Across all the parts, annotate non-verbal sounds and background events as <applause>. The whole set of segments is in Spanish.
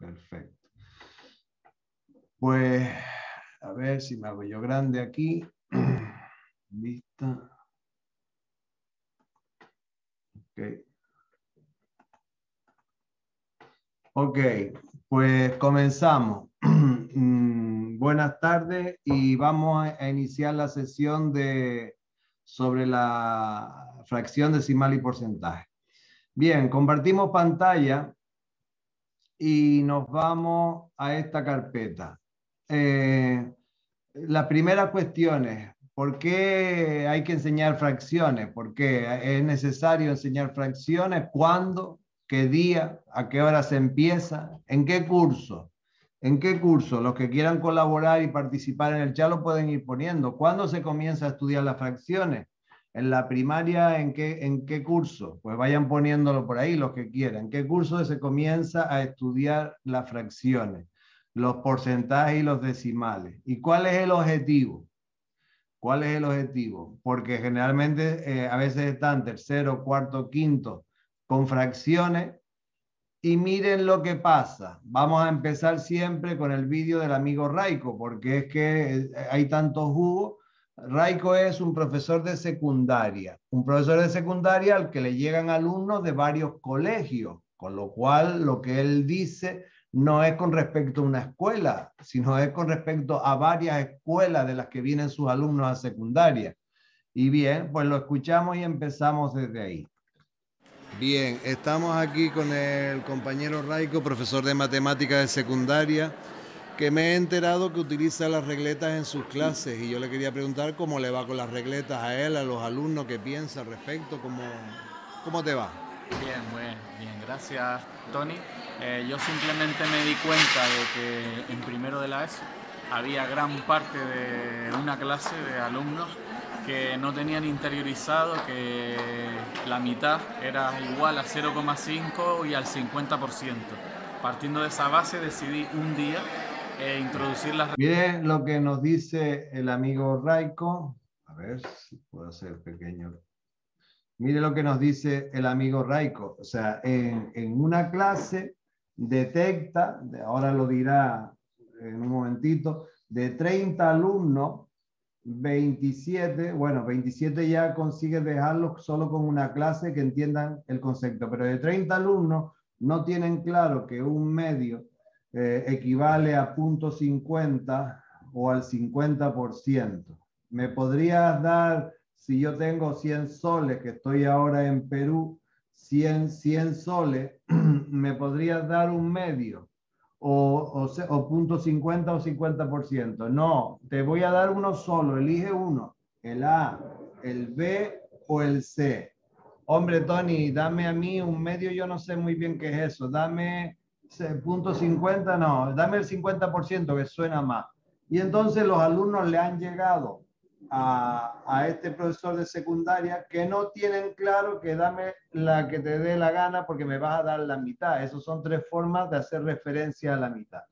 Perfecto. Pues, a ver si me hago yo grande aquí. <clears throat> Vista. Ok. Ok, pues comenzamos. <clears throat> Mm, buenas tardes y vamos a iniciar la sesión de, sobre la fracción decimal y porcentaje. Bien, compartimos pantalla y nos vamos a esta carpeta. Eh, la primera cuestión es, ¿por qué hay que enseñar fracciones? ¿Por qué es necesario enseñar fracciones? ¿Cuándo? ¿Qué día? ¿A qué hora se empieza? ¿En qué curso? ¿En qué curso? Los que quieran colaborar y participar en el chat lo pueden ir poniendo. ¿Cuándo se comienza a estudiar las fracciones? ¿En la primaria en qué, en qué curso? Pues vayan poniéndolo por ahí los que quieran. ¿En qué curso se comienza a estudiar las fracciones? Los porcentajes y los decimales. ¿Y cuál es el objetivo? ¿Cuál es el objetivo? Porque generalmente eh, a veces están tercero, cuarto, quinto con fracciones. Y miren lo que pasa. Vamos a empezar siempre con el vídeo del amigo Raico, porque es que eh, hay tanto jugo. Raico es un profesor de secundaria, un profesor de secundaria al que le llegan alumnos de varios colegios, con lo cual lo que él dice no es con respecto a una escuela, sino es con respecto a varias escuelas de las que vienen sus alumnos a secundaria. Y bien, pues lo escuchamos y empezamos desde ahí. Bien, estamos aquí con el compañero Raico, profesor de matemáticas de secundaria, que me he enterado que utiliza las regletas en sus clases y yo le quería preguntar cómo le va con las regletas a él, a los alumnos, qué piensa al respecto, cómo, cómo te va. Bien, muy bien, gracias Tony. Eh, yo simplemente me di cuenta de que en primero de la ESO había gran parte de una clase de alumnos que no tenían interiorizado que la mitad era igual a 0,5 y al 50%. Partiendo de esa base decidí un día eh, introducir las... Bien, lo que nos dice el amigo Raico. A ver si puedo hacer pequeño. Mire lo que nos dice el amigo Raico. O sea, en, en una clase detecta, ahora lo dirá en un momentito, de 30 alumnos, 27, bueno, 27 ya consigue dejarlo solo con una clase que entiendan el concepto, pero de 30 alumnos no tienen claro que un medio eh, equivale a punto 50 o al 50%. ¿Me podrías dar, si yo tengo 100 soles, que estoy ahora en Perú, 100, 100 soles, <clears throat> me podrías dar un medio? o, o, punto 50 o 50%. No, te voy a dar uno solo, elige uno, el A, el B o el C. Hombre, Tony, dame a mí un medio, yo no sé muy bien qué es eso, dame punto 50, no, dame el 50% que suena más. Y entonces los alumnos le han llegado a, este profesor de secundaria que no tienen claro que dame la que te dé la gana porque me vas a dar la mitad. Esas son tres formas de hacer referencia a la mitad.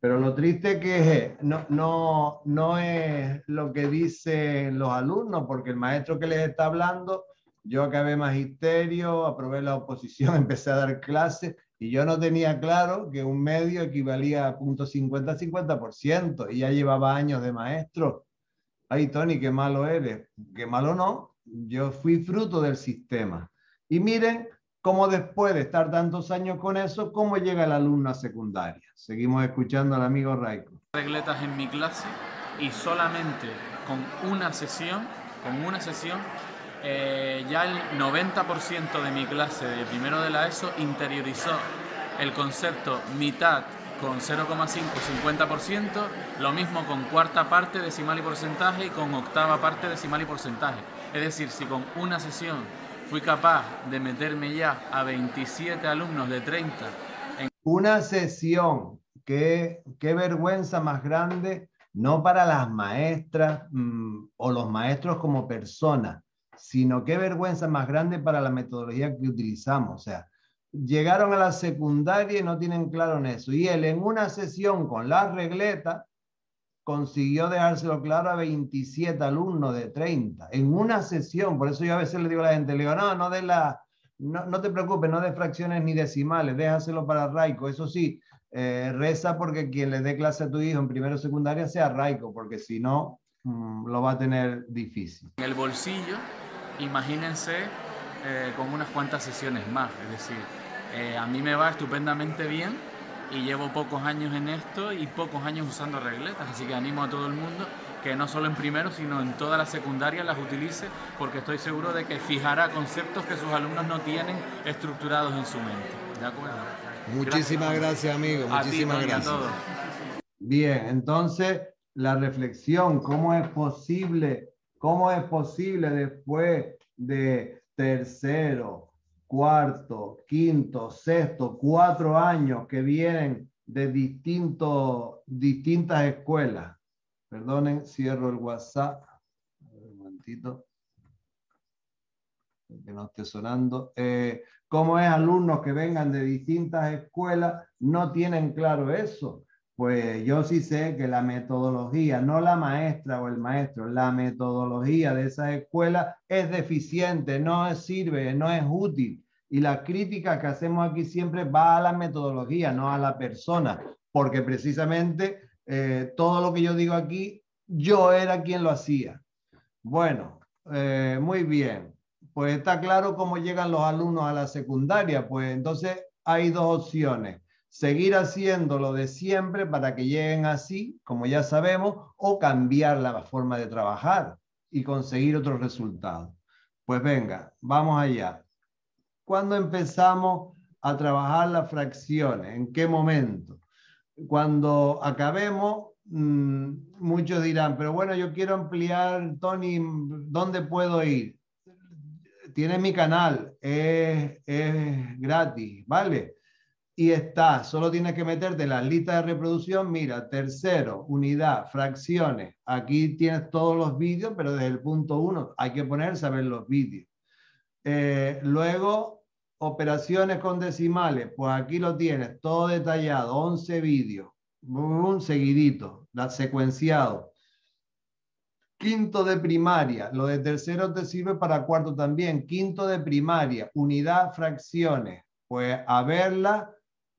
Pero lo triste que no, no, no es lo que dicen los alumnos, porque el maestro que les está hablando, yo acabé magisterio, aprobé la oposición, <laughs> empecé a dar clases y yo no tenía claro que un medio equivalía a punto 50-50% y ya llevaba años de maestro ay Tony, qué malo eres, qué malo no, yo fui fruto del sistema. Y miren cómo después de estar tantos años con eso, cómo llega el alumno a secundaria. Seguimos escuchando al amigo Raico. Regletas en mi clase y solamente con una sesión, con una sesión, eh, ya el 90% de mi clase de primero de la ESO interiorizó el concepto mitad con 0,5 50%, lo mismo con cuarta parte decimal y porcentaje y con octava parte decimal y porcentaje. Es decir, si con una sesión fui capaz de meterme ya a 27 alumnos de 30 en... Una sesión, qué, qué vergüenza más grande, no para las maestras mmm, o los maestros como personas, sino qué vergüenza más grande para la metodología que utilizamos. O sea, llegaron a la secundaria y no tienen claro en eso. Y él en una sesión con la regleta consiguió dejárselo claro a 27 alumnos de 30. En una sesión, por eso yo a veces le digo a la gente, le digo, no, no de la, no, te preocupes, no de fracciones ni decimales, déjaselo para Raico. Eso sí, eh, reza porque quien le dé clase a tu hijo en primero o secundaria sea Raico, porque si no, mm, lo va a tener difícil. En el bolsillo, imagínense eh, con unas cuantas sesiones más, es decir, eh, a mí me va estupendamente bien y llevo pocos años en esto y pocos años usando regletas, así que animo a todo el mundo que no solo en primero, sino en toda la secundaria las utilice, porque estoy seguro de que fijará conceptos que sus alumnos no tienen estructurados en su mente. ¿De acuerdo? Muchísimas gracias, amigo. Muchísimas gracias. Bien, entonces la reflexión, ¿cómo es posible, cómo es posible después de tercero, cuarto, quinto, sexto, cuatro años que vienen de distintos, distintas escuelas? Perdonen, cierro el WhatsApp. Un momentito. Que no esté sonando. Eh, ¿Cómo es alumnos que vengan de distintas escuelas no tienen claro eso? Pues yo sí sé que la metodología, no la maestra o el maestro, la metodología de esa escuela es deficiente, no sirve, no es útil. Y la crítica que hacemos aquí siempre va a la metodología, no a la persona, porque precisamente eh, todo lo que yo digo aquí, yo era quien lo hacía. Bueno, eh, muy bien. Pues está claro cómo llegan los alumnos a la secundaria. Pues entonces hay dos opciones. Seguir haciendo lo de siempre para que lleguen así, como ya sabemos, o cambiar la forma de trabajar y conseguir otros resultados. Pues venga, vamos allá. ¿Cuándo empezamos a trabajar las fracciones? ¿En qué momento? cuando acabemos, mm, muchos dirán, pero bueno, yo quiero ampliar, Tony, ¿dónde puedo ir? Tienes mi canal, es, gratis, ¿vale? Y está, solo tienes que meterte en la lista de reproducción, mira, tercero, unidad, fracciones, aquí tienes todos los vídeos, pero desde el punto uno hay que ponerse a ver los vídeos. Eh, luego, operaciones con decimales, pues aquí lo tienes, todo detallado, 11 vídeos, un seguidito, secuenciado. Quinto de primaria, lo de tercero te sirve para cuarto también. Quinto de primaria, unidad, fracciones, pues a verla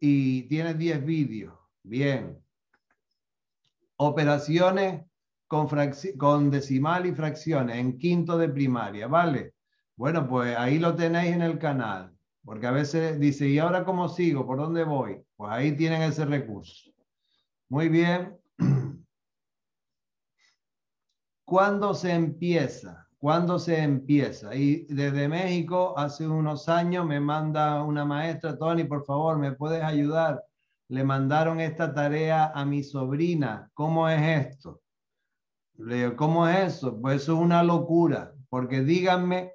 y tienes 10 vídeos. Bien. Operaciones con, con decimal y fracciones en quinto de primaria, ¿vale? Bueno, pues ahí lo tenéis en el canal. Porque a veces dice, ¿y ahora cómo sigo? ¿Por dónde voy? Pues ahí tienen ese recurso. Muy bien. <clears throat> ¿Cuándo se empieza? ¿Cuándo se empieza? Y desde México, hace unos años, me manda una maestra, Tony, por favor, ¿me puedes ayudar? Le mandaron esta tarea a mi sobrina. ¿Cómo es esto? Le digo, ¿cómo es eso? Pues eso es una locura, porque díganme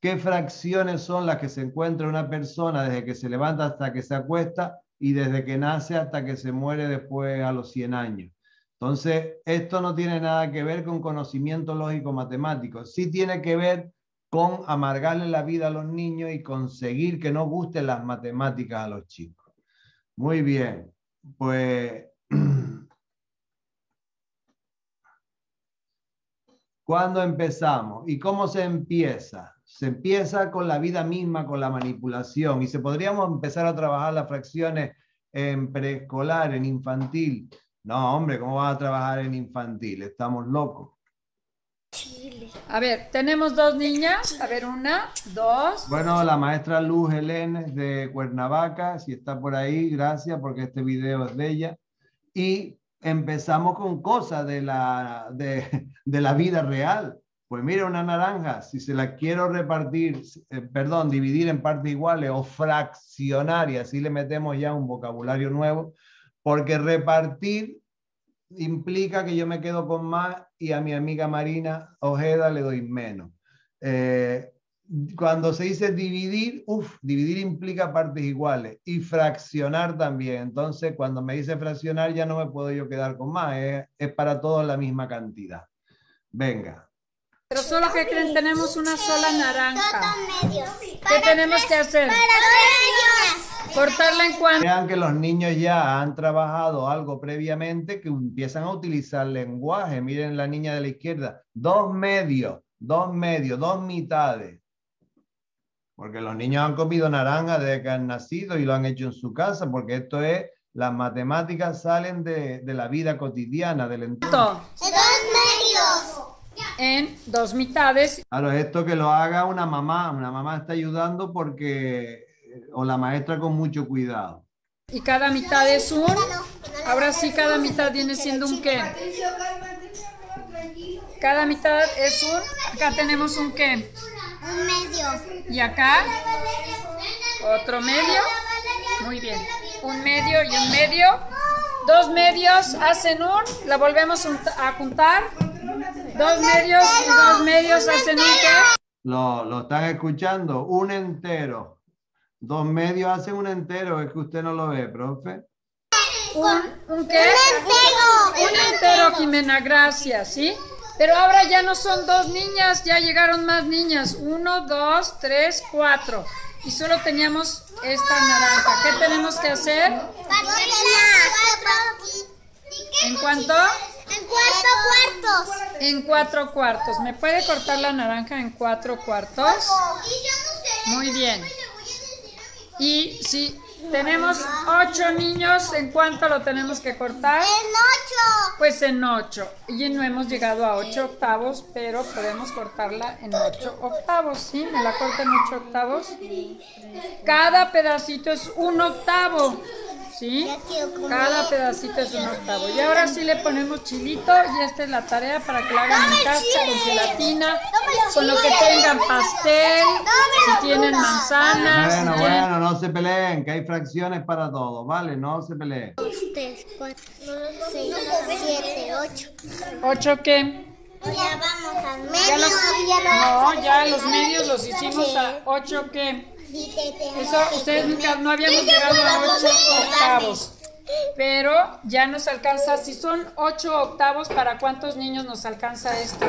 qué fracciones son las que se encuentra una persona desde que se levanta hasta que se acuesta y desde que nace hasta que se muere después a los 100 años. Entonces, esto no tiene nada que ver con conocimiento lógico matemático, sí tiene que ver con amargarle la vida a los niños y conseguir que no gusten las matemáticas a los chicos. Muy bien, pues <clears throat> ¿cuándo empezamos? ¿Y cómo se empieza? se empieza con la vida misma, con la manipulación, y se podríamos empezar a trabajar las fracciones en preescolar, en infantil. No, hombre, ¿cómo vas a trabajar en infantil? Estamos locos. A ver, tenemos dos niñas. A ver, una, dos. Bueno, la maestra Luz Helene de Cuernavaca, si está por ahí, gracias porque este video es de ella. Y empezamos con cosas de la, de, de la vida real. Pues mira, una naranja, si se la quiero repartir, eh, perdón, dividir en partes iguales o fraccionar, y así le metemos ya un vocabulario nuevo, porque repartir implica que yo me quedo con más y a mi amiga Marina Ojeda le doy menos. Eh, cuando se dice dividir, uff, dividir implica partes iguales y fraccionar también. Entonces, cuando me dice fraccionar, ya no me puedo yo quedar con más, es para todos la misma cantidad. Venga, pero solo que creen, tenemos una sola naranja. ¿Qué tenemos que hacer? Cortarla en cuanto. Vean que los niños ya han trabajado algo previamente que empiezan a utilizar lenguaje. Miren la niña de la izquierda. Dos medios, dos medios, dos mitades. porque los niños han comido naranja desde que han nacido y lo han hecho en su casa, porque esto es, las matemáticas salen de, de la vida cotidiana, del entorno. En dos medios. En dos mitades. Claro, esto que lo haga una mamá, una mamá está ayudando porque, o la maestra con mucho cuidado. Y cada mitad es un, ahora sí cada mitad viene siendo un qué. Cada mitad es un, acá tenemos un qué. Un medio. Y acá, otro medio. Muy bien. Un medio y un medio. Dos medios hacen un, la volvemos a juntar. Dos medios y dos medios hacen un qué. Lo, lo están escuchando, un entero. Dos medios hacen un entero, es que usted no lo ve, profe. ¿Un, un qué? Un entero, Jimena, gracias, ¿sí? Pero ahora ya no son dos niñas, ya llegaron más niñas. Uno, dos, tres, cuatro. Y solo teníamos esta naranja. ¿Qué tenemos que hacer? ¿En cuánto? En cuatro cuartos. En cuatro cuartos. ¿Me puede cortar la naranja en cuatro cuartos? Muy bien. Y si tenemos ocho niños, ¿en cuánto lo tenemos que cortar? En ocho. Pues en ocho. Y no hemos llegado a ocho octavos, pero podemos cortarla en ocho octavos, ¿sí? ¿Me la corto en ocho octavos? Cada pedacito es un octavo, ¿sí? Cada pedacito es un octavo. Y ahora sí le ponemos chilito y esta es la tarea para que la hagan en casa con gelatina, con lo que tengan pastel, si tienen manzanas, Bueno, tienen... bueno, no se peleen, que hay fracciones para todo, ¿vale? No se peleen. Tres, cuatro, seis, siete, ocho. ¿Ocho qué? Ya vamos al medio. Ya los, ya no, ya los medios los hicimos a ocho qué? Eso, ustedes nunca, no habíamos llegado a ocho octavos. Pero ya nos alcanza, si son ocho octavos, ¿para cuántos niños nos alcanza esta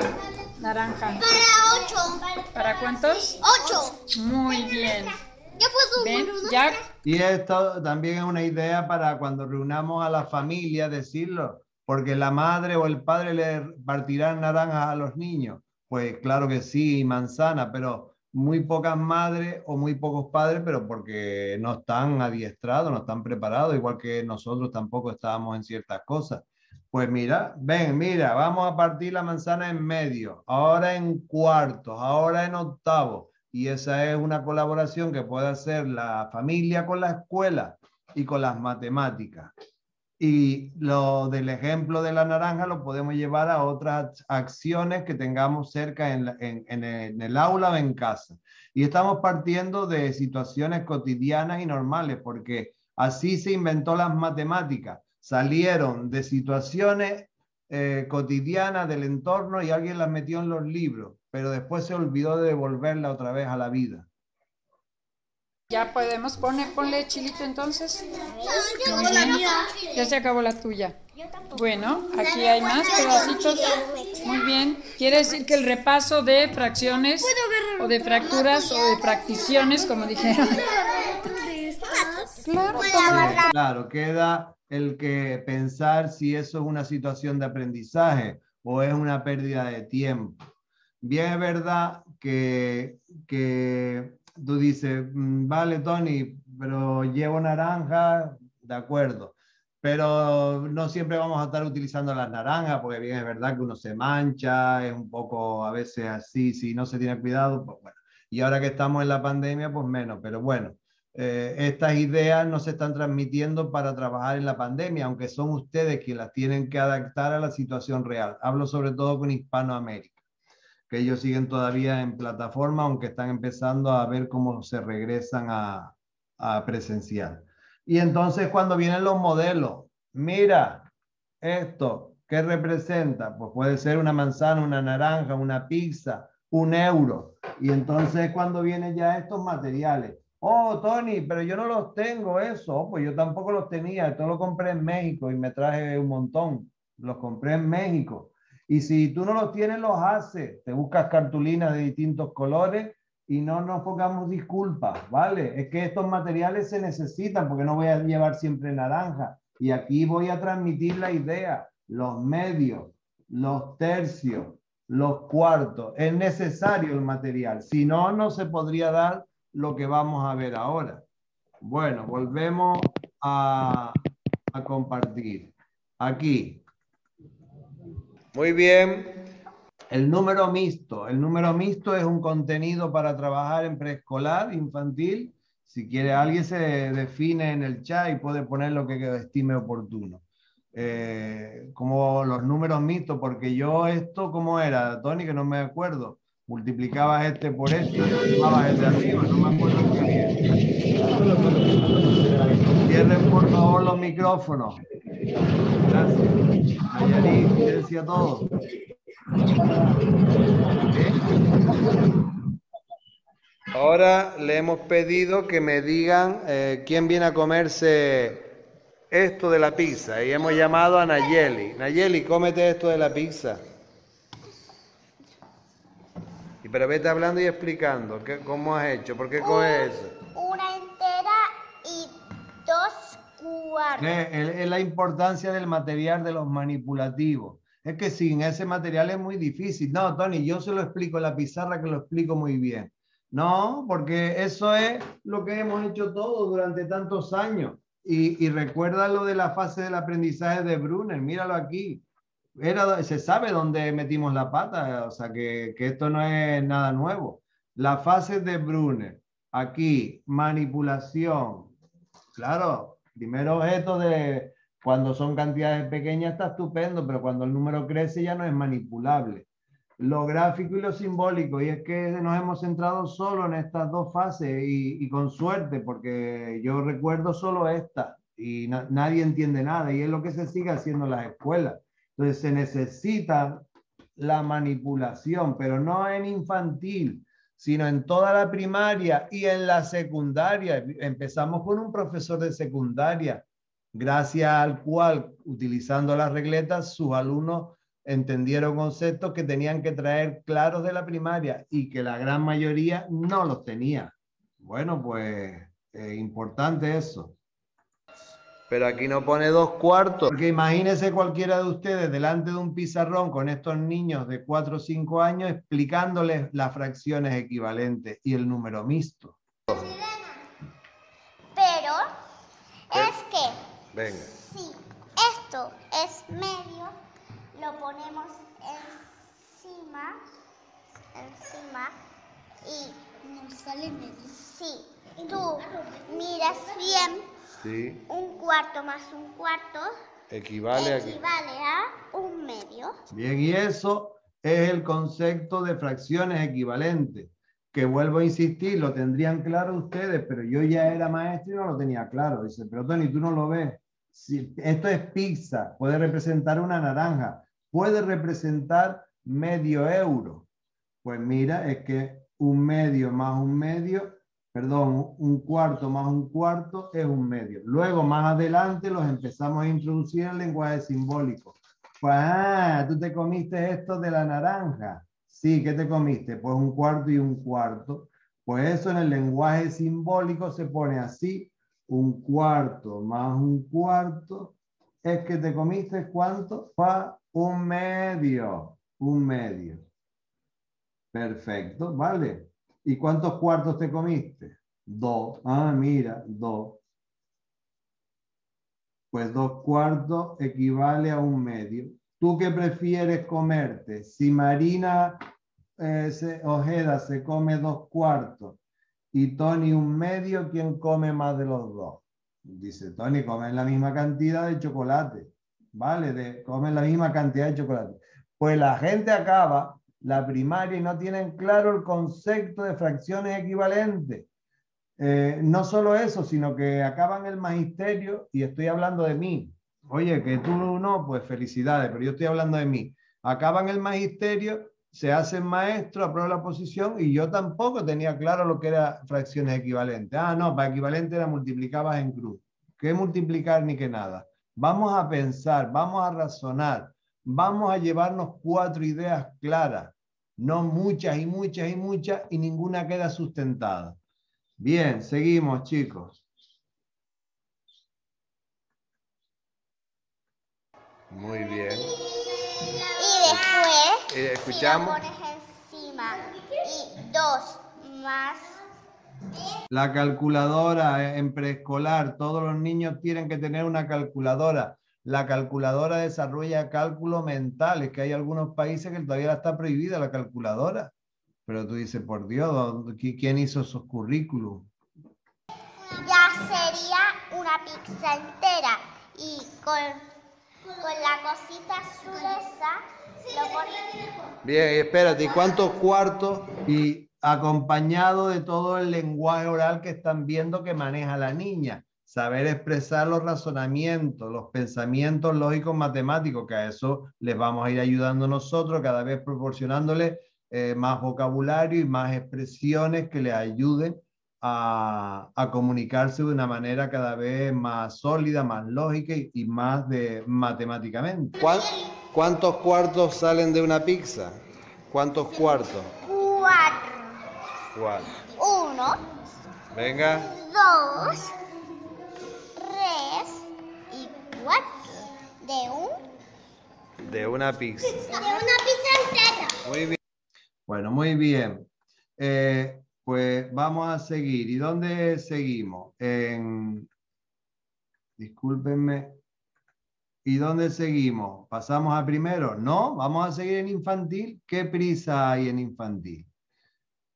naranja? Para ocho. ¿Para cuántos? Ocho. Muy bien. ¿Ya puedo ¿Ven? Ya Y esto también es una idea para cuando reunamos a la familia decirlo, porque la madre o el padre le partirán naranjas a los niños. Pues claro que sí, manzana, pero muy pocas madres o muy pocos padres, pero porque no están adiestrados, no están preparados, igual que nosotros tampoco estábamos en ciertas cosas. Pues mira, ven, mira, vamos a partir la manzana en medio, ahora en cuartos, ahora en octavos. Y esa es una colaboración que puede hacer la familia con la escuela y con las matemáticas. Y lo del ejemplo de la naranja lo podemos llevar a otras acciones que tengamos cerca en, en el aula o en casa. Y estamos partiendo de situaciones cotidianas y normales, porque así se inventó las matemáticas. Salieron de situaciones eh, cotidianas del entorno y alguien las metió en los libros, pero después se olvidó de devolverla otra vez a la vida. Ya podemos poner, ponle chilito entonces. Muy bien. Ya se acabó la tuya. Bueno, aquí hay más pedacitos. Muy bien. Quiere decir que el repaso de fracciones o de fracturas o de fracciones, como dijeron. <laughs> Claro. Claro, queda el que pensar si eso es una situación de aprendizaje o es una pérdida de tiempo. Bien es verdad que, que tú dices, "Mm, vale, Tony, pero llevo naranja, de acuerdo, pero no siempre vamos a estar utilizando las naranjas, porque bien es verdad que uno se mancha, es un poco a veces así, si no se tiene cuidado, pues bueno. Y ahora que estamos en la pandemia, pues menos, pero bueno, eh, estas ideas no se están transmitiendo para trabajar en la pandemia, aunque son ustedes quienes las tienen que adaptar a la situación real. Hablo sobre todo con Hispanoamérica, que ellos siguen todavía en plataforma, aunque están empezando a ver cómo se regresan a, a presencial. Y entonces cuando vienen los modelos, mira, esto, ¿qué representa? Pues puede ser una manzana, una naranja, una pizza, un euro. Y entonces cuando vienen ya estos materiales, oh, Tony, pero yo no los tengo eso, Oh, pues yo tampoco los tenía, esto lo compré en México y me traje un montón, los compré en México. Y si tú no los tienes, los haces, te buscas cartulinas de distintos colores y no nos pongamos disculpas, ¿vale? Es que estos materiales se necesitan porque no voy a llevar siempre naranja. Y aquí voy a transmitir la idea, los medios, los tercios, los cuartos. Es necesario el material, si no, no se podría dar lo que vamos a ver ahora. Bueno, volvemos a, a compartir. Aquí. Muy bien. El número mixto. El número mixto es un contenido para trabajar en preescolar, infantil. Si quiere alguien se define en el chat y puede poner lo que estime oportuno. Eh, como los números mixtos, porque yo esto, ¿cómo era, Tony? Que no me acuerdo. Multiplicabas este por este, sumabas este arriba, no me acuerdo bien. Cierren por favor los micrófonos. Gracias. Nayarit, silencio a todos. Ahora le hemos pedido que me digan eh, quién viene a comerse esto de la pizza y hemos llamado a Nayeli. Nayeli, cómete esto de la pizza. Y pero vete hablando y explicando ¿qué, cómo has hecho, por qué coges eso. Una dos cuartos. Es la importancia del material de los manipulativos. Es que sin ese material es muy difícil. No, Tony, yo se lo explico en la pizarra que lo explico muy bien. No, porque eso es lo que hemos hecho todos durante tantos años. Y, recuerda lo de la fase del aprendizaje de Brunner, míralo aquí. Era, se sabe dónde metimos la pata, o sea que, que esto no es nada nuevo. La fase de Brunner, aquí, manipulación. Claro, primer objeto de cuando son cantidades pequeñas está estupendo, pero cuando el número crece ya no es manipulable lo gráfico y lo simbólico. Y es que nos hemos centrado solo en estas dos fases y, con suerte, porque yo recuerdo solo esta y nadie entiende nada y es lo que se sigue haciendo en las escuelas. Entonces se necesita la manipulación, pero no en infantil, sino en toda la primaria y en la secundaria. Empezamos con un profesor de secundaria, gracias al cual, utilizando las regletas, sus alumnos entendieron conceptos que tenían que traer claros de la primaria y que la gran mayoría no los tenía. Bueno, pues eh, importante eso. Pero aquí no pone dos cuartos. Porque imagínese cualquiera de ustedes delante de un pizarrón con estos niños de 4 o 5 años explicándoles las fracciones equivalentes y el número mixto. Pero es que Venga. si esto es medio, lo ponemos encima, encima y nos sale medio. Sí, tú miras bien. Sí. Un cuarto más un cuarto equivale, equivale a un medio. Bien, y eso es el concepto de fracciones equivalentes, que vuelvo a insistir, lo tendrían claro ustedes, pero yo ya era maestro y no lo tenía claro. Dice, pero Tony, tú no lo ves. Si esto es pizza, puede representar una naranja, puede representar medio euro. Pues mira, es que un medio más un medio, perdón, un cuarto más un cuarto es un medio. Luego, más adelante, los empezamos a introducir en lenguaje simbólico. Pues, ah, tú te comiste esto de la naranja. Sí, ¿qué te comiste? Pues un cuarto y un cuarto. Pues eso en el lenguaje simbólico se pone así, un cuarto más un cuarto, es que te comiste cuánto? Pa un medio, un medio. Perfecto, ¿vale? ¿Y cuántos cuartos te comiste? Dos. Ah, mira, dos. Pues dos cuartos equivale a un medio. ¿Tú qué prefieres comerte? Si Marina eh, Ojeda se come dos cuartos y Tony un medio, ¿quién come más de los dos? Dice Tony, come la misma cantidad de chocolate. ¿vale? De, comen la misma cantidad de chocolate. Pues la gente acaba la primaria y no tienen claro el concepto de fracciones equivalentes. Eh, no solo eso, sino que acaban el magisterio y estoy hablando de mí. Oye, que tú no, pues felicidades, pero yo estoy hablando de mí. Acaban el magisterio, se hacen maestro, aprueban la posición y yo tampoco tenía claro lo que era fracciones equivalentes. Ah, no, para equivalente era multiplicabas en cruz. ¿Qué multiplicar ni qué nada? Vamos a pensar, vamos a razonar, vamos a llevarnos cuatro ideas claras, no muchas y muchas y muchas y ninguna queda sustentada. Bien, seguimos chicos. Muy bien. Y después, escuchamos. Si lo pones encima y dos más La calculadora en preescolar, todos los niños tienen que tener una calculadora. La calculadora desarrolla cálculo mental. Es que hay algunos países que todavía está prohibida la calculadora. Pero tú dices, por Dios, ¿quién hizo esos currículums? Ya sería una pizza entera y con, con la cosita azul esa lo ponemos. Bien, espérate, ¿y cuántos cuartos? Y acompañado de todo el lenguaje oral que están viendo que maneja la niña. Saber expresar los razonamientos, los pensamientos lógicos matemáticos, que a eso les vamos a ir ayudando nosotros, cada vez proporcionándole eh, más vocabulario y más expresiones que le ayuden a, a, comunicarse de una manera cada vez más sólida, más lógica y, más de matemáticamente. ¿Cuántos cuartos salen de una pizza? ¿Cuántos cuartos? Cuatro. ¿Cuál? Uno. Venga. Dos. De un. De una pizza. De una pizza entera. Muy bien. Bueno, muy bien. Eh, pues vamos a seguir. ¿Y dónde seguimos? En... Discúlpenme. ¿Y dónde seguimos? ¿Pasamos a primero? No, vamos a seguir en infantil. ¿Qué prisa hay en infantil?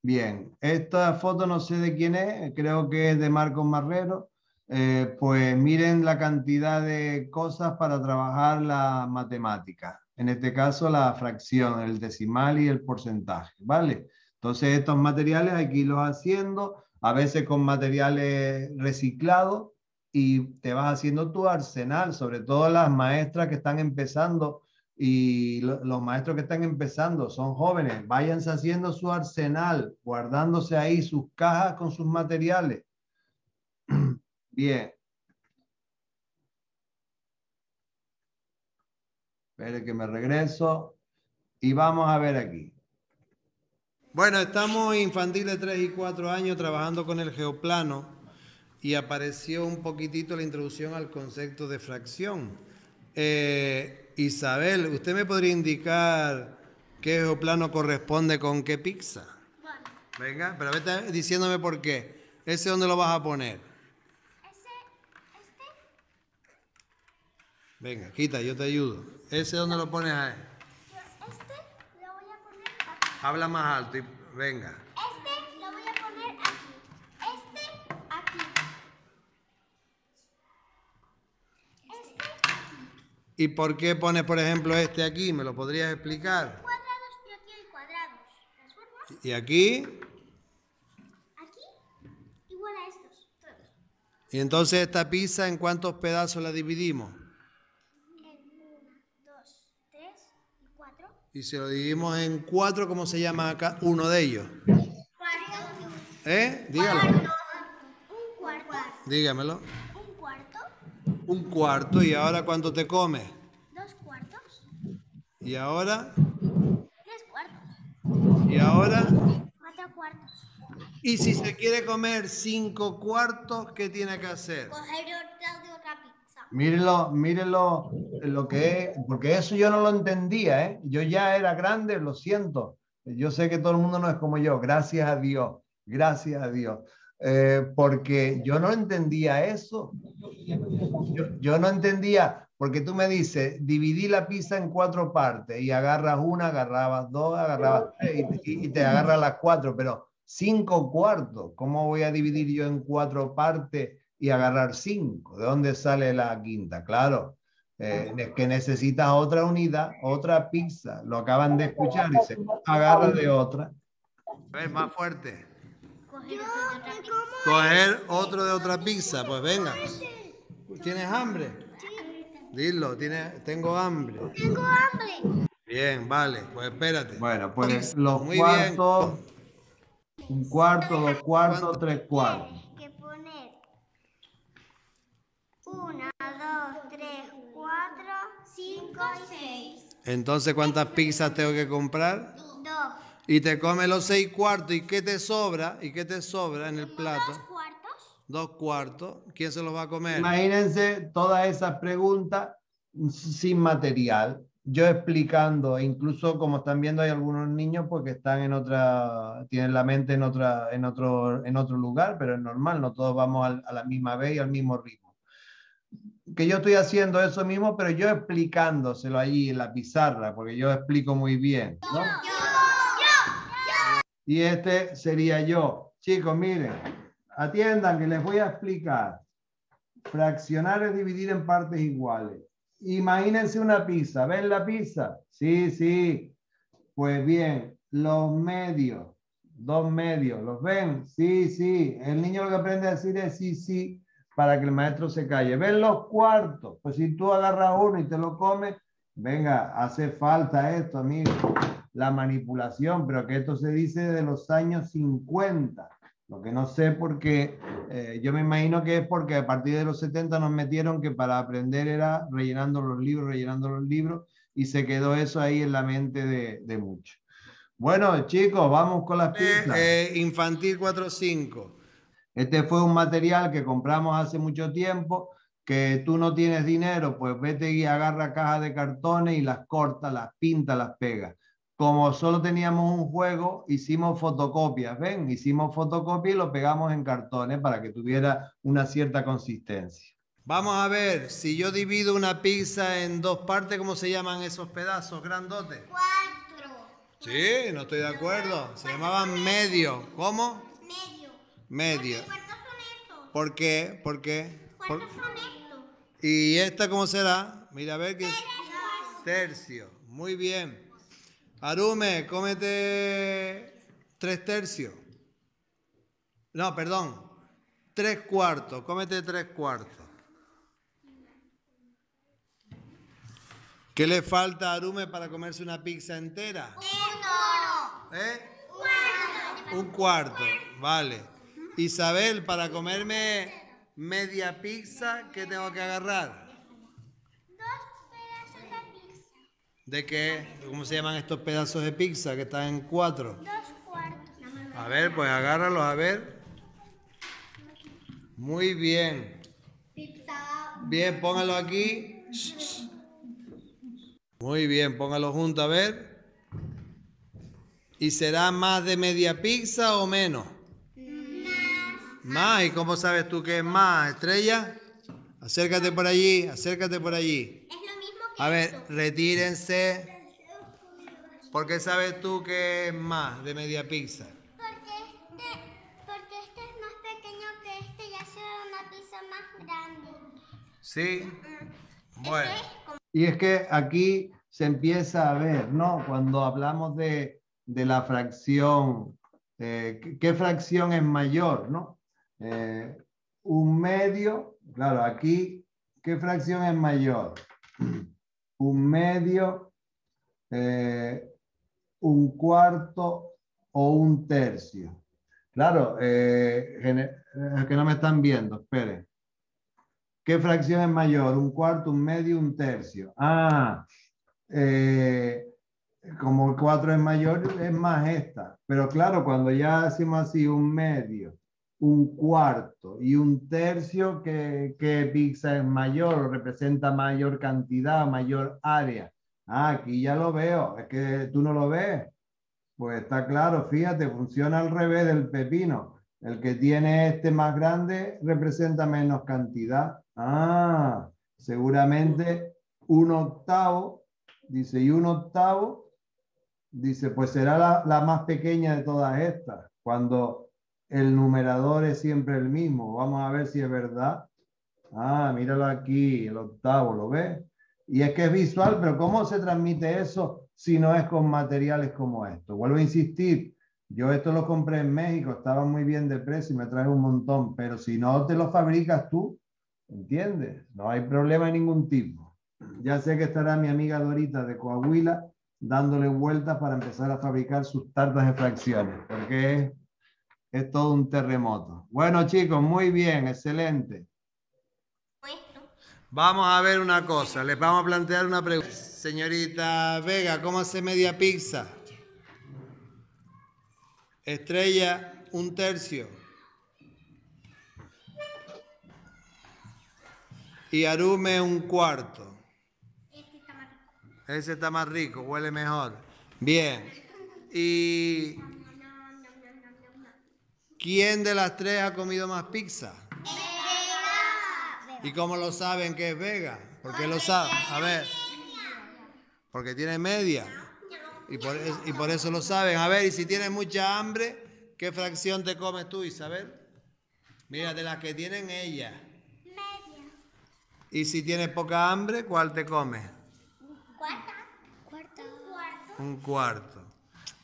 Bien, esta foto no sé de quién es, creo que es de Marcos Marrero. Eh, pues miren la cantidad de cosas para trabajar la matemática. En este caso, la fracción, el decimal y el porcentaje, ¿vale? Entonces, estos materiales hay que irlos haciendo, a veces con materiales reciclados, y te vas haciendo tu arsenal, sobre todo las maestras que están empezando y los maestros que están empezando son jóvenes, váyanse haciendo su arsenal, guardándose ahí sus cajas con sus materiales. <clears throat> Bien. Espere que me regreso y vamos a ver aquí. Bueno, estamos infantiles 3 y 4 años trabajando con el geoplano y apareció un poquitito la introducción al concepto de fracción. Eh, Isabel, ¿usted me podría indicar qué geoplano corresponde con qué pizza? Venga, pero vete diciéndome por qué. ¿Ese dónde lo vas a poner? Ese, este. Venga, quita, yo te ayudo. ¿Ese dónde lo pones ahí? Este lo voy a poner aquí. Habla más alto y venga. ¿Y por qué pones, por ejemplo, este aquí? ¿Me lo podrías explicar? Cuadrados y aquí hay cuadrados. ¿Y aquí? Aquí, igual a estos, todos. ¿Y entonces esta pizza en cuántos pedazos la dividimos? En uno, dos, tres y cuatro. Y si lo dividimos en cuatro, ¿cómo se llama acá uno de ellos? Cuarto. ¿Eh? Dígalo. Un cuarto. Dígamelo. Un cuarto. Un cuarto. ¿Y ahora cuánto te comes? Dos cuartos. ¿Y ahora? Tres cuartos. ¿Y ahora? Cuatro cuartos. Y si se quiere comer cinco cuartos, ¿qué tiene que hacer? Coger otra. Mírenlo, mírenlo lo que porque eso yo no lo entendía, ¿eh? Yo ya era grande, lo siento. Yo sé que todo el mundo no es como yo, gracias a Dios, gracias a Dios. Eh, porque yo no entendía eso. Yo, yo, no entendía, porque tú me dices, dividí la pizza en cuatro partes y agarras una, agarrabas dos, agarrabas tres y, y te agarras las cuatro, pero cinco cuartos, ¿cómo voy a dividir yo en cuatro partes y agarrar cinco? ¿De dónde sale la quinta? Claro, eh, es que necesitas otra unidad, otra pizza. Lo acaban de escuchar y se agarra de otra. A ver, más fuerte. Coger otro de otra pizza, pues venga. ¿Tienes hambre? Dilo, ¿tienes, tengo hambre. Tengo hambre. Bien, vale, pues espérate. Bueno, pues los Muy cuartos, bien. un cuarto, dos cuartos, tres cuartos. 2, 3, 4, 5, 6. Entonces, ¿cuántas pizzas tengo que comprar? Dos. Y te comes los seis cuartos. ¿Y qué te sobra? ¿Y qué te sobra en el plato? Dos cuartos. Dos cuartos. ¿Quién se los va a comer? Imagínense todas esas preguntas sin material. Yo explicando, e incluso como están viendo, hay algunos niños porque están en otra, tienen la mente en, otra, en, otro, en otro lugar, pero es normal, no todos vamos a la misma vez y al mismo ritmo. Que yo estoy haciendo eso mismo, pero yo explicándoselo allí en la pizarra, porque yo explico muy bien, ¿no? Y este sería yo. Chicos, miren, atiendan que les voy a explicar. Fraccionar es dividir en partes iguales. Imagínense una pizza. ¿Ven la pizza? Sí, sí. Pues bien, los medios, dos medios, ¿los ven? Sí, sí. El niño lo que aprende a decir es sí, sí, para que el maestro se calle. ¿Ven los cuartos? Pues si tú agarras uno y te lo comes, venga, hace falta esto, amigo. La manipulación, pero que esto se dice de los años 50. Lo que no sé porque eh, yo me imagino que es porque a partir de los 70 nos metieron que para aprender era rellenando los libros, rellenando los libros y se quedó eso ahí en la mente de, de muchos. Bueno, chicos, vamos con las eh, pistas. Eh, infantil 4.5. Este fue un material que compramos hace mucho tiempo, que tú no tienes dinero, pues vete y agarra cajas de cartones y las corta, las pinta, las pega como solo teníamos un juego, hicimos fotocopias, ¿ven? Hicimos fotocopias y lo pegamos en cartones para que tuviera una cierta consistencia. Vamos a ver, si yo divido una pizza en dos partes, ¿cómo se llaman esos pedazos grandotes? Cuatro. Sí, no estoy de acuerdo. Se llamaban medio. ¿Cómo? Medio. ¿Por qué? ¿Por qué? Por- ¿Cuántos son estos? ¿Y esta cómo será? Mira, a ver qué es. Tercio. Muy bien. Arume, cómete tres tercios. No, perdón. Tres cuartos. Cómete tres cuartos. ¿Qué le falta a Arume para comerse una pizza entera? Uno. ¿Eh? Un cuarto, vale. Isabel, para comerme media pizza, ¿qué tengo que agarrar? Dos pedazos de pizza. ¿De qué? ¿Cómo se llaman estos pedazos de pizza que están en cuatro? Dos cuartos. A ver, pues agárralos, a ver. Muy bien. Bien, póngalo aquí. Muy bien, póngalo junto, a ver. ¿Y será más de media pizza o menos? Más. ¿Y cómo sabes tú que es más, Estrella? Acércate por allí, acércate por allí. Es lo mismo que A ver, eso. retírense. ¿Por qué sabes tú que es más de media pizza? Porque este, porque este es más pequeño que este y hace una pizza más grande. Sí. Bueno. Ese es como- Y es que aquí se empieza a ver, ¿no? Cuando hablamos de, de la fracción, eh, ¿qué, qué fracción es mayor, ¿no? Eh, un medio, claro, aquí, ¿qué fracción es mayor? <clears throat> Un medio, eh, un cuarto o un tercio. Claro, eh, es que no me están viendo, esperen. ¿Qué fracción es mayor? ¿Un cuarto, un medio, un tercio? Ah, eh, como el 4 es mayor, es más esta. Pero claro, cuando ya hacemos así un medio, un cuarto y un tercio, ¿qué, qué pizza es mayor representa mayor cantidad, mayor área? Ah, aquí ya lo veo. Es que tú no lo ves. Pues está claro, fíjate, funciona al revés del pepino. El que tiene este más grande representa menos cantidad. Ah, seguramente un octavo, dice, y un octavo, dice, pues será la, la más pequeña de todas estas, cuando el numerador es siempre el mismo. Vamos a ver si es verdad. Ah, míralo aquí, el octavo, ¿lo ves? Y es que es visual, pero ¿cómo se transmite eso si no es con materiales como esto? Vuelvo a insistir, yo esto lo compré en México, estaba muy bien de precio y me trae un montón, pero si no te lo fabricas tú, ¿entiendes? No hay problema de ningún tipo. Ya sé que estará mi amiga Dorita de Coahuila dándole vueltas para empezar a fabricar sus tartas de fracciones, porque es, es todo un terremoto. Bueno chicos, muy bien, excelente. Vamos a ver una cosa, les vamos a plantear una pregunta. Señorita Vega, ¿cómo hace media pizza? Estrella, un tercio. Y Arume, un cuarto. Este está más rico. Ese está más rico, huele mejor. Bien. ¿Y quién de las tres ha comido más pizza? ¿Y cómo lo saben que es vega? ¿Por qué lo saben? A ver. Porque tiene media. Y por, es- y por eso lo saben. A ver, y si tienes mucha hambre, ¿qué fracción te comes tú, Isabel? Mira, de las que tienen ella. Media. Y si tienes poca hambre, ¿cuál te comes? Cuarta. Cuarta. Cuarto. Un cuarto.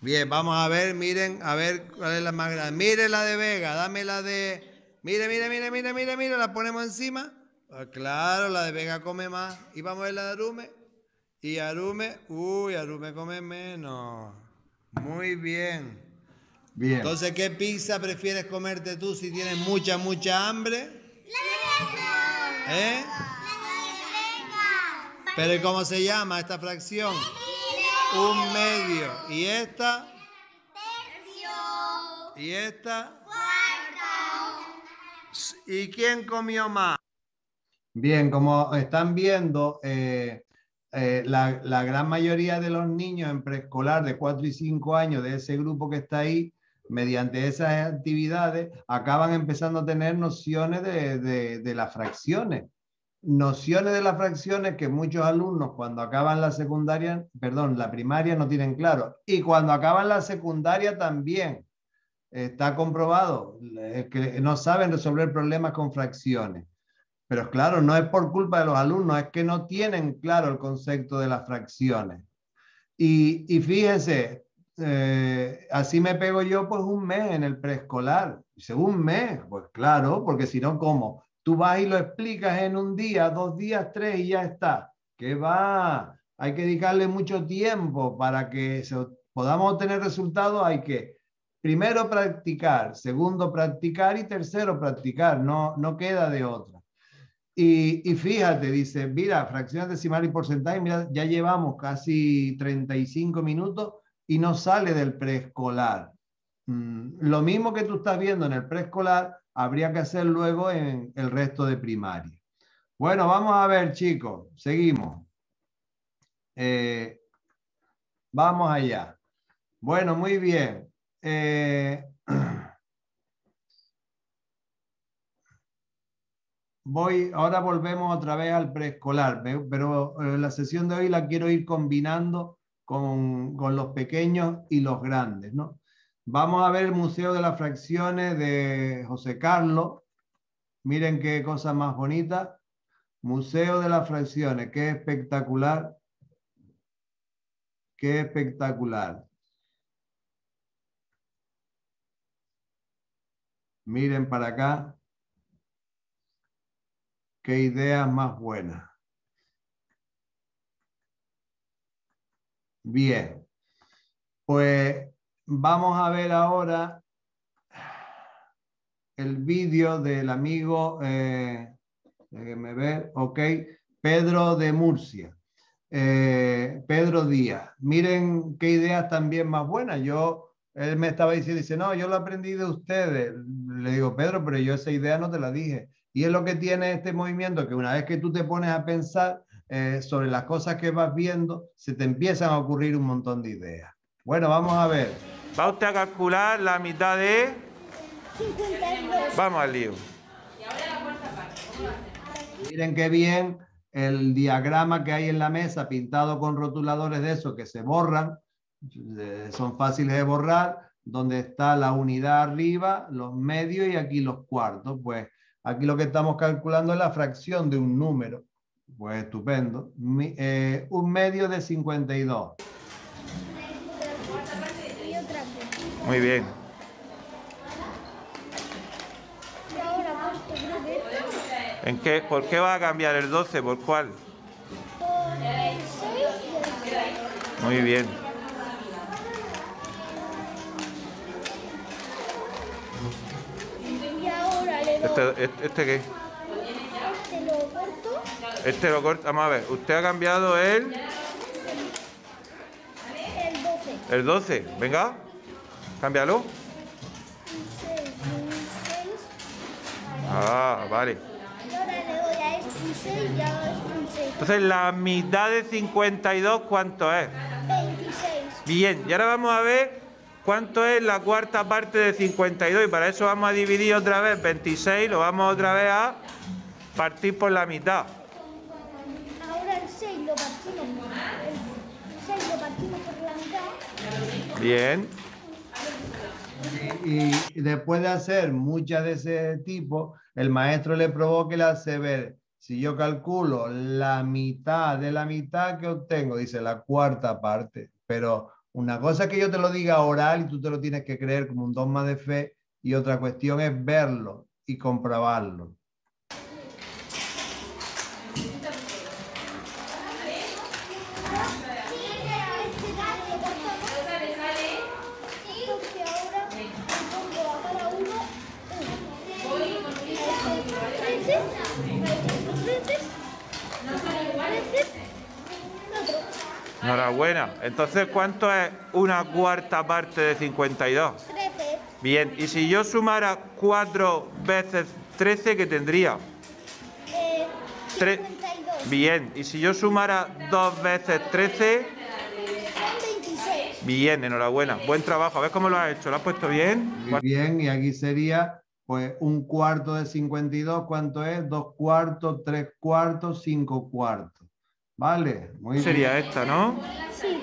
Bien, vamos a ver, miren, a ver cuál es la más grande. Mire la de Vega, dame la de. Mire, mire, mire, mire, mire, mire, la ponemos encima. Ah, claro, la de Vega come más. Y vamos a ver la de Arume. Y Arume, uy, Arume come menos. Muy bien. Bien. Entonces, ¿qué pizza prefieres comerte tú si tienes mucha, mucha hambre? ¿Eh? Pero ¿y cómo se llama esta fracción? Un medio. ¿Y esta? ¿Y esta? ¿Y quién comió más? Bien, como están viendo, eh, eh, la, gran mayoría de los niños en preescolar de 4 y 5 años de ese grupo que está ahí, mediante esas actividades, acaban empezando a tener nociones de, de- de las fracciones. Nociones de las fracciones que muchos alumnos cuando acaban la secundaria, perdón, la primaria no tienen claro. Y cuando acaban la secundaria también. Está comprobado que no saben resolver problemas con fracciones. Pero claro, no es por culpa de los alumnos, es que no tienen claro el concepto de las fracciones. Y, y fíjense, eh, así me pego yo pues un mes en el preescolar. Dice, un mes, pues claro, porque si no, ¿cómo? Tú vas y lo explicas en un día, dos días, tres y ya está. Que va, hay que dedicarle mucho tiempo para que se- podamos obtener resultados, hay que primero practicar, segundo practicar y tercero practicar, no, no queda de otra. Y, y fíjate, dice, mira, fracciones decimales y porcentaje, mira, ya llevamos casi 35 minutos y no sale del preescolar. Mm, lo mismo que tú estás viendo en el preescolar, habría que hacer luego en el resto de primaria. Bueno, vamos a ver, chicos, seguimos. Eh, vamos allá. Bueno, muy bien. Eh, <clears throat> voy, ahora volvemos otra vez al preescolar, pero eh, la sesión de hoy la quiero ir combinando con, con los pequeños y los grandes, ¿no? Vamos a ver el Museo de las Fracciones de José Carlos. Miren qué cosa más bonita. Museo de las Fracciones, qué espectacular. Qué espectacular. Miren para acá. Qué ideas más buenas. Bien. Pues vamos a ver ahora el vídeo del amigo, eh, déjenme ver, ok, Pedro de Murcia. Eh, Pedro Díaz. Miren qué ideas también más buenas. Yo, él me estaba diciendo, dice, no, yo lo aprendí de ustedes. Le digo, Pedro, pero yo esa idea no te la dije. Y es lo que tiene este movimiento, que una vez que tú te pones a pensar eh, sobre las cosas que vas viendo, se te empiezan a ocurrir un montón de ideas. Bueno, vamos a ver. Va usted a calcular la mitad de... 52. Vamos al lío. Miren qué bien el diagrama que hay en la mesa pintado con rotuladores de esos que se borran, son fáciles de borrar, donde está la unidad arriba, los medios y aquí los cuartos. Pues aquí lo que estamos calculando es la fracción de un número. Pues estupendo. Mi- eh, un medio de 52. Muy bien. ¿En qué, ¿Por qué va a cambiar el 12? ¿Por cuál? Por el 6 y el 6. Muy bien. ¿Este, este, este qué? este lo corto. Este lo corta. Vamos a ver. Usted ha cambiado el, El 12. el 12. Venga. Cámbialo. Un 6 y un 6. Ah, vale. Este 16 y ahora es 36. Entonces, la mitad de 52, ¿cuánto es? 26. Bien, y ahora vamos a ver cuánto es la cuarta parte de 52. Y para eso vamos a dividir otra vez 26, lo vamos otra vez a partir por la mitad. Ahora el 6 lo partimos por el 6 lo partimos por la mitad. Bien. Y, después de hacer muchas de ese tipo, el maestro le provoca hace ver, si yo calculo la mitad de la mitad que obtengo, dice la cuarta parte, pero una cosa es que yo te lo diga oral y tú te lo tienes que creer como un dogma de fe y otra cuestión es verlo y comprobarlo. Porque ahora le pongo a cada uno uno. 13, 13, 13, otro. Enhorabuena. Entonces, ¿cuánto es una cuarta parte de 52? 13, Bien, y si yo sumara 4 veces 13, ¿qué tendría? eh, Tre- 52, Bien, y si yo sumara 2 veces 13, son 26. bien, enhorabuena. Buen trabajo. A ver cómo lo has hecho. ¿Lo has puesto bien? Muy bien, y aquí sería pues un cuarto de 52, ¿cuánto es? Dos cuartos, tres cuartos, cinco cuartos. ¿Vale? Muy bien. Sería esta, ¿no? Sí,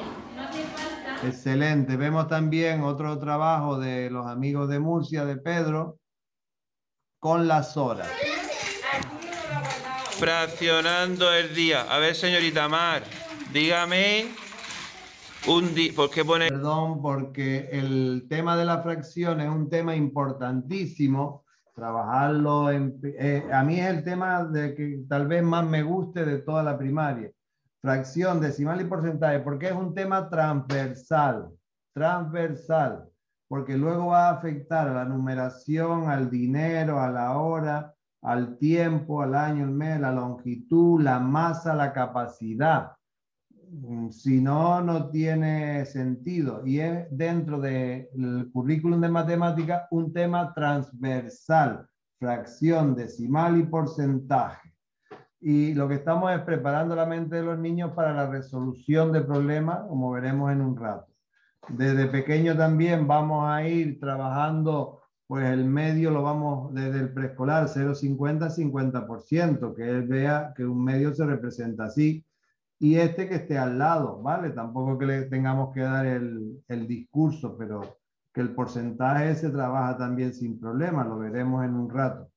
Excelente. Vemos también otro trabajo de los amigos de Murcia, de Pedro, con las horas. Fraccionando el día. A ver, señorita Mar, dígame un día. ¿Por qué pone Perdón, porque el tema de la fracción es un tema importantísimo. Trabajarlo en, eh, a mí es el tema de que tal vez más me guste de toda la primaria. Fracción, decimal y porcentaje, porque es un tema transversal, transversal, porque luego va a afectar a la numeración, al dinero, a la hora, al tiempo, al año, el mes, la longitud, la masa, la capacidad. Mm, Si no, no tiene sentido. Y es dentro del currículum de matemática un tema transversal, fracción, decimal y porcentaje. Y lo que estamos es preparando la mente de los niños para la resolución de problemas, como veremos en un rato. Desde pequeño también vamos a ir trabajando, pues el medio lo vamos desde el preescolar, 0,50 a 50%, que él vea que un medio se representa así y este que esté al lado, ¿vale? Tampoco que le tengamos que dar el, el discurso, pero que el porcentaje se trabaja también sin problema, lo veremos en un rato.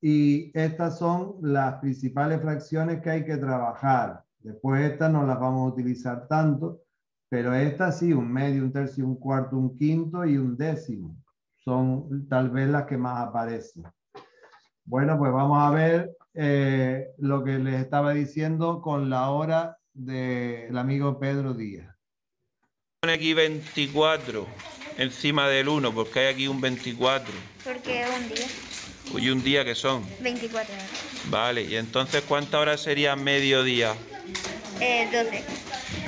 Y estas son las principales fracciones que hay que trabajar. Después estas no las vamos a utilizar tanto, pero estas sí, un medio, un tercio, un cuarto, un quinto y un décimo. Son tal vez las que más aparecen. Bueno, pues vamos a ver eh, lo que les estaba diciendo con la hora del amigo Pedro Díaz. pone aquí 24 encima del 1? Porque hay aquí un 24. Porque un día, Y un día que son. 24 horas. Vale, y entonces ¿cuántas horas sería mediodía? Eh, 12.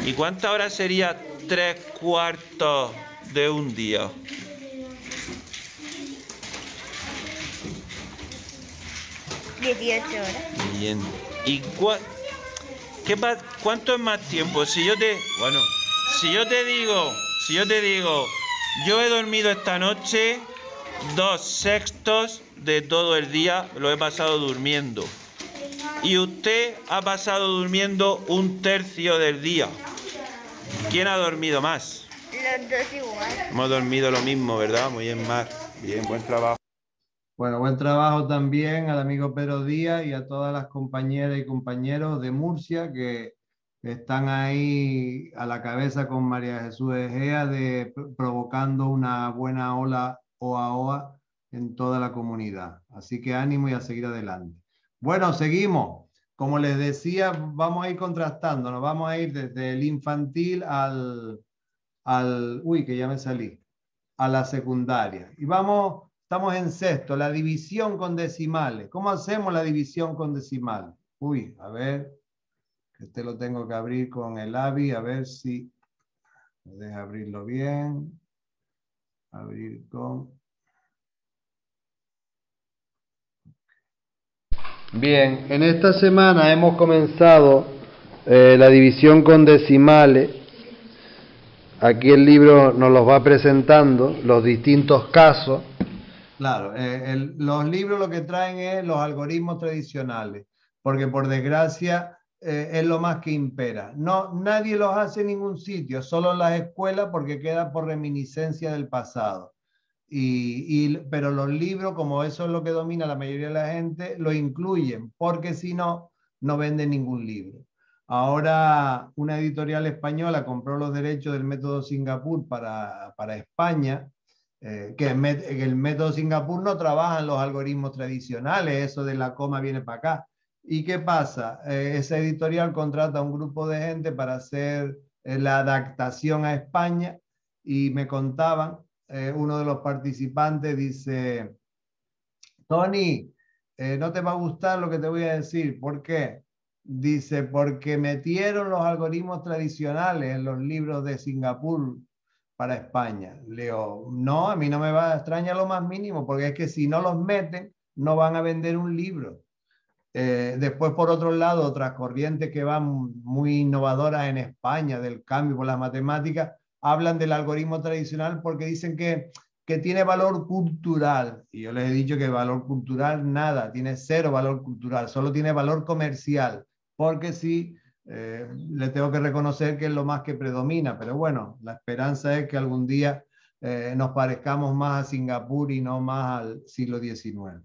¿Y cuántas horas sería tres cuartos de un día? Dieciocho horas. Bien. ¿Y cua- qué cuánto es más tiempo? Si yo te, bueno, si yo te digo, si yo te digo, yo he dormido esta noche dos sextos de todo el día, lo he pasado durmiendo. Y usted ha pasado durmiendo un tercio del día. ¿Quién ha dormido más? Los dos. Hemos dormido lo mismo, ¿verdad? Muy bien, Mar. Bien, buen trabajo. Bueno, buen trabajo también al amigo Pedro Díaz y a todas las compañeras y compañeros de Murcia que están ahí a la cabeza con María Jesús Egea de provocando una buena ola OA OA en toda la comunidad. Así que ánimo y a seguir adelante. Bueno, seguimos. Como les decía, vamos a ir contrastando, nos vamos a ir desde el infantil al, al, uy, que ya me salí, a la secundaria. Y vamos, estamos en sexto, la división con decimales. ¿Cómo hacemos la división con decimales? Uy, a ver, este lo tengo que abrir con el AVI, a ver si deja abrirlo bien. Abrir con... Bien, en esta semana hemos comenzado eh, la división con decimales. Aquí el libro nos los va presentando, los distintos casos. Claro, eh, el- los libros lo que traen es los algoritmos tradicionales, porque por desgracia eh, es lo más que impera. No, nadie los hace en ningún sitio, solo en las escuelas porque queda por reminiscencia del pasado. Y, y- pero los libros, como eso es lo que domina la mayoría de la gente, lo incluyen, porque si no, no venden ningún libro. Ahora una editorial española compró los derechos del método Singapur para, para España, eh, que, que el método Singapur no trabaja en los algoritmos tradicionales, eso de la coma viene para acá. ¿Y qué pasa? Eh, esa editorial contrata a un grupo de gente para hacer eh, la adaptación a España y me contaban, eh, uno de los participantes dice, Tony, eh, no te va a gustar lo que te voy a decir. ¿Por qué? Dice, porque metieron los algoritmos tradicionales en los libros de Singapur para España. Le digo, no, a mí no me va a extrañar lo más mínimo, porque es que si no los meten, no van a vender un libro. Eh, después, por otro lado, otras corrientes que van muy innovadoras en España del cambio por las matemáticas, hablan del algoritmo tradicional porque dicen que, que tiene valor cultural. Y yo les he dicho que valor cultural nada, tiene cero valor cultural, solo tiene valor comercial, porque sí, eh, le tengo que reconocer que es lo más que predomina, pero bueno, la esperanza es que algún día eh, nos parezcamos más a Singapur y no más al siglo XIX.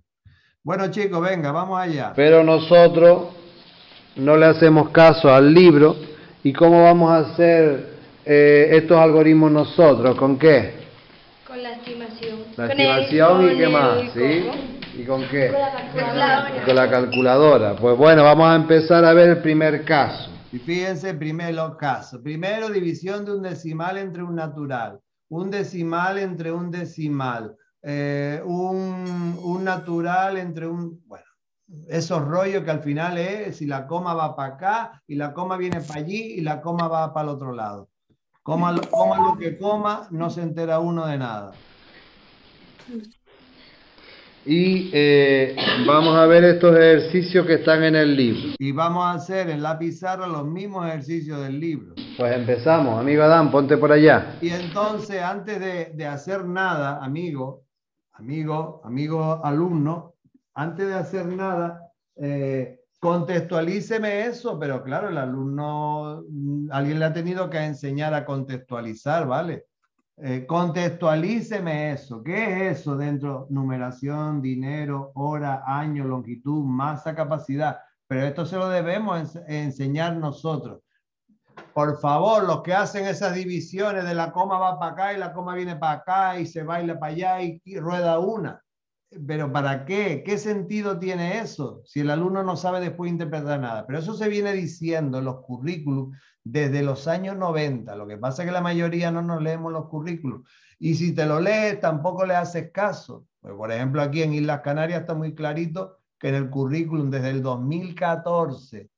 Bueno chicos, venga, vamos allá. Pero nosotros no le hacemos caso al libro y cómo vamos a hacer eh, estos algoritmos nosotros, ¿con qué? Con la estimación. La Con el- estimación y con qué el más. ¿sí? ¿Y con qué? Con la calculadora. Con la calculadora. Pues bueno, vamos a empezar a ver el primer caso. Y fíjense primero caso. Primero, división de un decimal entre un natural. Un decimal entre un decimal. eh, un, un natural entre un... Bueno, esos rollos que al final es si la coma va para acá y la coma viene para allí y la coma va para el otro lado. Coma, lo- coma lo que coma, no se entera uno de nada. Y eh, vamos a ver estos ejercicios que están en el libro. Y vamos a hacer en la pizarra los mismos ejercicios del libro. Pues empezamos, amigo Adán, ponte por allá. Y entonces, antes de, de hacer nada, amigo, amigo, amigo alumno, antes de hacer nada, eh, contextualíceme eso, pero claro, el alumno, mm, alguien le ha tenido que enseñar a contextualizar, ¿vale? Eh, contextualíceme eso. ¿Qué es eso dentro? Numeración, dinero, hora, año, longitud, masa, capacidad. Pero esto se lo debemos ens- enseñar nosotros. Por favor, los que hacen esas divisiones de la coma va para acá y la coma viene para acá y se baila para allá y, y rueda una. Pero ¿para qué? ¿Qué sentido tiene eso? Si el alumno no sabe después interpretar nada. Pero eso se viene diciendo en los currículums desde los años 90. Lo que pasa es que la mayoría no nos leemos los currículums. Y si te lo lees, tampoco le haces caso. Pues, por ejemplo, aquí en Islas Canarias está muy clarito que en el currículum desde el 2014,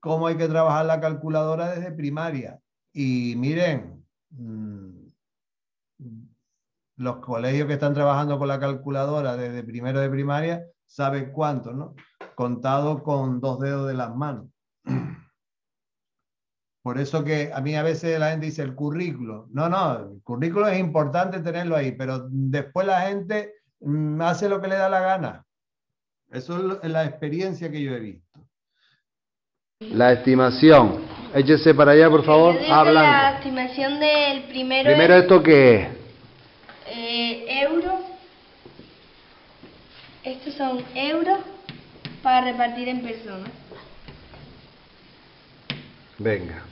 cómo hay que trabajar la calculadora desde primaria. Y miren, mm, los colegios que están trabajando con la calculadora desde primero de primaria saben cuánto, ¿no? Contado con dos dedos de las manos. <clears throat> Por eso que a mí a veces la gente dice el currículo. No, no, el currículo es importante tenerlo ahí, pero después la gente mm, hace lo que le da la gana. Eso es la experiencia que yo he visto. La estimación. Échese para allá, por favor. Que la estimación del primero, Primero, es ¿esto qué es? Eh, euros. Estos son euros para repartir en personas. Venga.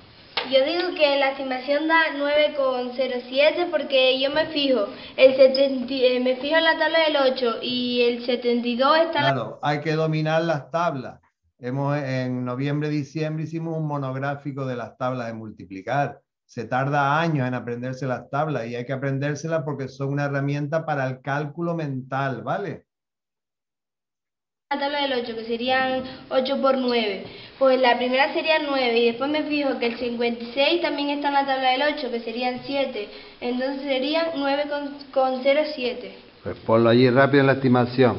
Yo digo que la estimación da 9,07 porque yo me fijo, el 70, eh, me fijo en la tabla del 8 y el 72 está en la Claro, hay que dominar las tablas. Hemos, en noviembre, diciembre hicimos un monográfico de las tablas de multiplicar. Se tarda años en aprenderse las tablas y hay que aprendérselas porque son una herramienta para el cálculo mental, ¿vale? la tabla del 8, que serían 8 por 9. Pues la primera sería 9 y después me fijo que el 56 también está en la tabla del 8, que serían 7. Entonces serían 9,07. Pues ponlo allí rápido en la estimación.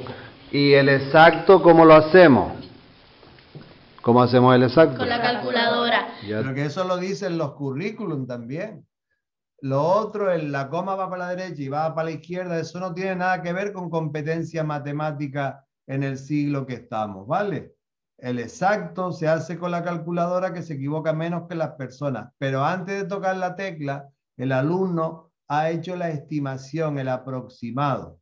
¿Y el exacto cómo lo hacemos? ¿Cómo hacemos el exacto? Con la calculadora. Ya. Pero que eso lo dicen los currículum también. Lo otro, es la coma va para la derecha y va para la izquierda, eso no tiene nada que ver con competencia matemática en el siglo que estamos, ¿vale? El exacto se hace con la calculadora que se equivoca menos que las personas, pero antes de tocar la tecla, el alumno ha hecho la estimación, el aproximado.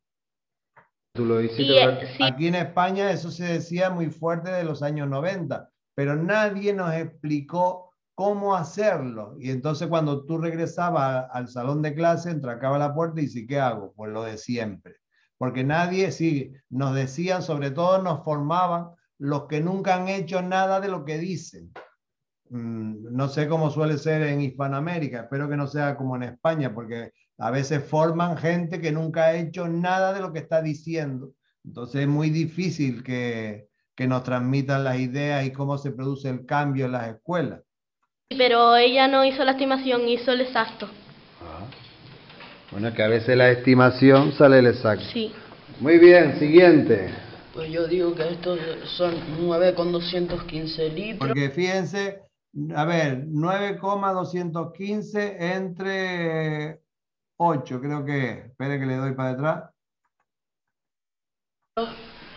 Tú lo hiciste, Aquí en España eso se decía muy fuerte de los años 90, pero nadie nos explicó cómo hacerlo. Y entonces cuando tú regresabas al salón de clase, entracaba la puerta y dice, ¿qué hago? Pues lo de siempre. Porque nadie, sí, nos decían, sobre todo nos formaban los que nunca han hecho nada de lo que dicen. Mm, no sé cómo suele ser en Hispanoamérica, espero que no sea como en España, porque a veces forman gente que nunca ha hecho nada de lo que está diciendo. Entonces es muy difícil que, que nos transmitan las ideas y cómo se produce el cambio en las escuelas. Pero ella no hizo la estimación, hizo el exacto. Ah. Bueno, que a veces la estimación sale el exacto. Sí. Muy bien, siguiente. Pues yo digo que estos son 9,215 litros. Porque fíjense, a ver, 9,215 entre 8, creo que es. Espere que le doy para detrás.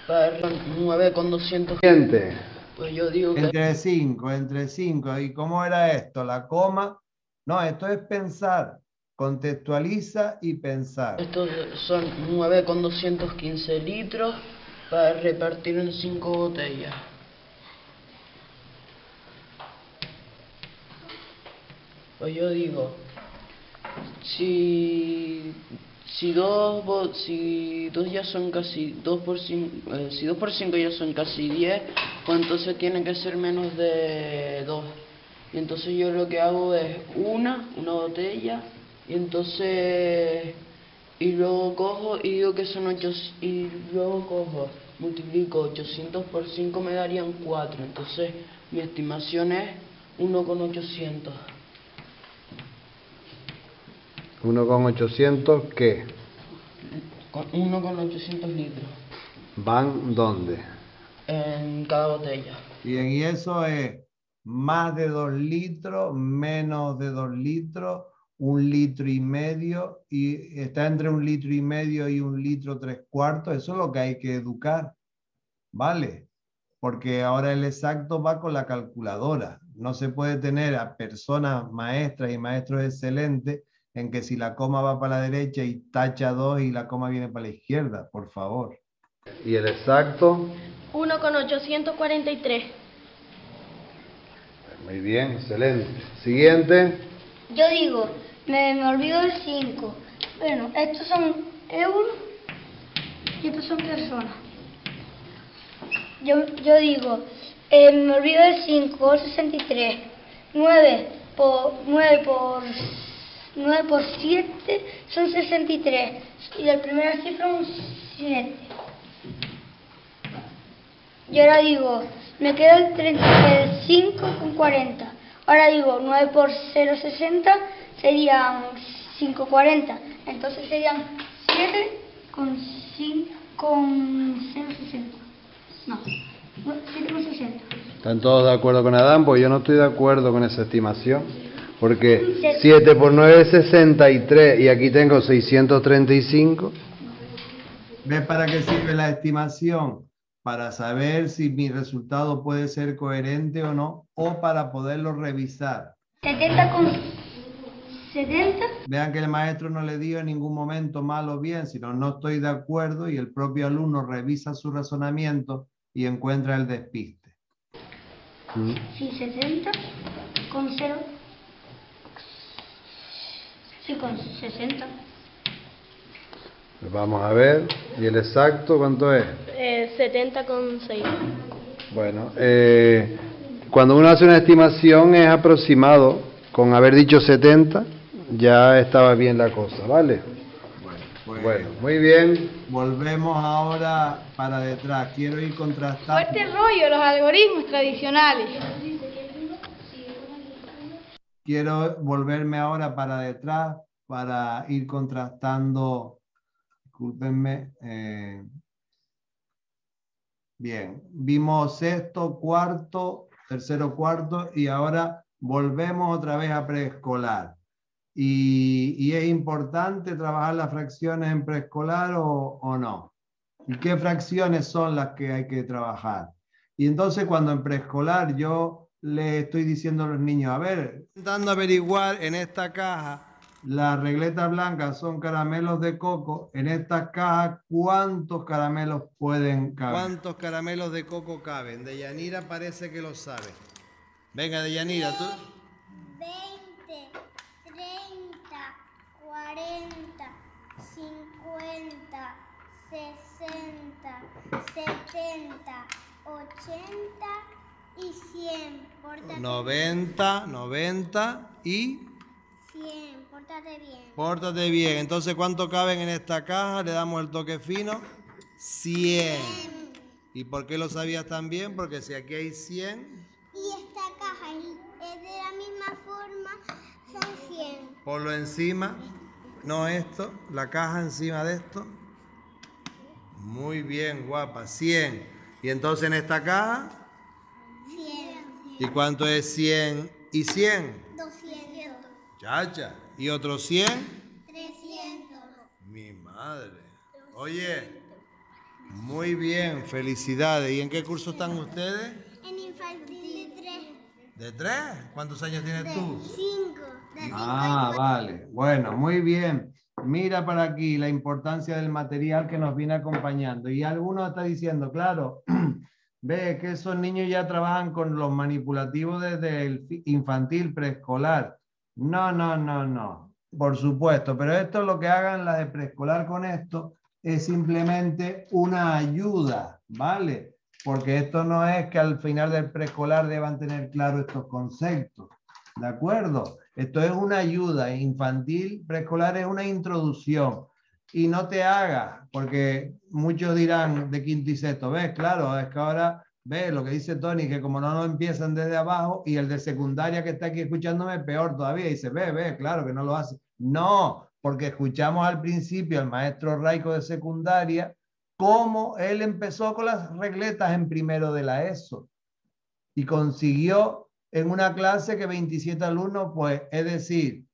9,215. Pues yo digo que... Entre 5, entre 5. ¿Y cómo era esto? La coma. No, esto es pensar. Contextualiza y pensar. Estos son 9,215 litros para repartir en cinco botellas. Pues yo digo, si, si 2 si dos ya son casi por 5, eh, si por ya son casi 10, pues entonces tiene que ser menos de 2. Y entonces yo lo que hago es una, una botella, y entonces y luego cojo y digo que son 8 y luego cojo, multiplico 800 por 5 me darían 4, entonces mi estimación es 1,800. 1,800 qué? 1,800 litros. ¿Van dónde? En cada botella. Y en eso es más de 2 litros, menos de 2 litros, un litro y medio, y está entre un litro y medio y un litro tres cuartos. Eso es lo que hay que educar. ¿Vale? Porque ahora el exacto va con la calculadora. No se puede tener a personas maestras y maestros excelentes en que si la coma va para la derecha y tacha dos y la coma viene para la izquierda, por favor. ¿Y el exacto? 1 con 843. Muy bien, excelente. Siguiente. Yo digo me, me olvido del 5. Bueno, estos son euros y estos son personas. Yo, yo digo, eh, me olvido del 5, 63. 9 por 9 por 9 por 7 son 63. Y la primera cifra un 7. Y ahora digo, me queda el 35 con 40. Ahora digo, 9 por 0, 60 serían 5,40. Entonces serían 7 con 5 con 0,60. No, 7,60. ¿Están todos de acuerdo con Adán? Pues yo no estoy de acuerdo con esa estimación. Porque 7 por 9 es 63 y aquí tengo 635. ¿Ves para qué sirve la estimación? Para saber si mi resultado puede ser coherente o no, o para poderlo revisar. 70 con Vean que el maestro no le dio en ningún momento mal o bien, sino no estoy de acuerdo y el propio alumno revisa su razonamiento y encuentra el despiste. Sí, 70 con 0. Sí, con 60. Pues vamos a ver. ¿Y el exacto cuánto es? Eh, 70 con 6. Bueno, eh, cuando uno hace una estimación es aproximado. Con haber dicho 70, ya estaba bien la cosa, ¿vale? Bueno, pues, muy bien. Volvemos ahora para detrás. Quiero ir contrastando. Fuerte rollo, los algoritmos tradicionales. Quiero volverme ahora para detrás para ir contrastando. Discúlpenme. Eh, bien, vimos sexto, cuarto tercero, cuarto y ahora volvemos otra vez a preescolar. Y, y, es importante trabajar las fracciones en preescolar o, o no. ¿Y qué fracciones son las que hay que trabajar? Y entonces cuando en preescolar yo le estoy diciendo a los niños, a ver, intentando averiguar en esta caja, las regletas blancas son caramelos de coco, en esta caja, ¿cuántos caramelos pueden caber? ¿Cuántos caramelos de coco caben? De Yanira parece que lo sabe. Venga, de Yanira, tú. 20, 30, 40, 50, 60, 70, 80 y 100. Pórtate 90, 90 y 100. Pórtate bien. Pórtate bien. Entonces, ¿cuánto caben en esta caja? Le damos el toque fino. 100. ¿Y por qué lo sabías tan bien? Porque si aquí hay 100... Y esta caja es de la misma forma, son 100. Por lo encima, no esto, la caja encima de esto. Muy bien, guapa, 100. Y entonces en esta caja... 100. ¿Y cuánto es 100 y 100? 200. Chacha. ¿Y otros 100? 300. Mi madre. Oye, muy bien, felicidades. ¿Y en qué curso están ustedes? En infantil de 3. ¿De 3? ¿Cuántos años tienes tú? 5. Ah, vale. Bueno, muy bien. Mira para aquí la importancia del material que nos viene acompañando. Y alguno está diciendo, claro, <clears throat> ve que esos niños ya trabajan con los manipulativos desde el infantil preescolar. No, no, no, no. Por supuesto, pero esto lo que hagan las de preescolar con esto es simplemente una ayuda, ¿vale? Porque esto no es que al final del preescolar deban tener claro estos conceptos, ¿de acuerdo? Esto es una ayuda infantil, preescolar es una introducción. Y no te hagas, porque muchos dirán de quinto y sexto, ves, claro, es que ahora, ves lo que dice Tony, que como no lo empiezan desde abajo, y el de secundaria que está aquí escuchándome, peor todavía, dice, ve, ve, claro que no lo hace. No, porque escuchamos al principio al maestro Raico de secundaria, cómo él empezó con las regletas en primero de la ESO y consiguió en una clase que 27 alumnos, pues es decir,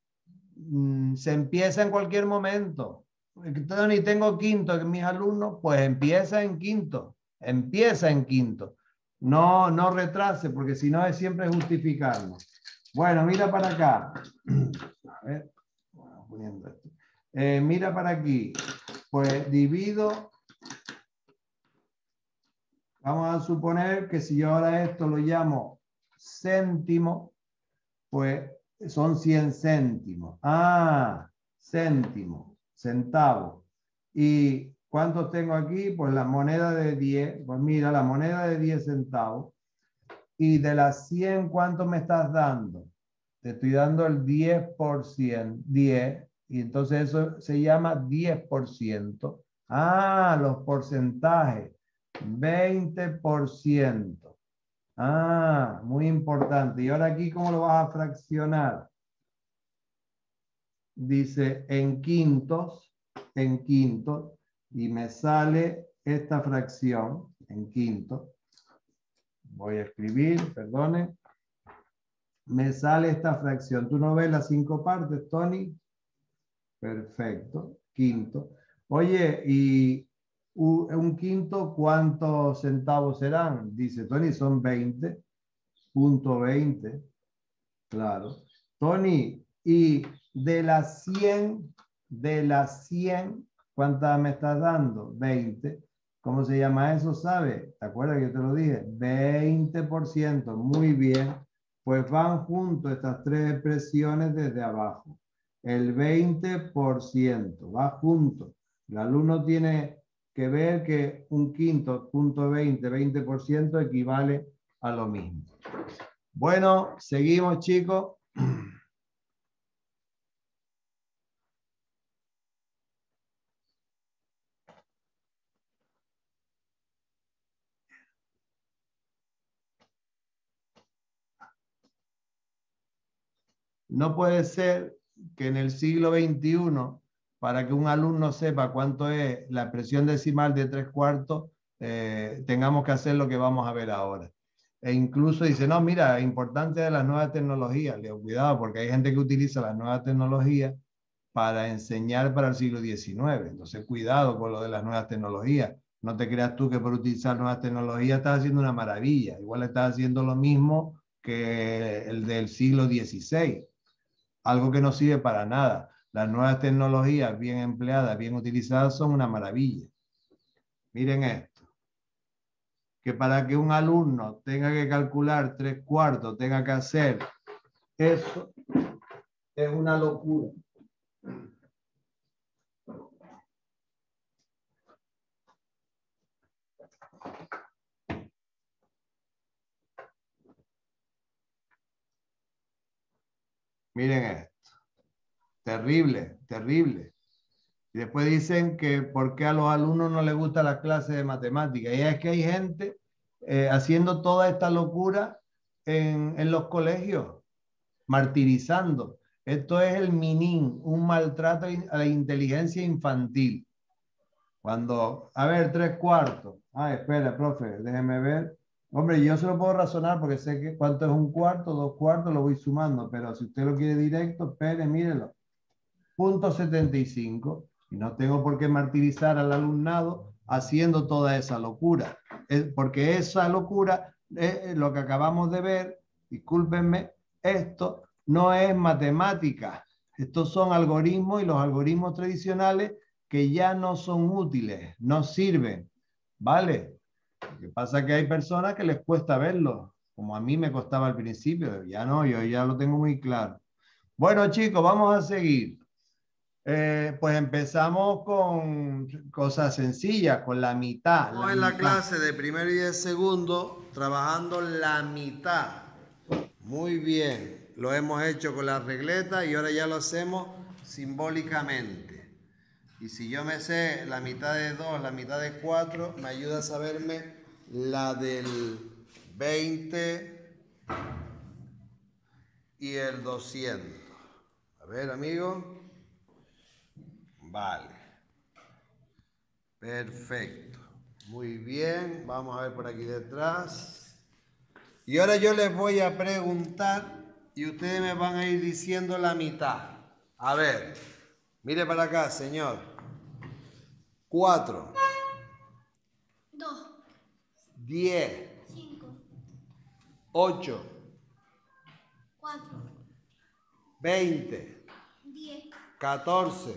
mm, se empieza en cualquier momento. Ni tengo quinto que mis alumnos, pues empieza en quinto, empieza en quinto. No, no retrase, porque si no es siempre justificarnos. Bueno, mira para acá. A ver, poniendo esto. Eh, mira para aquí. Pues divido. Vamos a suponer que si yo ahora esto lo llamo céntimo, pues son 100 céntimos. Ah, céntimo, centavo. ¿Y cuántos tengo aquí? Pues la moneda de 10. Pues mira, la moneda de 10 centavos. Y de las 100, ¿cuánto me estás dando? Te estoy dando el 10%, 10. Y entonces eso se llama 10%. Ah, los porcentajes. 20%. Ah, muy importante. ¿Y ahora aquí cómo lo vas a fraccionar? Dice en quintos, en quintos, y me sale esta fracción en quinto. Voy a escribir, perdone. Me sale esta fracción. ¿Tú no ves las cinco partes, Tony? Perfecto, quinto. Oye, y un quinto, ¿cuántos centavos serán? Dice Tony, son 20. Punto 20. Claro. Tony, y de las 100, de las 100, ¿cuántas me estás dando? 20. ¿Cómo se llama eso? ¿Sabe? ¿Te acuerdas que yo te lo dije? 20%. Muy bien. Pues van juntos estas tres expresiones desde abajo. El 20% va junto. El alumno tiene que ver que un quinto, punto 20, 20% equivale a lo mismo. Bueno, seguimos chicos. No puede ser que en el siglo XXI para que un alumno sepa cuánto es la expresión decimal de tres cuartos, eh, tengamos que hacer lo que vamos a ver ahora. e incluso dice, no, mira, importante de las nuevas tecnologías. Le cuidado, porque hay gente que utiliza las nuevas tecnologías para enseñar para el siglo XIX. Entonces, cuidado con lo de las nuevas tecnologías. No te creas tú que por utilizar nuevas tecnologías estás haciendo una maravilla. Igual estás haciendo lo mismo que el del siglo XVI. Algo que no sirve para nada. Las nuevas tecnologías bien empleadas, bien utilizadas, son una maravilla. Miren esto. Que para que un alumno tenga que calcular tres cuartos, tenga que hacer eso, es una locura. Miren esto. Terrible, terrible. Y después dicen que por qué a los alumnos no les gusta la clase de matemáticas. Y es que hay gente eh, haciendo toda esta locura en, los colegios, martirizando. Esto es el MININ, un maltrato a la inteligencia infantil. Cuando, a ver, tres cuartos. Ah, espera, profe, déjeme ver. Hombre, yo se lo puedo razonar porque sé que cuánto es un cuarto, dos cuartos, lo voy sumando, pero si usted lo quiere directo, espere, mírelo. Punto 75. Y no tengo por qué martirizar al alumnado haciendo toda esa locura. Porque esa locura, es lo que acabamos de ver, discúlpenme, esto no es matemática. Estos son algoritmos y los algoritmos tradicionales que ya no son útiles, no sirven. ¿Vale? Lo que pasa es que hay personas que les cuesta verlo, como a mí me costaba al principio. Ya no, yo ya lo tengo muy claro. Bueno, chicos, vamos a seguir. Eh, pues empezamos con cosas sencillas, con la mitad. Estamos en la clase de primero y de segundo, trabajando la mitad. Muy bien, lo hemos hecho con la regleta y ahora ya lo hacemos simbólicamente. Y si yo me sé la mitad de 2, la mitad de 4, me ayuda a saberme la del 20 y el 200. A ver, amigo. Vale. Perfecto. Muy bien. Vamos a ver por aquí detrás. Y ahora yo les voy a preguntar y ustedes me van a ir diciendo la mitad. A ver. Mire para acá, señor. 4. 2. 10. 5. 8. 4. 20. 10. 14.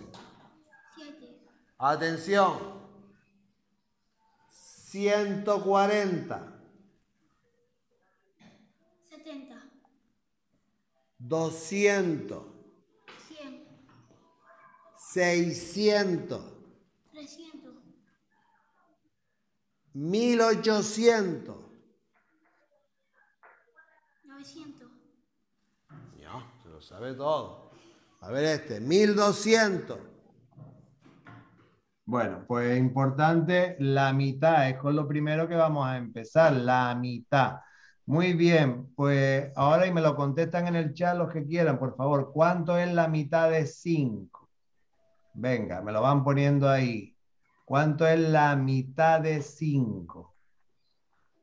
7. Atención. 140. 70. 200. 100. 600. 1800. 900. No, se lo sabe todo. A ver este, 1200. Bueno, pues importante, la mitad es con lo primero que vamos a empezar, la mitad. Muy bien, pues ahora y me lo contestan en el chat los que quieran, por favor. ¿Cuánto es la mitad de 5? Venga, me lo van poniendo ahí. ¿Cuánto es la mitad de 5?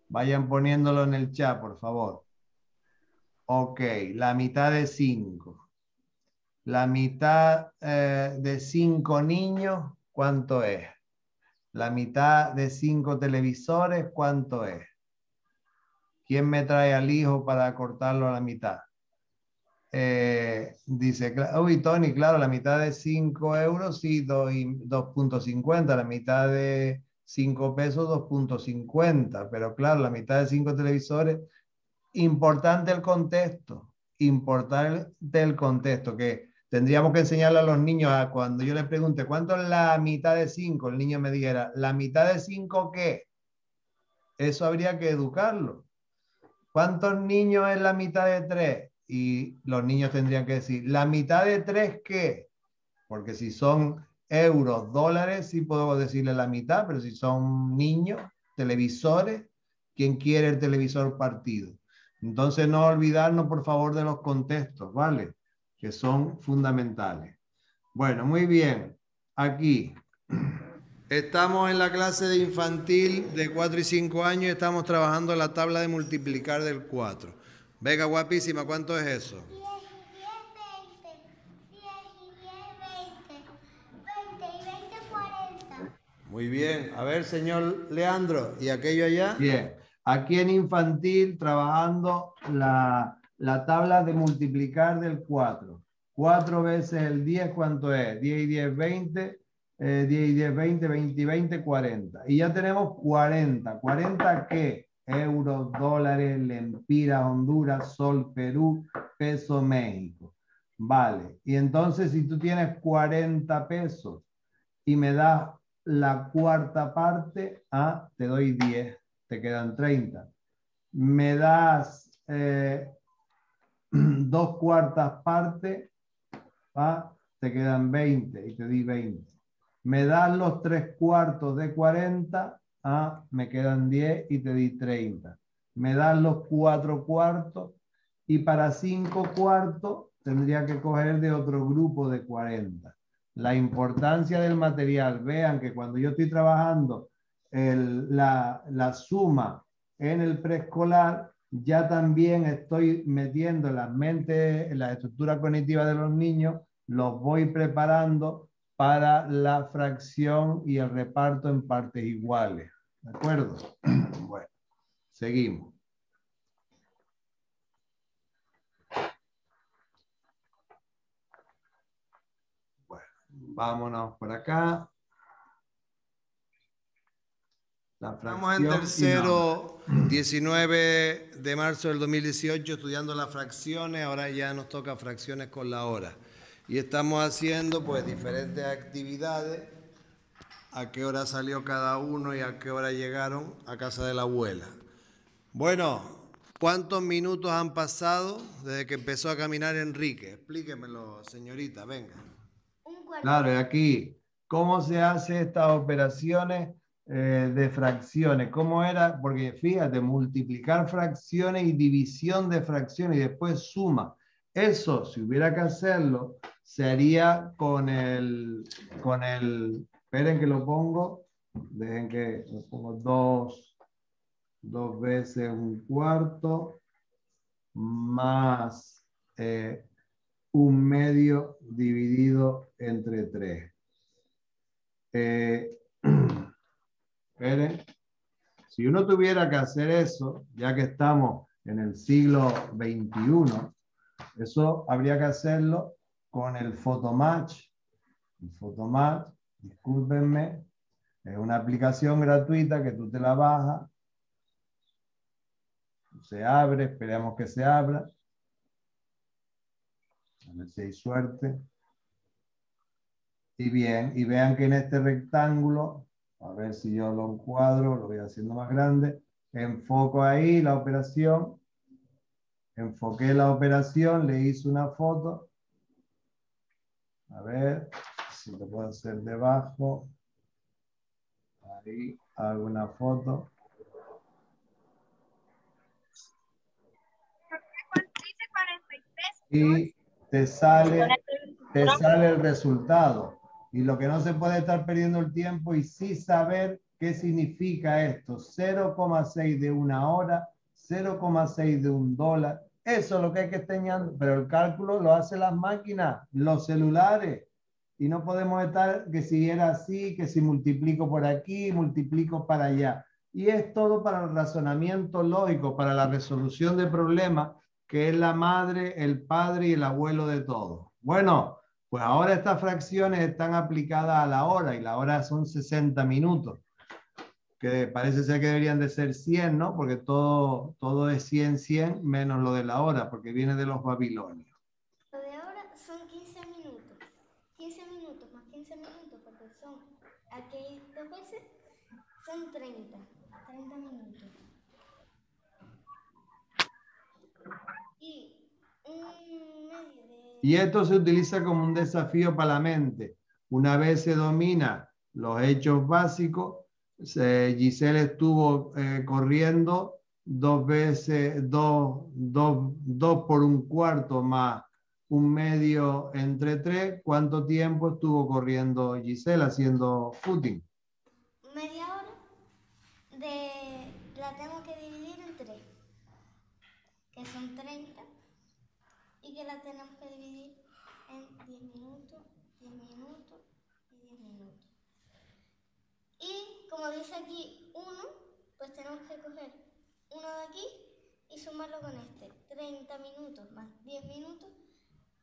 Vayan poniéndolo en el chat, por favor. Ok, la mitad de 5. La mitad eh, de 5 niños, ¿cuánto es? La mitad de 5 televisores, ¿cuánto es? ¿Quién me trae al hijo para cortarlo a la mitad? Eh, dice, uy, Tony, claro, la mitad de 5 euros, sí, 2.50, la mitad de 5 pesos, 2.50, pero claro, la mitad de 5 televisores, importante el contexto, importante el contexto, que tendríamos que enseñarle a los niños a cuando yo les pregunte, ¿cuánto es la mitad de 5? El niño me dijera, ¿la mitad de 5 qué? Eso habría que educarlo. ¿Cuántos niños es la mitad de 3? Y los niños tendrían que decir, ¿la mitad de 3 qué? Porque si son euros, dólares, sí podemos decirle la mitad, pero si son niños, televisores, ¿quién quiere el televisor partido? Entonces no olvidarnos, por favor, de los contextos, ¿vale? Que son fundamentales. Bueno, muy bien. Aquí. Estamos en la clase de infantil de 4 y 5 años y estamos trabajando la tabla de multiplicar del 4. Venga, guapísima, ¿cuánto es eso? 10 y 10, 20. 10 y 10, 20. 20 y 20, 40. Muy bien. A ver, señor Leandro, ¿y aquello allá? Bien, aquí en infantil trabajando la, la tabla de multiplicar del 4. 4 veces el 10, ¿cuánto es? 10 y 10, 20. eh, 10 y 10, 20, 20 y 20, 40. Y ya tenemos 40. ¿40 qué? Euros, dólares, lempiras, Honduras, sol, Perú, peso, México. Vale. Y entonces si tú tienes 40 pesos y me das la cuarta parte, ah, te doy 10, te quedan 30. Me das eh, <clears throat> dos cuartas partes, ah, te quedan 20 y te di 20. Me das los tres cuartos de 40, ah, me quedan 10 y te di 30. Me das los cuatro cuartos y para cinco cuartos tendría que coger de otro grupo de 40 la importancia del material. Vean que cuando yo estoy trabajando la, la suma en el preescolar, ya también estoy metiendo en las mentes, en la estructura cognitiva de los niños, los voy preparando para la fracción y el reparto en partes iguales. ¿De acuerdo? <clears throat> Bueno, seguimos. Vámonos por acá. Estamos en tercero, 19 <clears throat> de marzo del 2018, estudiando las fracciones. Ahora ya nos toca fracciones con la hora. Y estamos haciendo pues diferentes actividades. A qué hora salió cada uno y a qué hora llegaron a casa de la abuela. Bueno, ¿cuántos minutos han pasado desde que empezó a caminar Enrique? Explíquemelo, señorita, venga. Claro, y aquí, ¿cómo se hace estas operaciones eh, de fracciones? ¿Cómo era? Porque fíjate, multiplicar fracciones y división de fracciones y después suma. Eso, si hubiera que hacerlo, se haría con el, con el, esperen que lo pongo, dejen que lo pongo dos, dos veces un cuarto, más eh, un medio dividido entre 3. <clears throat> esperen. Si uno tuviera que hacer eso, ya que estamos en el siglo XXI, eso habría que hacerlo con el Photomatch. El Photomatch, discúlpenme, es una aplicación gratuita que tú te la bajas, se abre, esperemos que se abra. A ver si hay suerte. Y bien, y vean que en este rectángulo, a ver si yo lo encuadro, lo voy haciendo más grande, enfoco ahí la operación, enfoqué la operación, le hice una foto. A ver lo puedo hacer debajo. Ahí hago una foto. y te sale, te sale el resultado. Y lo que no se puede estar perdiendo el tiempo y sí saber qué significa esto. 0,6 de una hora, 0,6 de un dólar. Eso es lo que hay que estar pero el cálculo lo hacen las máquinas, los celulares. Y no podemos estar que si era así, que si multiplico por aquí, multiplico para allá. Y es todo para el razonamiento lógico, para la resolución de problemas que es la madre, el padre y el abuelo de todo. Bueno, pues ahora estas fracciones están aplicadas a la hora y la hora son 60 minutos, que parece ser que deberían de ser 100, ¿no? Porque todo, todo es 100, 100 menos lo de la hora, porque viene de los babilonios. Lo de ahora son 15 minutos. 15 minutos más 15 minutos, porque son aquí dos veces, son 30. 30 minutos. Y un medio de... Y esto se utiliza como un desafío para la mente. Una vez se domina los hechos básicos, se- Giselle estuvo eh, corriendo dos veces, dos, dos, dos por un cuarto más un medio entre tres. ¿Cuánto tiempo estuvo corriendo Giselle haciendo footing? media hora, de, la tengo que dividir en tres, que son 30, y que la tenemos que dividir en 10 minutos, 10 minutos y 10 minutos. Y como dice aquí 1, pues tenemos que coger uno de aquí y sumarlo con este. 30 minutos más 10 minutos,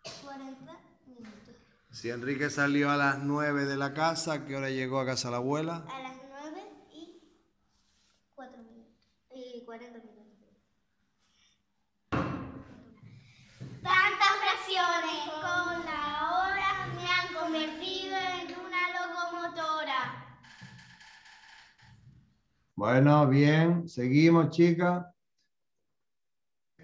40 minutos. Si Enrique salió a las 9 de la casa, ¿a qué hora llegó a casa la abuela? A las 9 y 4 minutos. Y 40 minutos. Tantas fracciones con la hora me han convertido en una locomotora. Bueno, bien, seguimos chicas.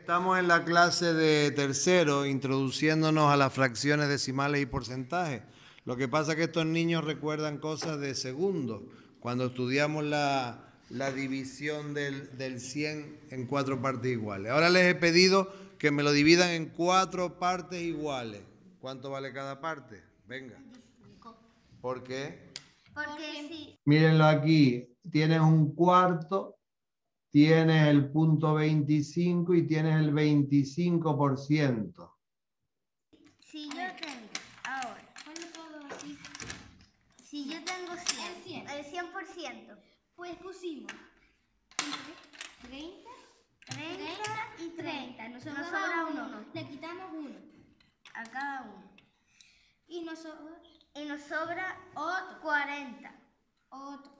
Estamos en la clase de tercero, introduciéndonos a las fracciones decimales y porcentajes. Lo que pasa es que estos niños recuerdan cosas de segundo, cuando estudiamos la, la división del, del 100 en cuatro partes iguales. Ahora les he pedido que me lo dividan en cuatro partes iguales. ¿Cuánto vale cada parte? Venga. ¿Por qué? Porque si Mírenlo aquí, tienes un cuarto, tienes el punto 25 y tienes el 25%. Si yo tengo, ahora, si yo tengo 100, el 100%, pues pusimos 30, 30 y 30. Nos, sobra uno. Le quitamos uno a cada uno. Y nos sobra, y nos sobra otro. 40. Otro.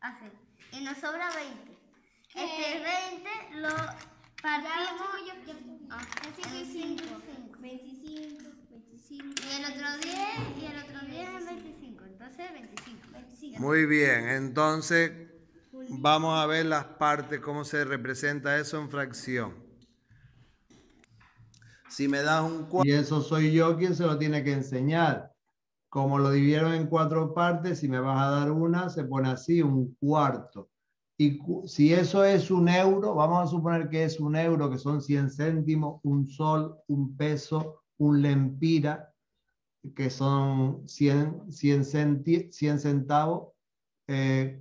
Así. Y nos sobra 20. Este 20 lo partimos ah, en 25. 25, 25. Y el otro 10 y el otro 10 en 25. Entonces 25. 25. Muy bien, entonces vamos a ver las partes, cómo se representa eso en fracción. Si me das un cuarto... Y eso soy yo quien se lo tiene que enseñar. Como lo dividieron en cuatro partes, si me vas a dar una, se pone así, un cuarto. Y si eso es un euro, vamos a suponer que es un euro, que son 100 céntimos, un sol, un peso, un lempira, que son 100, 100, centi- 100 centavos. Eh,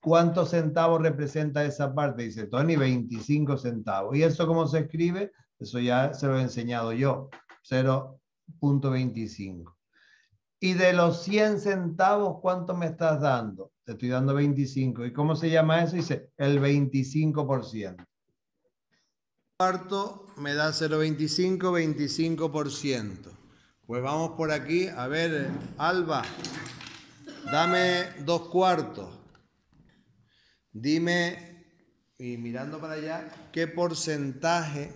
¿Cuántos centavos representa esa parte? Dice Tony, 25 centavos. ¿Y eso cómo se escribe? Eso ya se lo he enseñado yo, 0.25. Y de los 100 centavos, ¿cuánto me estás dando? Te estoy dando 25. ¿Y cómo se llama eso? Dice el 25%. Cuarto me da 0,25, 25%. Pues vamos por aquí. A ver, Alba, dame dos cuartos. Dime, y mirando para allá, ¿qué porcentaje,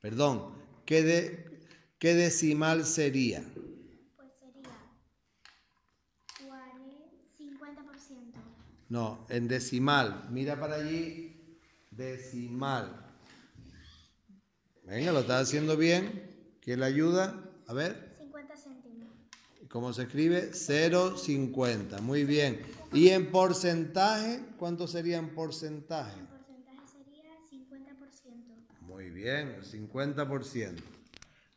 perdón, qué, de- qué decimal sería? Pues sería 50%. No, en decimal. Mira para allí, decimal. Venga, lo estás haciendo bien. ¿Quién le ayuda? A ver, 50 céntimos. ¿cómo se escribe? 0,50. Muy bien. ¿Y en porcentaje? ¿Cuánto sería en porcentaje? El porcentaje sería 50%. Muy bien, el 50%.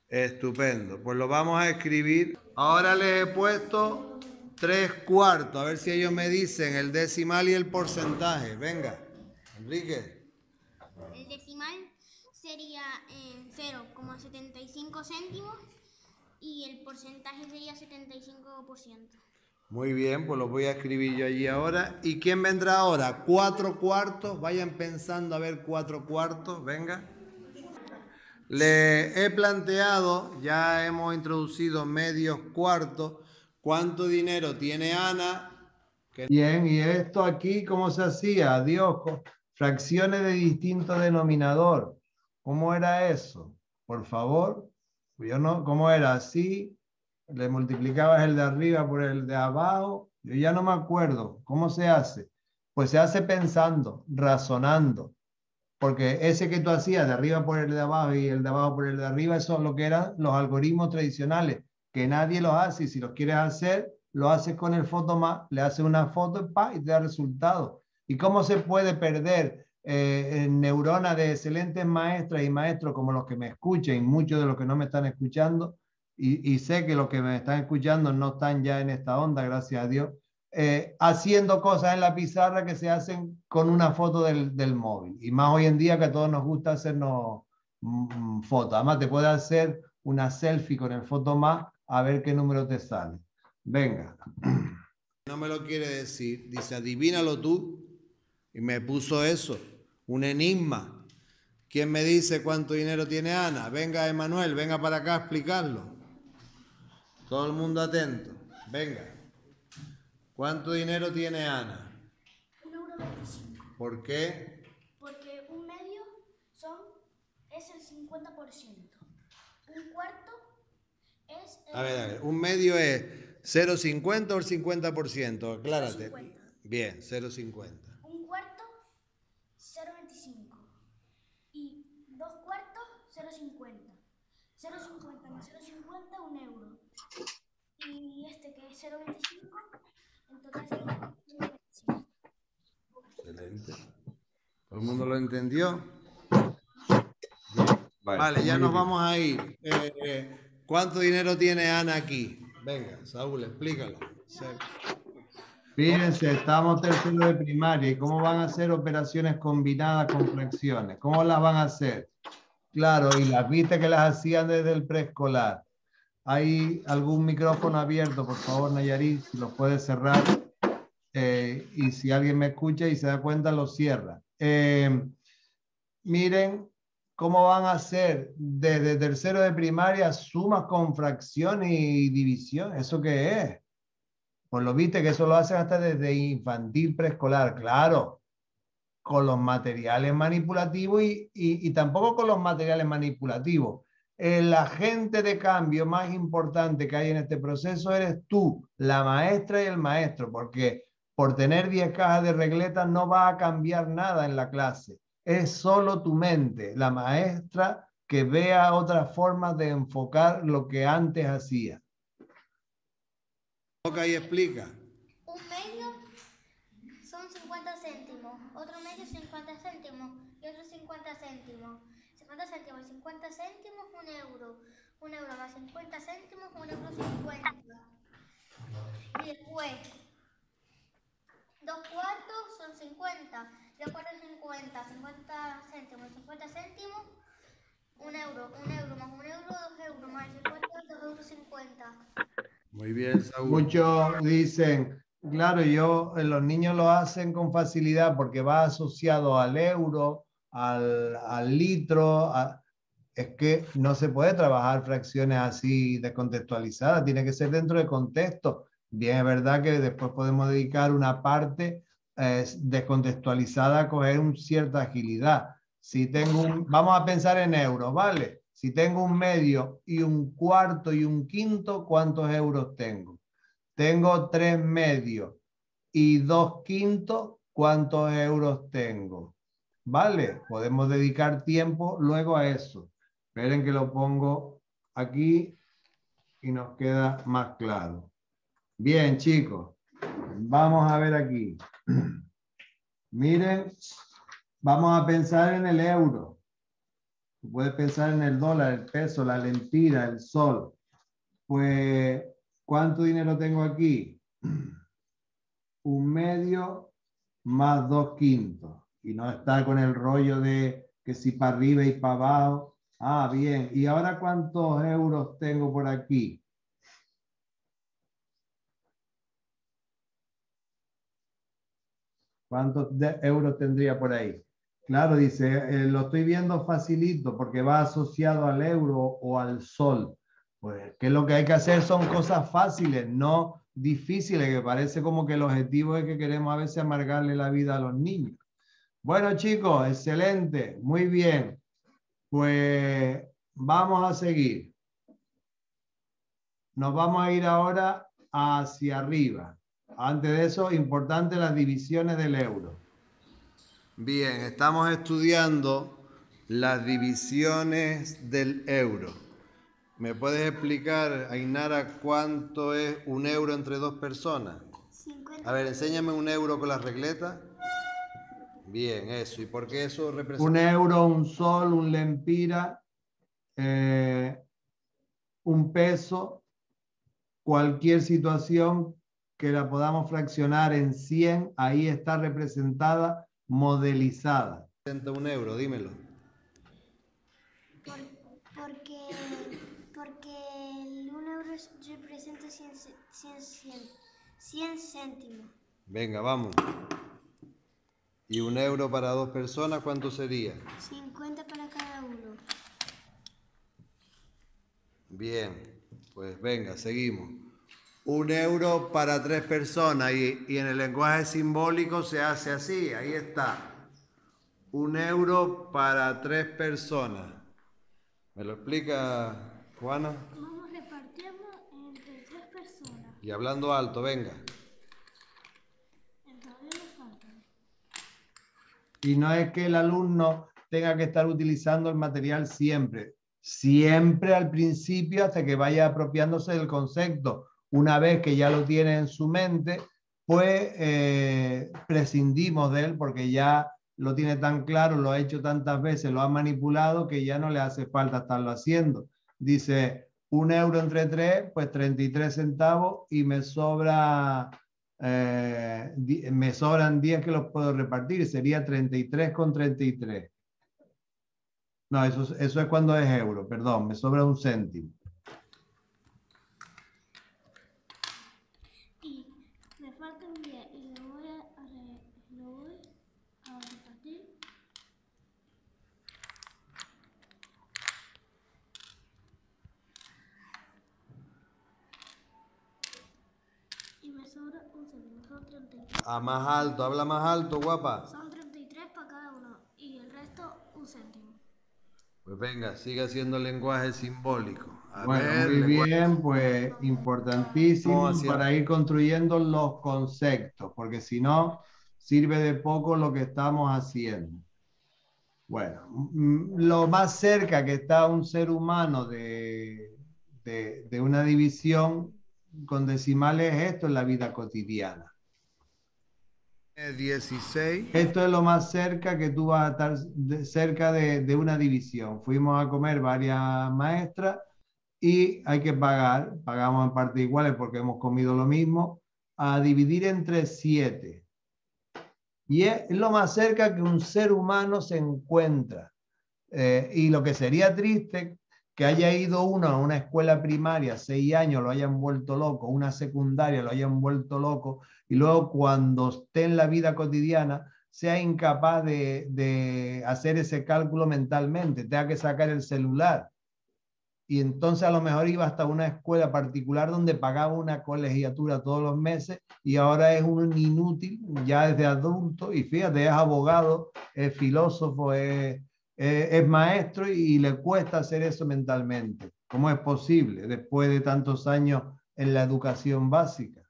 Estupendo. Pues lo vamos a escribir. Ahora les he puesto tres cuartos. A ver si ellos me dicen el decimal y el porcentaje. Venga, Enrique. El decimal sería en 0,75 céntimos y el porcentaje sería 75%. Muy bien, pues lo voy a escribir yo allí ahora. ¿Y quién vendrá ahora? Cuatro cuartos. Vayan pensando a ver cuatro cuartos. Venga. Le he planteado, ya hemos introducido medios cuartos. ¿Cuánto dinero tiene Ana? Bien, y esto aquí, ¿cómo se hacía? Co- Fracciones de distinto denominador. ¿Cómo era eso? Por favor. Yo no, ¿cómo era? Así, le multiplicabas el de arriba por el de abajo. Yo ya no me acuerdo. ¿Cómo se hace? Pues se hace pensando, razonando. Porque ese que tú hacías de arriba por el de abajo y el de abajo por el de arriba, eso es lo que eran los algoritmos tradicionales, que nadie los hace y si los quieres hacer, lo haces con el Photomat, le haces una foto pa, y te da resultado. ¿Y cómo se puede perder eh, neuronas de excelentes maestras y maestros como los que me escuchan y muchos de los que no me están escuchando? Y, sé que los que me están escuchando no están ya en esta onda, gracias a Dios. eh, haciendo cosas en la pizarra que se hacen con una foto del, del móvil. Y más hoy en día que a todos nos gusta hacernos mm, fotos. Además, te puede hacer una selfie con el más a ver qué número te sale. Venga. No me lo quiere decir. Dice, adivínalo tú. Y me puso eso, un enigma. ¿Quién me dice cuánto dinero tiene Ana? Venga, Emanuel, venga para acá a explicarlo. Todo el mundo atento. Venga. ¿Cuánto dinero tiene Ana? Un euro veinticinco. ¿Por qué? Porque un medio son, es el 50%. Un cuarto A ver, a ver. Un medio es 0,50 o el 50%. Aclárate. 0,50. Bien, 0,50. Un cuarto, 0,25. Y dos cuartos, 0,50. 0,50 más 0,50, un euro. Y este que es 0,25, en total sería 1,25. Excelente. ¿Todo el mundo lo entendió? Vale, Vale, ya nos bien. vamos a ir. Eh, eh, ¿Cuánto dinero tiene Ana aquí? Venga, Saúl, explícalo. Se- Fíjense, estamos tercero de primaria y cómo van a hacer operaciones combinadas con fracciones. ¿Cómo las van a hacer? Claro, y las viste que las hacían desde el preescolar. ¿Hay algún micrófono abierto, por favor, Nayarit? Si lo puede cerrar. Eh, y si alguien me escucha y se da cuenta, lo cierra. Eh, miren cómo van a hacer desde tercero de primaria sumas con fracción y división. ¿Eso qué es? Pues lo viste que eso lo hacen hasta desde infantil preescolar, claro, con los materiales manipulativos y, y- y tampoco con los materiales manipulativos. El agente de cambio más importante que hay en este proceso eres tú, la maestra y el maestro, porque por tener 10 cajas de regletas no va a cambiar nada en la clase. Es solo tu mente, la maestra que vea otras formas de enfocar lo que antes hacía. Toca y explica. Un medio son 50 céntimos, otro medio 50 céntimos y otro 50 céntimos. 50 céntimos, 50 céntimos, un euro. Un euro más 50 céntimos, un euro 50. Y después, dos cuartos son 50. Dos cuartos 50, 50 céntimos, 50 céntimos, un euro. Un euro más un euro, dos euros más 50, dos euros 50. Muy bien, Saúl. Muchos dicen, claro, yo, eh, los niños lo hacen con facilidad porque va asociado al euro, al, al litro. a- es que no se puede trabajar fracciones así descontextualizadas, tiene que ser dentro de contexto. Bien, es verdad que después podemos dedicar una parte descontextualizada coger un, cierta agilidad. Si tengo un, vamos a pensar en euros, ¿vale? Si tengo un medio y un cuarto y un quinto, ¿cuántos euros tengo? Tengo tres medios y dos quintos, ¿cuántos euros tengo? ¿Vale? Podemos dedicar tiempo luego a eso. Esperen que lo pongo aquí y nos queda más claro. Bien, chicos, vamos a ver aquí. <clears throat> Miren, vamos a pensar en el euro. Puedes pensar en el dólar, el peso, la lempira, el sol. Pues, ¿cuánto dinero tengo aquí? <clears throat> Un medio más dos quintos. Y no está con el rollo de que si para arriba y para abajo. Ah, bien. ¿Y ahora cuántos euros tengo por aquí? ¿Cuántos euros tendría por ahí? Claro, dice, eh, lo estoy viendo facilito porque va asociado al euro o al sol. Pues, ¿qué es lo que hay que hacer? Son cosas fáciles, no difíciles, que parece como que el objetivo es que queremos a veces amargarle la vida a los niños. Bueno, chicos, excelente, muy bien. Pues vamos a seguir. Nos vamos a ir ahora hacia arriba. Antes de eso, importante las divisiones del euro. Bien, estamos estudiando las divisiones del euro. ¿Me puedes explicar, Ainara, cuánto es un euro entre dos personas? 50. A ver, enséñame un euro con las regletas. Bien, eso. ¿Y por qué eso representa? Un euro, un sol, un lempira, eh, un peso, cualquier situación que la podamos fraccionar en 100, ahí está representada, modelizada. Un euro, dímelo. porque, porque el 1 euro representa 100, 100, 100 céntimos. Venga, vamos. ¿Y un euro para dos personas cuánto sería? 50 para cada uno. Bien, pues venga, seguimos un euro para tres personas y, en el lenguaje simbólico se hace así, ahí está. Un euro para tres personas. ¿Me lo explica Juana? Vamos repartiendo entre tres personas. Y hablando alto, venga. Y no es que el alumno tenga que estar utilizando el material siempre, siempre al principio hasta que vaya apropiándose del concepto una vez que ya lo tiene en su mente, pues eh, prescindimos de él porque ya lo tiene tan claro, lo ha hecho tantas veces, lo ha manipulado que ya no le hace falta estarlo haciendo. Dice, un euro entre tres, pues 33 centavos y me sobra eh, me sobran 10 que los puedo repartir, sería 33 con 33. No, eso, eso es cuando es euro, perdón, me sobra un céntimo. A más alto, habla más alto, guapa. Son 33 para cada uno y el resto un céntimo. Pues venga, sigue haciendo lenguaje simbólico. bueno, muy bien, pues importantísimo para ir construyendo los conceptos, porque si no, sirve de poco lo que estamos haciendo. Bueno, mm, lo más cerca que está un ser humano de, de, de una división con decimales es esto en la vida cotidiana. 16. Esto es lo más cerca que tú vas a estar cerca de, de, una división. Fuimos a comer varias maestras y hay que pagar, pagamos en partes iguales porque hemos comido lo mismo, a dividir entre 7. Y es lo más cerca que un ser humano se encuentra. Eh, y lo que sería triste que haya ido uno a una escuela primaria, seis años, lo hayan vuelto loco, una secundaria, lo hayan vuelto loco, y luego cuando esté en la vida cotidiana, sea incapaz de, de hacer ese cálculo mentalmente, tenga que sacar el celular. Y entonces a lo mejor iba hasta una escuela particular donde pagaba una colegiatura todos los meses y ahora es un inútil, ya desde adulto, y fíjate, es abogado, es filósofo, es eh, es maestro y, le cuesta hacer eso mentalmente. ¿Cómo es posible después de tantos años en la educación básica?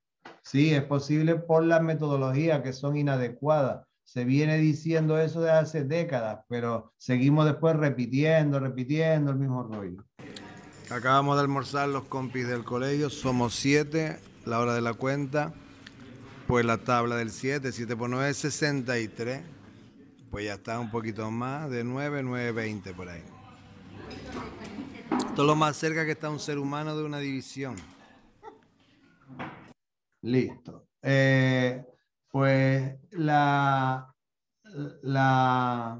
Sí, es posible por las metodologías que son inadecuadas. Se viene diciendo eso de hace décadas, pero seguimos después repitiendo, repitiendo el mismo rollo. Acabamos de almorzar los compis del colegio, somos siete, la hora de la cuenta, pues la tabla del 7, 7 por 9 es 63 pues ya está un poquito más de 9, 9, 20 por ahí. Esto es lo más cerca que está un ser humano de una división. Listo. Eh, pues la, la,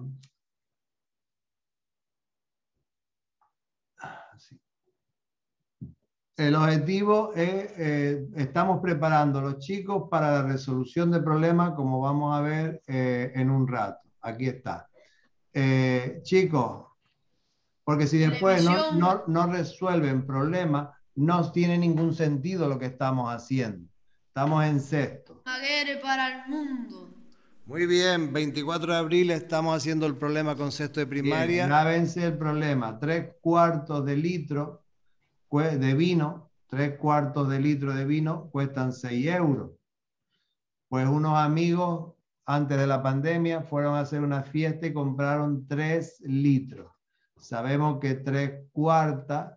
el objetivo es, eh, estamos preparando a los chicos para la resolución de problemas, como vamos a ver eh, en un rato aquí está. Eh, chicos, porque si después no, no, no, resuelven problemas, no tiene ningún sentido lo que estamos haciendo. Estamos en sexto. para el mundo. Muy bien, 24 de abril estamos haciendo el problema con sexto de primaria. Ya vence el problema. Tres cuartos de litro de vino, tres cuartos de litro de vino cuestan 6 euros. Pues unos amigos antes de la pandemia, fueron a hacer una fiesta y compraron tres litros. Sabemos que tres cuartas,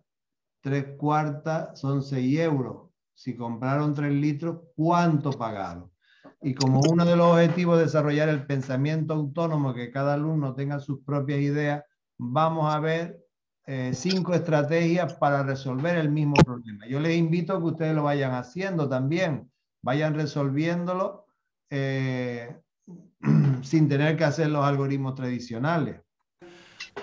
tres cuartas son seis euros. Si compraron tres litros, ¿cuánto pagaron? Y como uno de los objetivos es desarrollar el pensamiento autónomo, que cada alumno tenga sus propias ideas, vamos a ver eh, cinco estrategias para resolver el mismo problema. Yo les invito a que ustedes lo vayan haciendo también vayan resolviéndolo eh, sin tener que hacer los algoritmos tradicionales.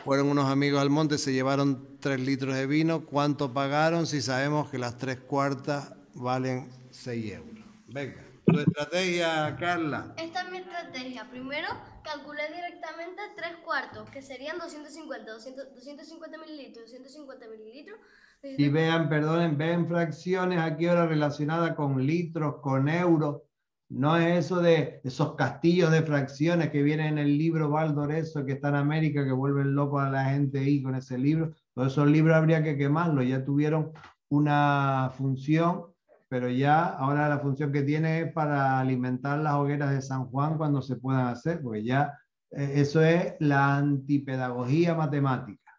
Fueron unos amigos al monte, se llevaron tres litros de vino. ¿Cuánto pagaron si sabemos que las tres cuartas valen 6 euros? Venga, tu estrategia, Carla. Esta es mi estrategia. Primero, calculé directamente tres cuartos, que serían 250, 200, 250 mililitros, 250 mililitros. Y vean, perdonen, ven fracciones aquí ahora relacionadas con litros, con euros. No es eso de esos castillos de fracciones que vienen en el libro Valdoreso que está en América, que vuelven loco a la gente ahí con ese libro. Todos esos libros habría que quemarlos, ya tuvieron una función, pero ya ahora la función que tiene es para alimentar las hogueras de San Juan cuando se puedan hacer, porque ya eh, eso es la antipedagogía matemática.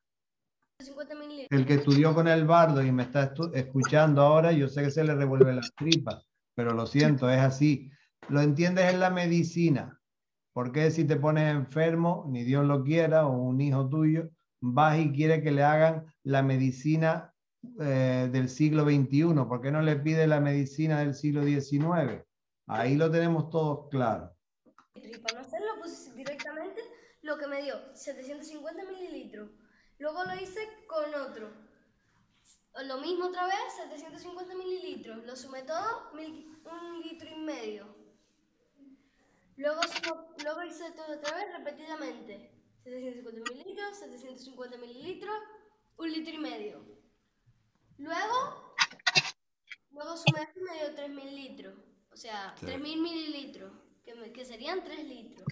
El que estudió con el bardo y me está escuchando ahora, yo sé que se le revuelve las tripas, pero lo siento, es así lo entiendes en la medicina. Porque si te pones enfermo, ni Dios lo quiera, o un hijo tuyo, vas y quiere que le hagan la medicina eh, del siglo XXI? ¿Por qué no le pide la medicina del siglo XIX? Ahí lo tenemos todos claro. Y para no hacerlo, pues directamente lo que me dio, 750 mililitros. Luego lo hice con otro. Lo mismo otra vez, 750 mililitros. Lo sumé todo, un litro y medio. Luego, luego hice todo otra vez repetidamente. 750 mililitros, 750 mililitros, un litro y medio. Luego, luego sumé y me dio 3.000 litros. O sea, 3.000 mililitros, que, que serían 3 litros.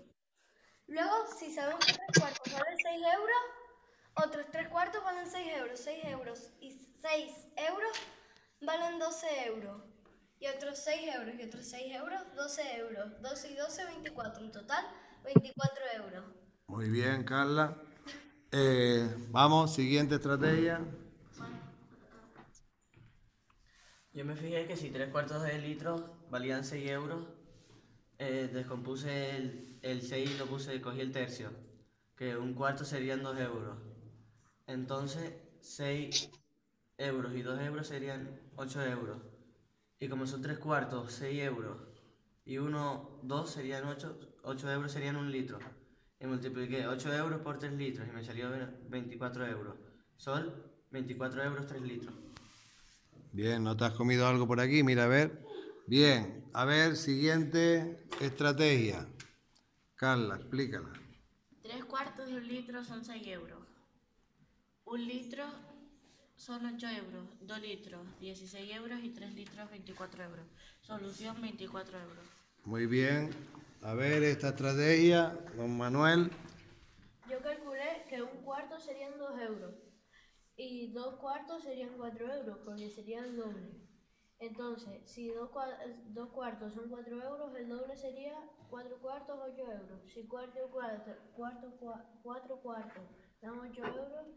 Luego, si sabemos que 3 cuartos valen 6 euros, otros 3 cuartos valen 6 euros. 6 euros y 6 euros valen 12 euros y otros 6 euros, y otros 6 euros, 12 euros. 12 y 12, 24. En total, 24 euros. Muy bien, Carla. Eh, vamos, siguiente estrategia. Yo me fijé que si 3 cuartos de litro valían 6 euros, eh, descompuse el, el 6 y lo puse, cogí el tercio, que un cuarto serían 2 euros. Entonces, 6 euros y 2 euros serían 8 euros. Y como son tres cuartos, 6 euros. Y uno, dos serían 8, 8 euros serían un litro. Y multipliqué 8 euros por 3 litros y me salió 24 euros. Son 24 euros 3 litros. Bien, ¿no te has comido algo por aquí? Mira, a ver. Bien, a ver, siguiente estrategia. Carla, explícala. 3 cuartos de un litro son 6 euros. Un litro son 8 euros, 2 litros, 16 euros y 3 litros, 24 euros. Solución, 24 euros. Muy bien. A ver, esta estrategia, don Manuel. Yo calculé que un cuarto serían 2 euros y dos cuartos serían 4 euros, porque sería el doble. Entonces, si dos, dos cuartos son 4 euros, el doble sería 4 cuartos, 8 euros. Si cuarto, cuarto, cuarto, cuatro cuartos dan 8 euros,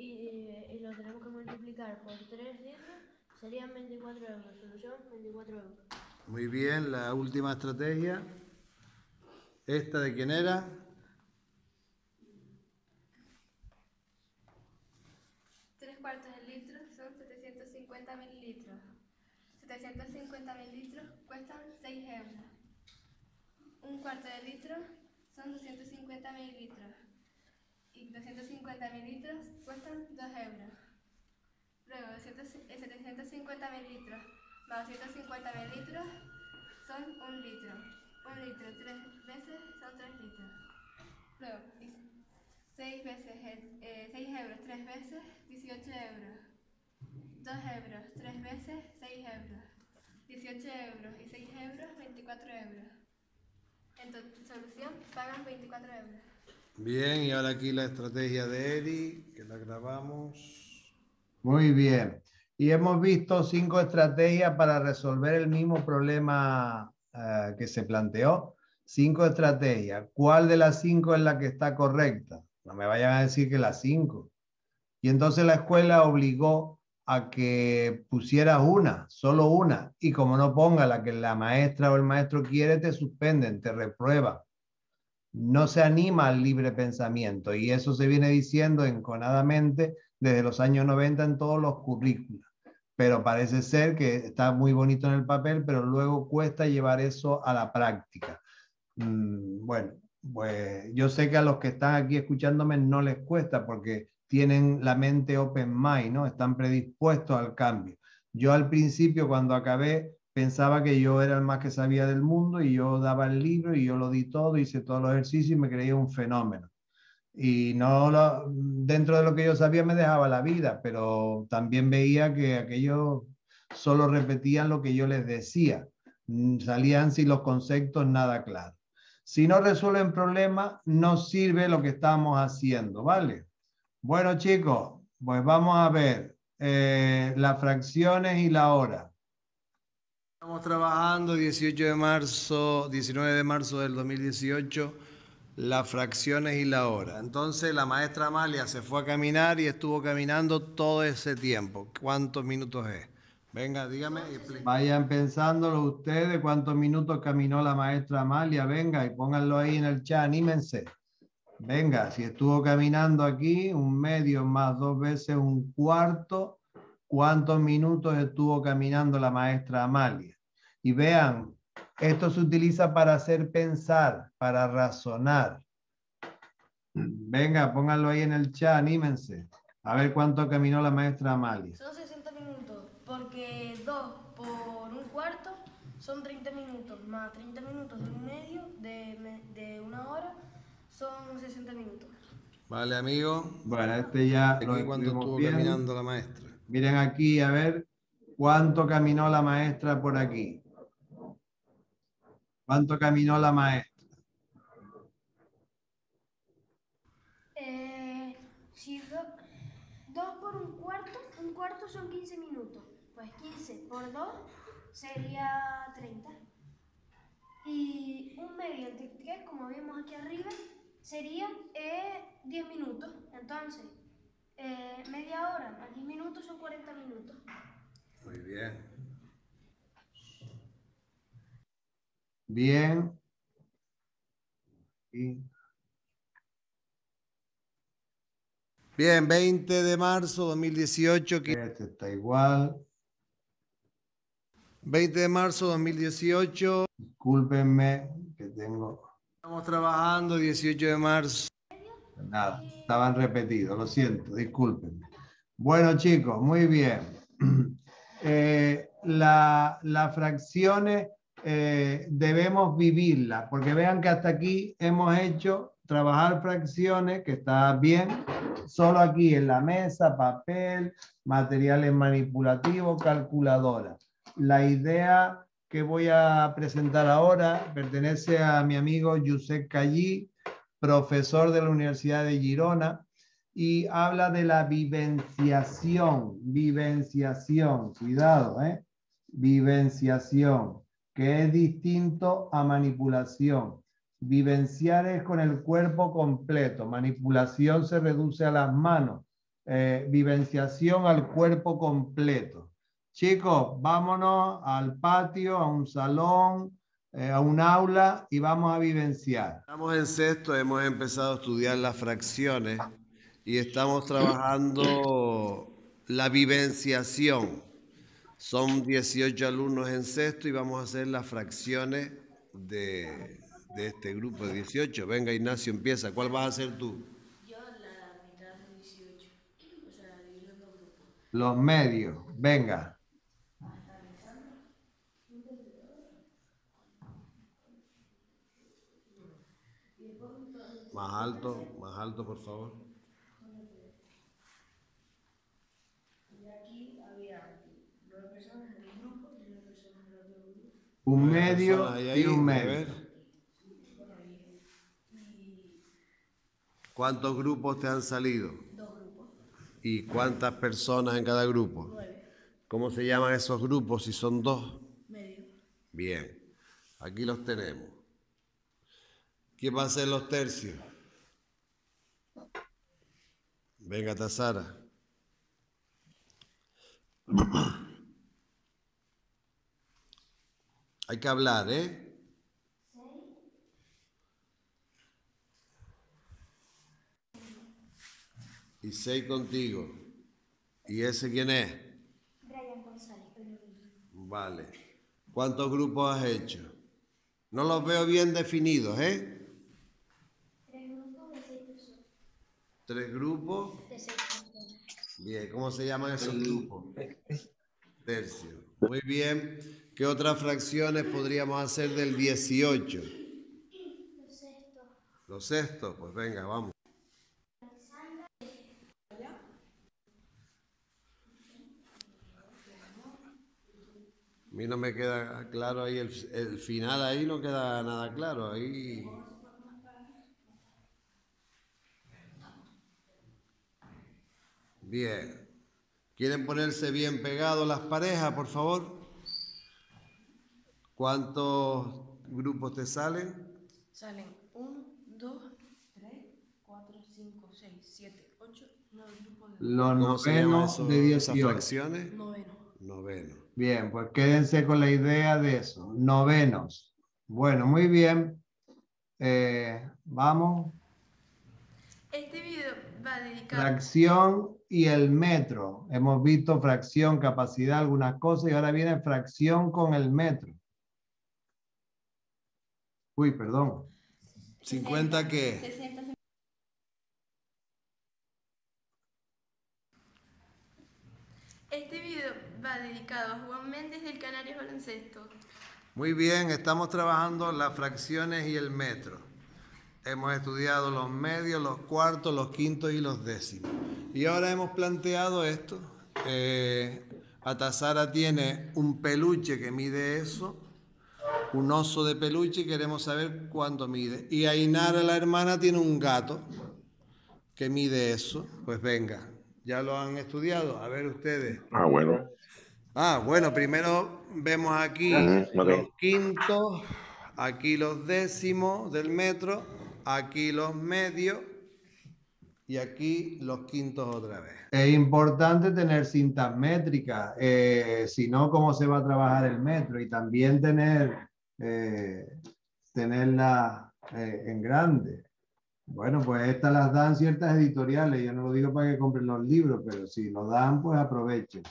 y, lo tenemos que multiplicar por 3 litros, serían 24 euros. Solución, 24 euros. Muy bien, la última estrategia. ¿Esta de quién era? Tres cuartos de litro son 750 mililitros. 750 mililitros cuestan 6 euros. Un cuarto de litro son 250 mililitros y 250 mililitros cuestan 2 euros. Luego, 750 mililitros más 250 mililitros son 1 litro. 1 litro 3 veces son 3 litros. Luego, 6, veces, eh, 6 euros 3 veces, 18 euros. 2 euros 3 veces, 6 euros. 18 euros y 6 euros, 24 euros. En tu solución pagan 24 euros. Bien, y ahora aquí la estrategia de Eri, que la grabamos. Muy bien. Y hemos visto cinco estrategias para resolver el mismo problema eh, que se planteó. Cinco estrategias. ¿Cuál de las cinco es la que está correcta? No me vayan a decir que las cinco. Y entonces la escuela obligó a que pusieras una, solo una. Y como no ponga la que la maestra o el maestro quiere, te suspenden, te reprueban no se anima al libre pensamiento y eso se viene diciendo enconadamente desde los años 90 en todos los currículos. pero parece ser que está muy bonito en el papel, pero luego cuesta llevar eso a la práctica. Mm, bueno, pues yo sé que a los que están aquí escuchándome no les cuesta porque tienen la mente open mind, ¿no? Están predispuestos al cambio. Yo al principio cuando acabé pensaba que yo era el más que sabía del mundo y yo daba el libro y yo lo di todo, hice todos los ejercicios y me creía un fenómeno. Y no lo, dentro de lo que yo sabía me dejaba la vida, pero también veía que aquellos solo repetían lo que yo les decía, mm, salían sin los conceptos nada claros. Si no resuelven problemas, no sirve lo que estamos haciendo, ¿vale? Bueno, chicos, pues vamos a ver eh, las fracciones y la hora. Estamos trabajando 18 de marzo, 19 de marzo del 2018, las fracciones y la hora. Entonces la maestra Amalia se fue a caminar y estuvo caminando todo ese tiempo. ¿Cuántos minutos es? Venga, dígame. Vayan pensándolo ustedes cuántos minutos caminó la maestra Amalia. Venga y pónganlo ahí en el chat, anímense. Venga, si estuvo caminando aquí un medio más dos veces un cuarto, ¿cuántos minutos estuvo caminando la maestra Amalia? Y vean, esto se utiliza para hacer pensar, para razonar. Venga, pónganlo ahí en el chat, anímense. A ver cuánto caminó la maestra Amalia porque 2 por un cuarto son 30 minutos, más 30 minutos de un medio de, de una hora son 60 minutos. Vale, amigo. Bueno, este ya aquí lo cuánto estuvo caminando la maestra. Miren aquí, a ver, cuánto caminó la maestra por aquí. ¿Cuánto caminó la maestra? Eh, si dos por un cuarto, un cuarto son 15 minutos. Pues 15 por 2 sería 30. Y un medio entre 3, como vimos aquí arriba, sería 10 minutos. Entonces, eh, media hora más 10 minutos son 40 minutos. Muy bien. Bien. Bien, 20 de marzo 2018. Este está igual. 20 de marzo 2018. Discúlpenme que tengo. Estamos trabajando 18 de marzo. Nada, estaban repetidos, lo siento, discúlpenme. Bueno, chicos, muy bien. <clears throat> Eh, las fracciones eh, debemos vivirlas, porque vean que hasta aquí hemos hecho trabajar fracciones, que está bien, solo aquí en la mesa, papel, materiales manipulativos, calculadora. La idea que voy a presentar ahora pertenece a mi amigo Josep Callí, profesor de la Universidad de Girona, y habla de la vivenciación, vivenciación, cuidado, ¿eh? vivenciación, que es distinto a manipulación. Vivenciar es con el cuerpo completo, manipulación se reduce a las manos, eh, vivenciación al cuerpo completo. Chicos, vámonos al patio, a un salón, eh, a un aula y vamos a vivenciar. Estamos en sexto, hemos empezado a estudiar las fracciones y estamos trabajando la vivenciación. Son 18 alumnos en sexto y vamos a hacer las fracciones de, de este grupo de 18. Venga, Ignacio, empieza. ¿Cuál vas a hacer tú? Yo la mitad de 18. O sea, dividirlo en dos grupos. Los medios. Venga. Más alto, más alto, por favor. Un medio y un medio. ¿Cuántos grupos te han salido? Dos grupos. ¿Y cuántas personas en cada grupo? Nueve. ¿Cómo se llaman esos grupos si son dos? Medio. Bien, aquí los tenemos. ¿Quién va a ser los tercios? Venga, Tazara. Hay que hablar, ¿eh? Y seis contigo. ¿Y ese quién es? Brian Vale. ¿Cuántos grupos has hecho? No los veo bien definidos, ¿eh? Tres grupos de seis personas. Tres grupos. Bien, ¿cómo se llaman esos grupos? <laughs> Tercio. Muy bien. ¿Qué otras fracciones podríamos hacer del 18? Los sextos. Los sextos, pues venga, vamos. A mí no me queda claro ahí, el, el final ahí no queda nada claro. Ahí. Bien. ¿Quieren ponerse bien pegados las parejas, por favor? ¿Cuántos grupos te salen? Salen 1, 2, 3, 4, 5, 6, 7, 8, 9 grupos de Los ¿Cómo se llaman novenos de esas 18. fracciones? noveno. Noveno. Bien, pues quédense con la idea de eso. Novenos. Bueno, muy bien. Eh, vamos. Este video va dedicado Fracción y el metro. Hemos visto fracción, capacidad, algunas cosas y ahora viene fracción con el metro. Uy, perdón. ¿50 qué? 60 Este video va dedicado a Juan Méndez del Canarias Baloncesto. Muy bien, estamos trabajando las fracciones y el metro. Hemos estudiado los medios, los cuartos, los quintos y los décimos. Y ahora hemos planteado esto. Eh, Atazara tiene un peluche que mide eso, un oso de peluche y queremos saber cuánto mide. Y Ainara, la hermana, tiene un gato que mide eso. Pues venga, ya lo han estudiado. A ver ustedes. Ah, bueno. Ah, bueno, primero vemos aquí los quintos, aquí los décimos del metro, aquí los medios y aquí los quintos otra vez. Es importante tener cintas métricas, eh, si no, ¿cómo se va a trabajar el metro? Y también tener, eh, tenerla eh, en grande. Bueno, pues estas las dan ciertas editoriales, yo no lo digo para que compren los libros, pero si lo dan, pues aprovechen.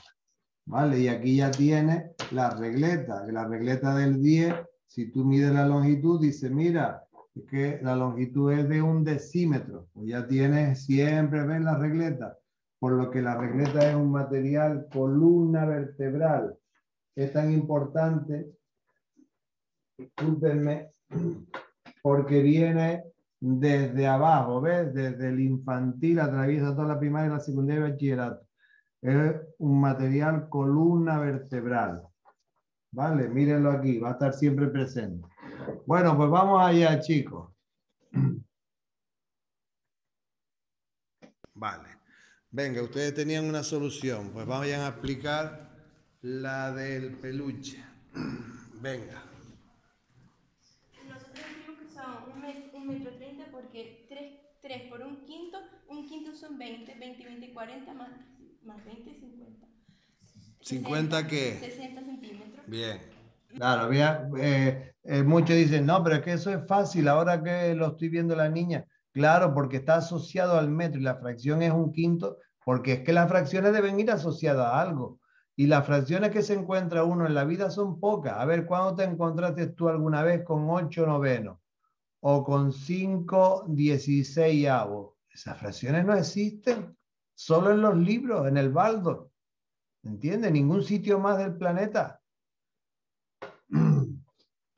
¿Vale? Y aquí ya tiene la regleta, la regleta del 10, si tú mides la longitud, dice, mira, que la longitud es de un decímetro. Pues ya tienes siempre, ven la regleta, por lo que la regleta es un material columna vertebral. Es tan importante, discúlpenme, porque viene desde abajo, ¿ves? Desde el infantil, atraviesa toda la primaria, la secundaria y bachillerato. Es un material columna vertebral. ¿Vale? Mírenlo aquí, va a estar siempre presente. Bueno, pues vamos allá, chicos. <clears throat> Vale. Venga, ustedes tenían una solución, pues vayan a explicar la del peluche. <clears throat> Venga. Nosotros decimos que son un, mes- un metro treinta porque 3, por un quinto, un quinto son 20, 20, 20 y 40 más, más 20 y 50. ¿50 qué? 60 centímetros. Bien. Claro, vea, eh, eh, muchos dicen, no, pero es que eso es fácil, ahora que lo estoy viendo la niña. Claro, porque está asociado al metro y la fracción es un quinto, porque es que las fracciones deben ir asociadas a algo. Y las fracciones que se encuentra uno en la vida son pocas. A ver, ¿cuándo te encontraste tú alguna vez con 8 novenos? O con 5 dieciséisavos. Esas fracciones no existen. Solo en los libros, en el Baldor. ¿Entiendes? Ningún sitio más del planeta. <clears throat>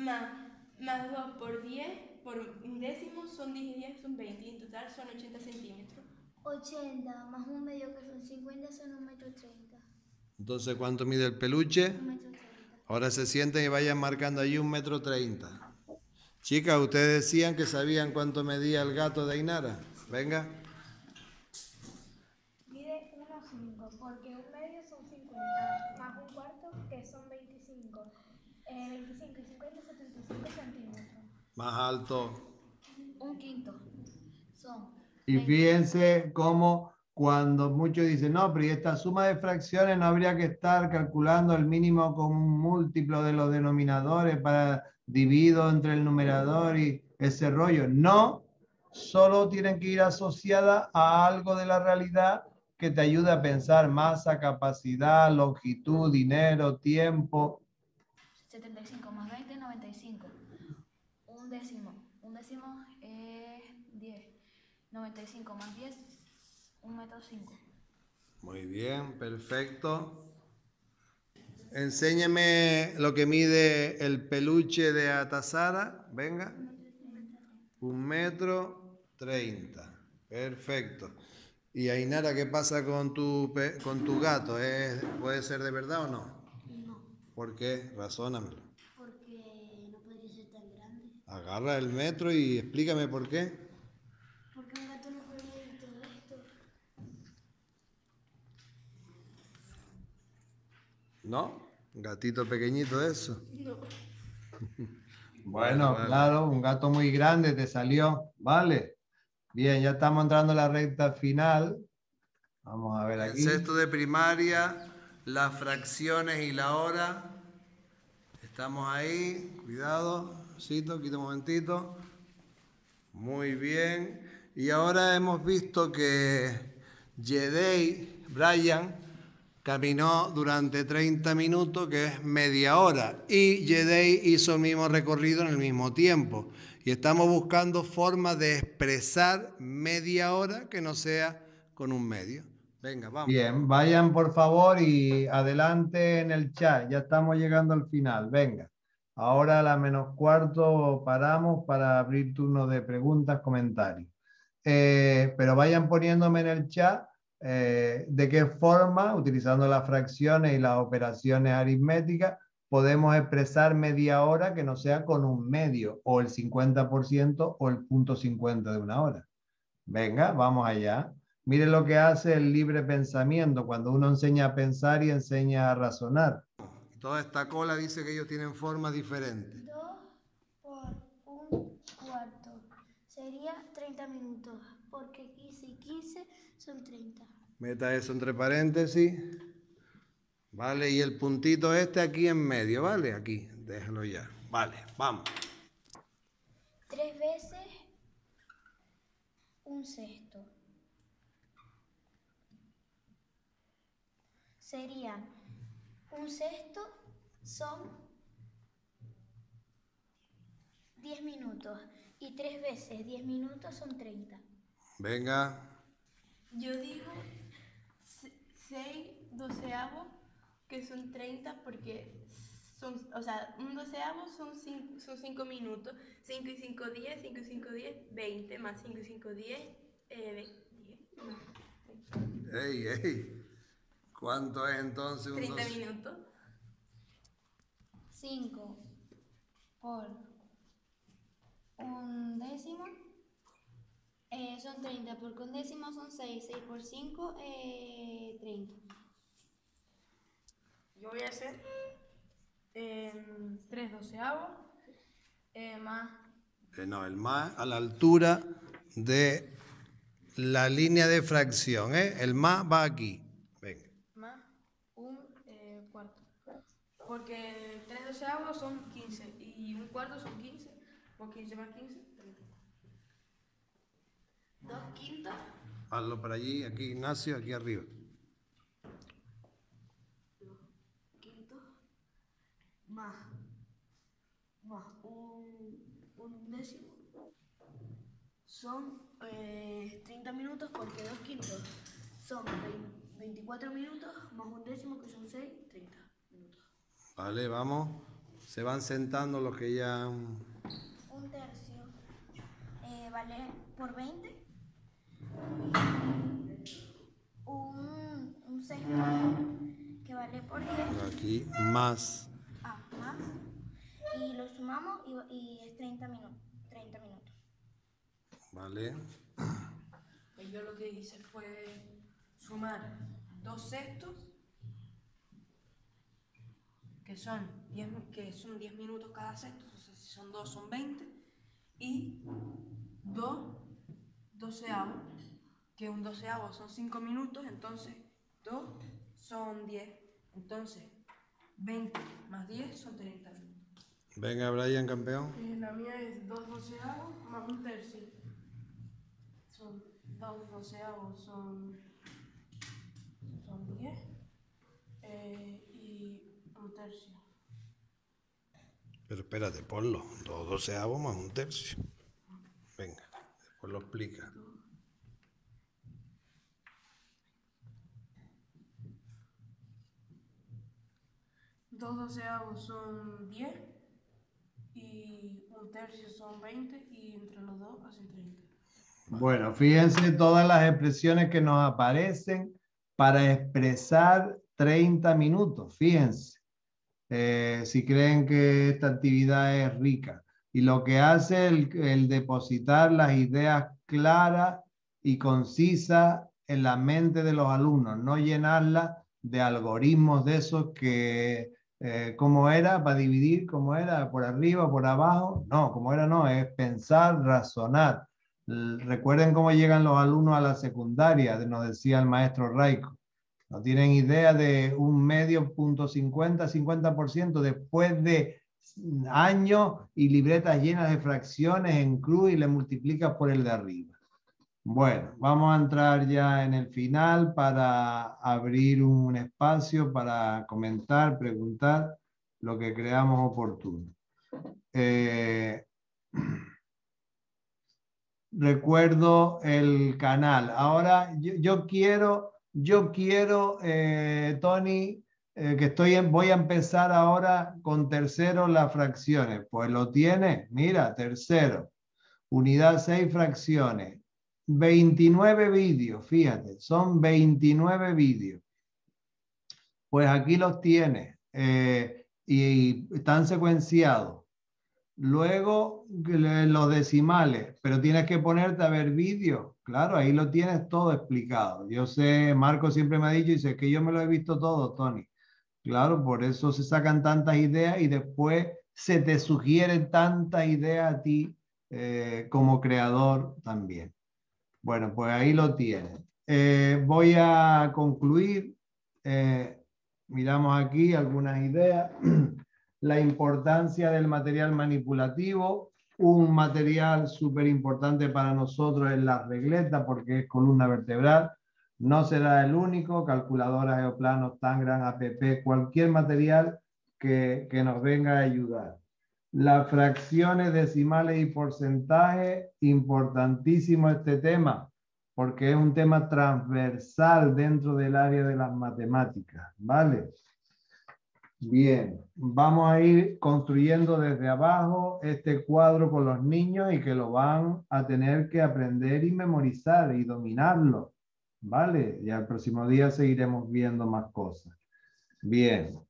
Más, más 2 por 10, por un décimo son 10 y 10 son 20 y en total son 80 centímetros. 80 más un medio que son 50 son un metro 30. Entonces, ¿cuánto mide el peluche? Un metro 30. Ahora se sienten y vayan marcando allí un metro treinta. Chicas, ustedes decían que sabían cuánto medía el gato de Ainara. Venga. 50, 75 centímetros. Más alto. Un quinto son. Y fíjense cómo cuando muchos dicen, no, pero y esta suma de fracciones no habría que estar calculando el mínimo común múltiplo de los denominadores para divido entre el numerador y ese rollo. No, solo tienen que ir asociadas a algo de la realidad que te ayude a pensar masa, capacidad, longitud, dinero, tiempo, 75 más 20, 95. Un décimo. Un décimo es 10. 95 más 10, un metro 5. Muy bien, perfecto. Enséñeme lo que mide el peluche de Atazara. Venga. Un metro treinta. Perfecto. Y Ainara, ¿qué pasa con tu, con tu gato? ¿Es, ¿Puede ser de verdad o no? No, ¿Por qué? Razónamelo. porque no podría ser tan grande. Agarra el metro y explícame por qué. Porque un gato no puede todo esto. ¿No? Un gatito pequeñito de eso. No. <laughs> Bueno, claro, un gato muy grande te salió, ¿vale? Bien, ya estamos entrando en la recta final. Vamos a ver aquí. El sexto de primaria, las fracciones y la hora. Estamos ahí, cuidado, cito, quita un momentito. Muy bien. Y ahora hemos visto que Jedei, Brian, caminó durante 30 minutos, que es media hora, y Jedei hizo el mismo recorrido en el mismo tiempo. Y estamos buscando formas de expresar media hora que no sea con un medio. Venga, vamos. Bien, vayan por favor y adelante en el chat. Ya estamos llegando al final. Venga. Ahora a la menos cuarto paramos para abrir turno de preguntas, comentarios. Eh, pero vayan poniéndome en el chat eh, de qué forma, utilizando las fracciones y las operaciones aritméticas, podemos expresar media hora que no sea con un medio, o el 50% o el punto 50 de una hora. Venga, vamos allá. Mire lo que hace el libre pensamiento, cuando uno enseña a pensar y enseña a razonar. Toda esta cola dice que ellos tienen formas diferentes. 2 por un cuarto sería 30 minutos, porque 15 y 15 son 30. Meta eso entre paréntesis. Vale, y el puntito este aquí en medio, ¿vale? Aquí, déjalo ya. Vale, vamos. Tres veces un sexto. Serían un sexto son 10 minutos y tres veces 10 minutos son 30. Venga, Yo digo 6 doceavos, que son 30 porque son, o sea, un doceavo son 5 son cinco minutos. 5 y 5, 10, 5 y 5, 10, 20, más 5 y 5, 10, eh, 10, más ey, ey. ¿Cuánto es entonces un 30 dos- minutos. 5 por un décimo eh, son 30, porque un décimo son 6, 6 por 5, eh, 30. Yo voy a hacer em, tres doceavos eh, más Eh, no, el más a la altura de la línea de fracción, ¿eh? El más va aquí. Venga. más un eh, cuarto. Porque tres doceavos son 15 y un cuarto son 15. Por 15 más 15, 30. Dos quintos Hazlo para allí, aquí Ignacio, aquí arriba. quintos más, más un, un décimo son eh, 30 minutos porque dos quintos son 20 24 minutos más un décimo que son 6, 30 minutos. Vale, vamos. Se van sentando los que ya... Un tercio eh, vale por 20. Un, un sexto que vale por 10. Aquí, más. Ah, más. Y lo sumamos y, y es 30 minutos. 30 minutos. Vale. Pues yo lo que hice fue sumar dos sextos, que son 10, mi- que son 10 minutos cada sexto, o sea, si son dos son 20, y dos doceavos, que un doceavo son 5 minutos, entonces 2 son 10, entonces 20 más 10 son 30 minutos. Venga, Brian, campeón. Eh, la mía es 2 doceavos más un tercio. Son 2 doceavos, son, son 10. eh, y un tercio. Pero espérate, ponlo. Dos doceavos más un tercio. Venga, después lo explica. Dos doceavos son 10 y un tercio son 20 y entre los dos hacen 30. Bueno, fíjense todas las expresiones que nos aparecen para expresar 30 minutos. Fíjense, eh, si creen que esta actividad es rica. Y lo que hace el, depositar las ideas claras y concisas en la mente de los alumnos, no llenarla de algoritmos de esos que, eh, ¿cómo era? Para dividir, ¿cómo era? ¿Por arriba, por abajo? No, como era no, es pensar, razonar. Recuerden cómo llegan los alumnos a la secundaria, nos decía el maestro Raico. No tienen idea de un medio punto 50, 50% después de años y libretas llenas de fracciones en cruz y le multiplicas por el de arriba. Bueno, vamos a entrar ya en el final para abrir un espacio para comentar, preguntar lo que creamos oportuno. Eh, <clears throat> recuerdo el canal. Ahora yo, yo quiero, yo quiero, eh, Tony, eh, que estoy voy a empezar ahora con tercero las fracciones. Pues lo tiene, mira, tercero. Unidad 6 fracciones. 29 vídeos, fíjate, son 29 vídeos. Pues aquí los tienes eh, y están secuenciados. Luego los decimales, pero tienes que ponerte a ver vídeos. Claro, ahí lo tienes todo explicado. Yo sé, Marco siempre me ha dicho, dice que yo me lo he visto todo, Tony. Claro, por eso se sacan tantas ideas y después se te sugieren tantas ideas a ti eh, como creador también. Bueno, pues ahí lo tienes. Eh, voy a concluir. eh, miramos aquí algunas ideas. <clears throat> La importancia del material manipulativo. Un material súper importante para nosotros es la regleta porque es columna vertebral. No será el único. Calculadoras, geoplanos, Tangram, APP, cualquier material que, que nos venga a ayudar. Las fracciones decimales y porcentajes, importantísimo este tema, porque es un tema transversal dentro del área de las matemáticas, ¿vale? Bien, vamos a ir construyendo desde abajo este cuadro con los niños y que lo van a tener que aprender y memorizar y dominarlo, ¿vale? Y al próximo día seguiremos viendo más cosas. Bien,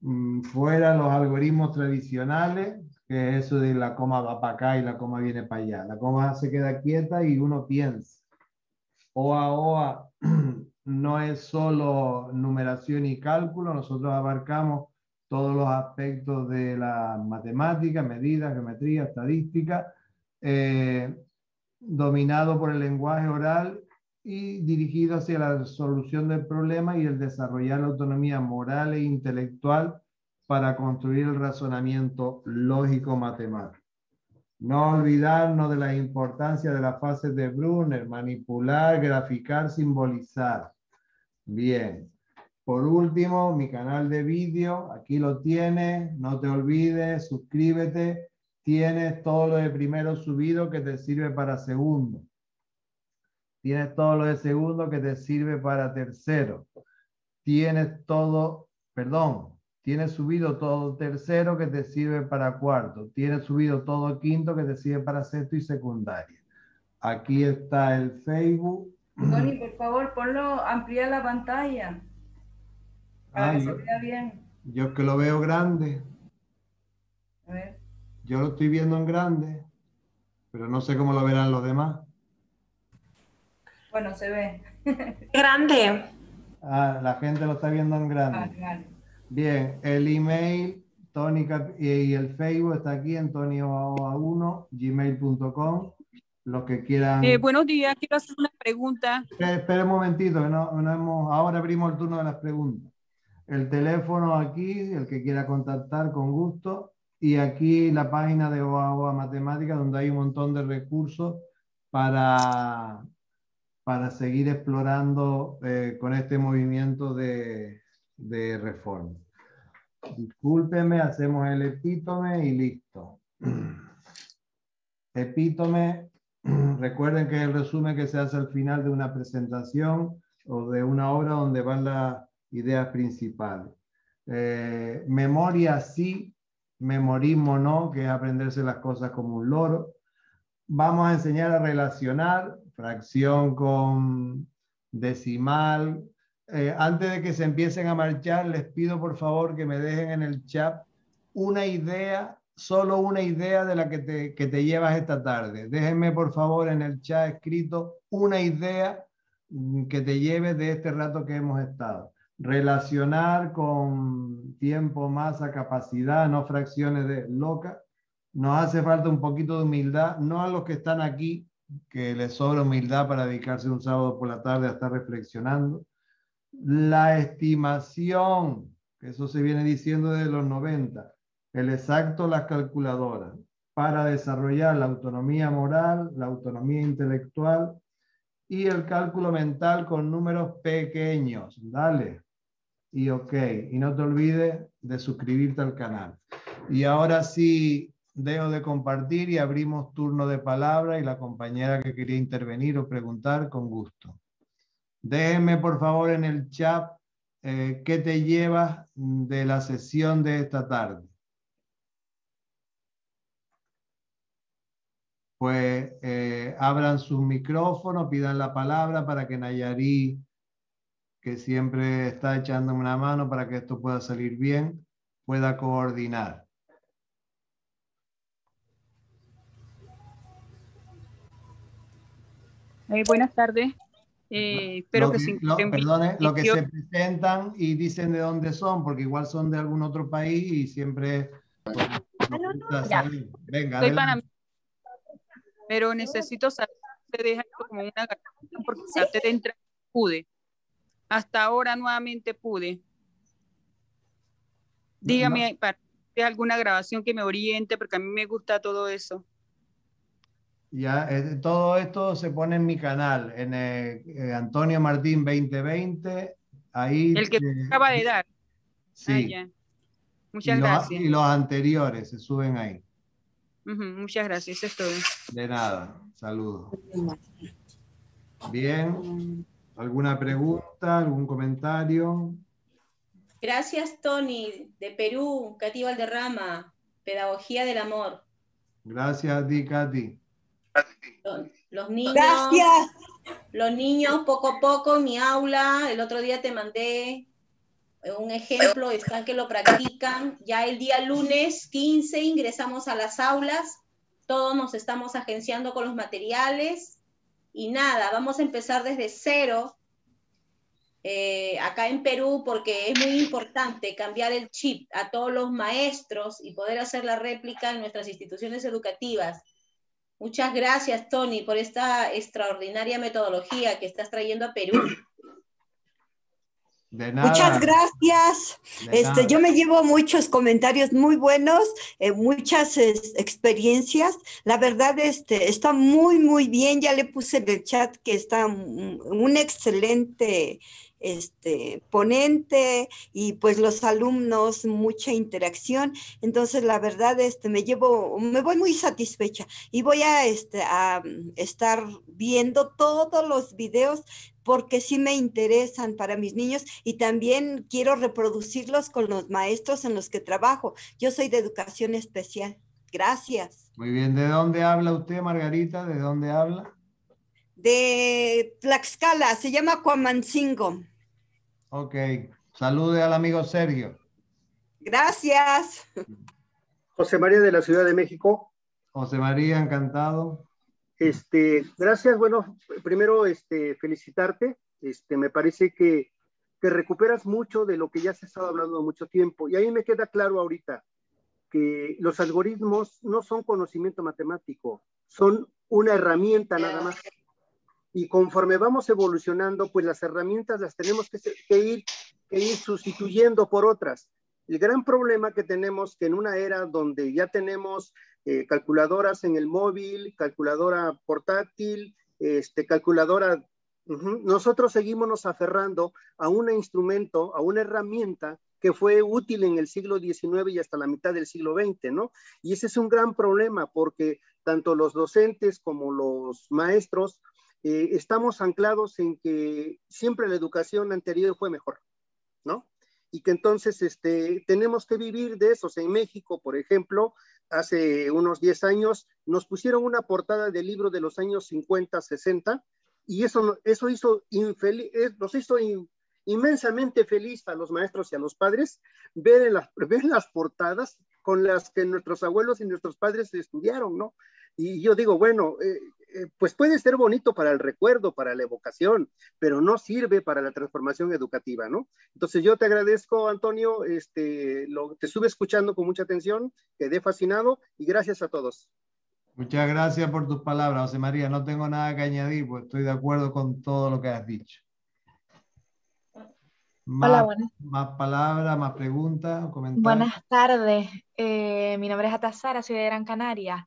mm, fuera los algoritmos tradicionales, que es eso de la coma va para acá y la coma viene para allá. La coma se queda quieta y uno piensa. OA, OA <clears throat> no es solo numeración y cálculo, nosotros abarcamos todos los aspectos de la matemática, medidas, geometría, estadística, eh, dominado por el lenguaje oral y dirigido hacia la solución del problema y el desarrollar la autonomía moral e intelectual para construir el razonamiento lógico matemático. No olvidarnos de la importancia de las fases de Brunner, manipular, graficar, simbolizar. Bien. Por último, mi canal de vídeo, aquí lo tienes, no te olvides, suscríbete, tienes todo lo de primero subido que te sirve para segundo. Tienes todo lo de segundo que te sirve para tercero. Tienes todo, perdón, tienes subido todo tercero que te sirve para cuarto. Tienes subido todo quinto que te sirve para sexto y secundaria. Aquí está el Facebook. Tony, por favor, ponlo, amplía la pantalla para Ah, que yo, se vea bien. yo es que lo veo grande. A ver. Yo lo estoy viendo en grande, pero no sé cómo lo verán los demás. Bueno, se ve. <laughs> Grande. Ah, la gente lo está viendo en grande. Vale, vale. Bien, el email Tony y el Facebook está aquí en tonioa1 gmail.com. Los que quieran. Eh, buenos días, quiero hacer una pregunta. Espera, espera un momentito, que no, no hemos, ahora abrimos el turno de las preguntas. El teléfono aquí, el que quiera contactar con gusto. Y aquí la página de OAOA Matemática, donde hay un montón de recursos para, para seguir explorando eh, con este movimiento de, de reforma. Discúlpeme, hacemos el epítome y listo. <clears throat> Epítome, <clears throat> recuerden que es el resumen que se hace al final de una presentación o de una obra donde van las ideas principales. Eh, memoria sí, memorismo no, que es aprenderse las cosas como un loro. Vamos a enseñar a relacionar fracción con decimal. Eh, antes de que se empiecen a marchar, les pido por favor que me dejen en el chat una idea, solo una idea de la que te, que te llevas esta tarde. Déjenme por favor en el chat escrito una idea que te lleves de este rato que hemos estado relacionar con tiempo, masa, capacidad, no fracciones de loca. Nos hace falta un poquito de humildad, no a los que están aquí, que les sobra humildad para dedicarse un sábado por la tarde a estar reflexionando. La estimación, que eso se viene diciendo desde los 90, el exacto, las calculadoras, para desarrollar la autonomía moral, la autonomía intelectual y el cálculo mental con números pequeños. Dale y ok. Y no te olvides de suscribirte al canal. Y ahora sí, dejo de compartir y abrimos turno de palabra y la compañera que quería intervenir o preguntar, con gusto. Déjenme por favor en el chat eh, qué te llevas de la sesión de esta tarde. Pues eh, abran sus micrófonos, pidan la palabra para que Nayari que siempre está echándome una mano para que esto pueda salir bien, pueda coordinar. Eh, buenas tardes. Eh, espero que, se lo, perdone, lo que se presentan y dicen de dónde son, porque igual son de algún otro país y siempre... Venga, pero necesito saber si deja como una porque antes de entrar pude. Hasta ahora nuevamente pude. Dígame, para alguna grabación que me oriente, porque a mí me gusta todo eso. Ya, eh, todo esto se pone en mi canal, en eh, eh, Antonio Martín 2020. Ahí El que acaba de dar. Sí. Ah, muchas gracias. y los anteriores se suben ahí. muchas gracias, eso es todo. De nada, saludos. Bien. ¿Alguna pregunta, algún comentario? Gracias, Tony, de Perú, Katy Valderrama, Pedagogía del Amor. Gracias a ti, Katy. Los niños, Gracias. Los niños, poco a poco en mi aula, el otro día te mandé un ejemplo, están que lo practican. Ya el día lunes 15 ingresamos a las aulas, todos nos estamos agenciando con los materiales y nada, vamos a empezar desde cero eh, acá en Perú porque es muy importante cambiar el chip a todos los maestros y poder hacer la réplica en nuestras instituciones educativas. Muchas gracias, Tony, por esta extraordinaria metodología que estás trayendo a Perú. Muchas gracias. este, yo me llevo muchos comentarios muy buenos, eh, muchas experiencias. La verdad, este, está muy, muy bien. Ya le puse en el chat que está un, excelente este, ponente y pues los alumnos, mucha interacción. Entonces, la verdad, este, me llevo, me voy muy satisfecha y voy a, este, a estar viendo todos los videos porque sí me interesan para mis niños y también quiero reproducirlos con los maestros en los que trabajo. Yo soy de educación especial. Gracias. Muy bien, ¿de dónde habla usted, Margarita? ¿De dónde habla? De Tlaxcala, se llama Cuamancingo. Ok, salude al amigo Sergio. Gracias. José María de la Ciudad de México. José María, encantado. Este, gracias. Bueno, primero, este, felicitarte. Este, me parece que, que recuperas mucho de lo que ya se ha estado hablando mucho tiempo. Y a mí me queda claro ahorita que los algoritmos no son conocimiento matemático, son una herramienta nada más. Y conforme vamos evolucionando, pues las herramientas las tenemos que ir, que ir sustituyendo por otras. El gran problema que tenemos que en una era donde ya tenemos eh, calculadoras en el móvil, calculadora portátil, este, calculadora. nosotros seguimos aferrando a un instrumento, a una herramienta que fue útil en el siglo XIX y hasta la mitad del siglo XX, ¿no? Y ese es un gran problema porque tanto los docentes como los maestros eh, estamos anclados en que siempre la educación anterior fue mejor, ¿no? Y que entonces este, tenemos que vivir de eso. en México, por ejemplo, hace unos 10 años nos pusieron una portada de libro de los años 50, 60, y eso, eso hizo infeliz, eh, nos hizo inmensamente feliz a los maestros y a los padres ver, las, <laughs> ver las portadas con las que nuestros abuelos y nuestros padres estudiaron, ¿no? Y yo digo, bueno, eh, pues puede ser bonito para el recuerdo, para la evocación, pero no sirve para la transformación educativa, ¿no? Entonces yo te agradezco, Antonio, este, lo, te estuve escuchando con mucha atención, quedé fascinado y gracias a todos. Muchas gracias por tus palabras, José María. No tengo nada que añadir, pues estoy de acuerdo con todo lo que has dicho. Más, más palabras, más preguntas, comentarios. Buenas tardes, eh, mi nombre es Atazara, soy de Gran Canaria.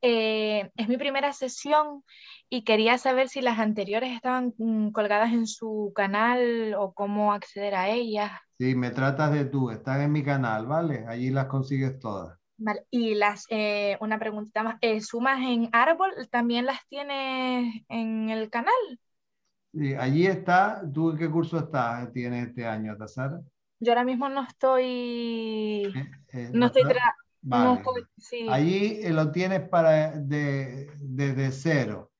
Eh, es mi primera sesión y quería saber si las anteriores estaban mm, colgadas en su canal o cómo acceder a ellas. Sí, me tratas de tú, están en mi canal, ¿vale? Allí las consigues todas. Vale. Y las, eh, una preguntita más, ¿sumas en árbol también las tienes en el canal? Sí, allí está. ¿Tú en qué curso estás, tienes este año, Tazara? Yo ahora mismo no estoy. Eh, eh, no, estoy. Allí eh, lo tienes para de, desde cero.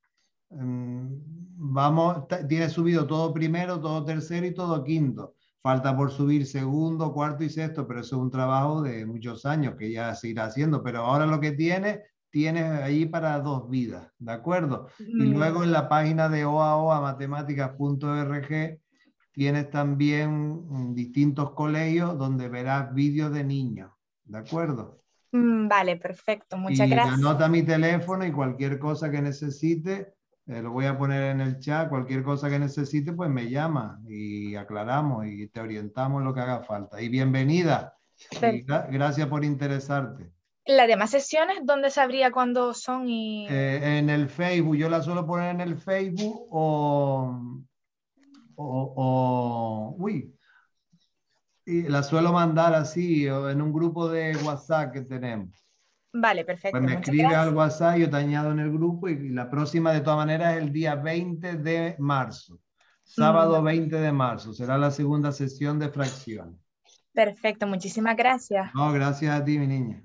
Mm, vamos, tienes subido todo primero, todo tercero y todo quinto. Falta por subir segundo, cuarto y sexto, pero eso es un trabajo de muchos años que ya se irá haciendo. Pero ahora lo que tiene tienes ahí para dos vidas, ¿de acuerdo? Y luego en la página de oaoamatemáticas.org tienes también mm, distintos colegios donde verás vídeos de niños, ¿de acuerdo? Mm, vale, perfecto, muchas y gracias. Anota mi teléfono y cualquier cosa que necesite, eh, lo voy a poner en el chat, cualquier cosa que necesite, pues me llama y aclaramos y te orientamos lo que haga falta. Y bienvenida. gracias por interesarte. Las demás sesiones, ¿dónde sabría cuándo son? Y... Eh, en el Facebook, yo la suelo poner en el Facebook o, o, uy, y la suelo mandar así en un grupo de WhatsApp que tenemos. Vale, perfecto. Pues me escribe al WhatsApp, yo te añado en el grupo y la próxima de todas maneras es el día 20 de marzo. Sábado 20 mm. de marzo será la segunda sesión de fracción. Perfecto, muchísimas gracias. No, gracias a ti, mi niña.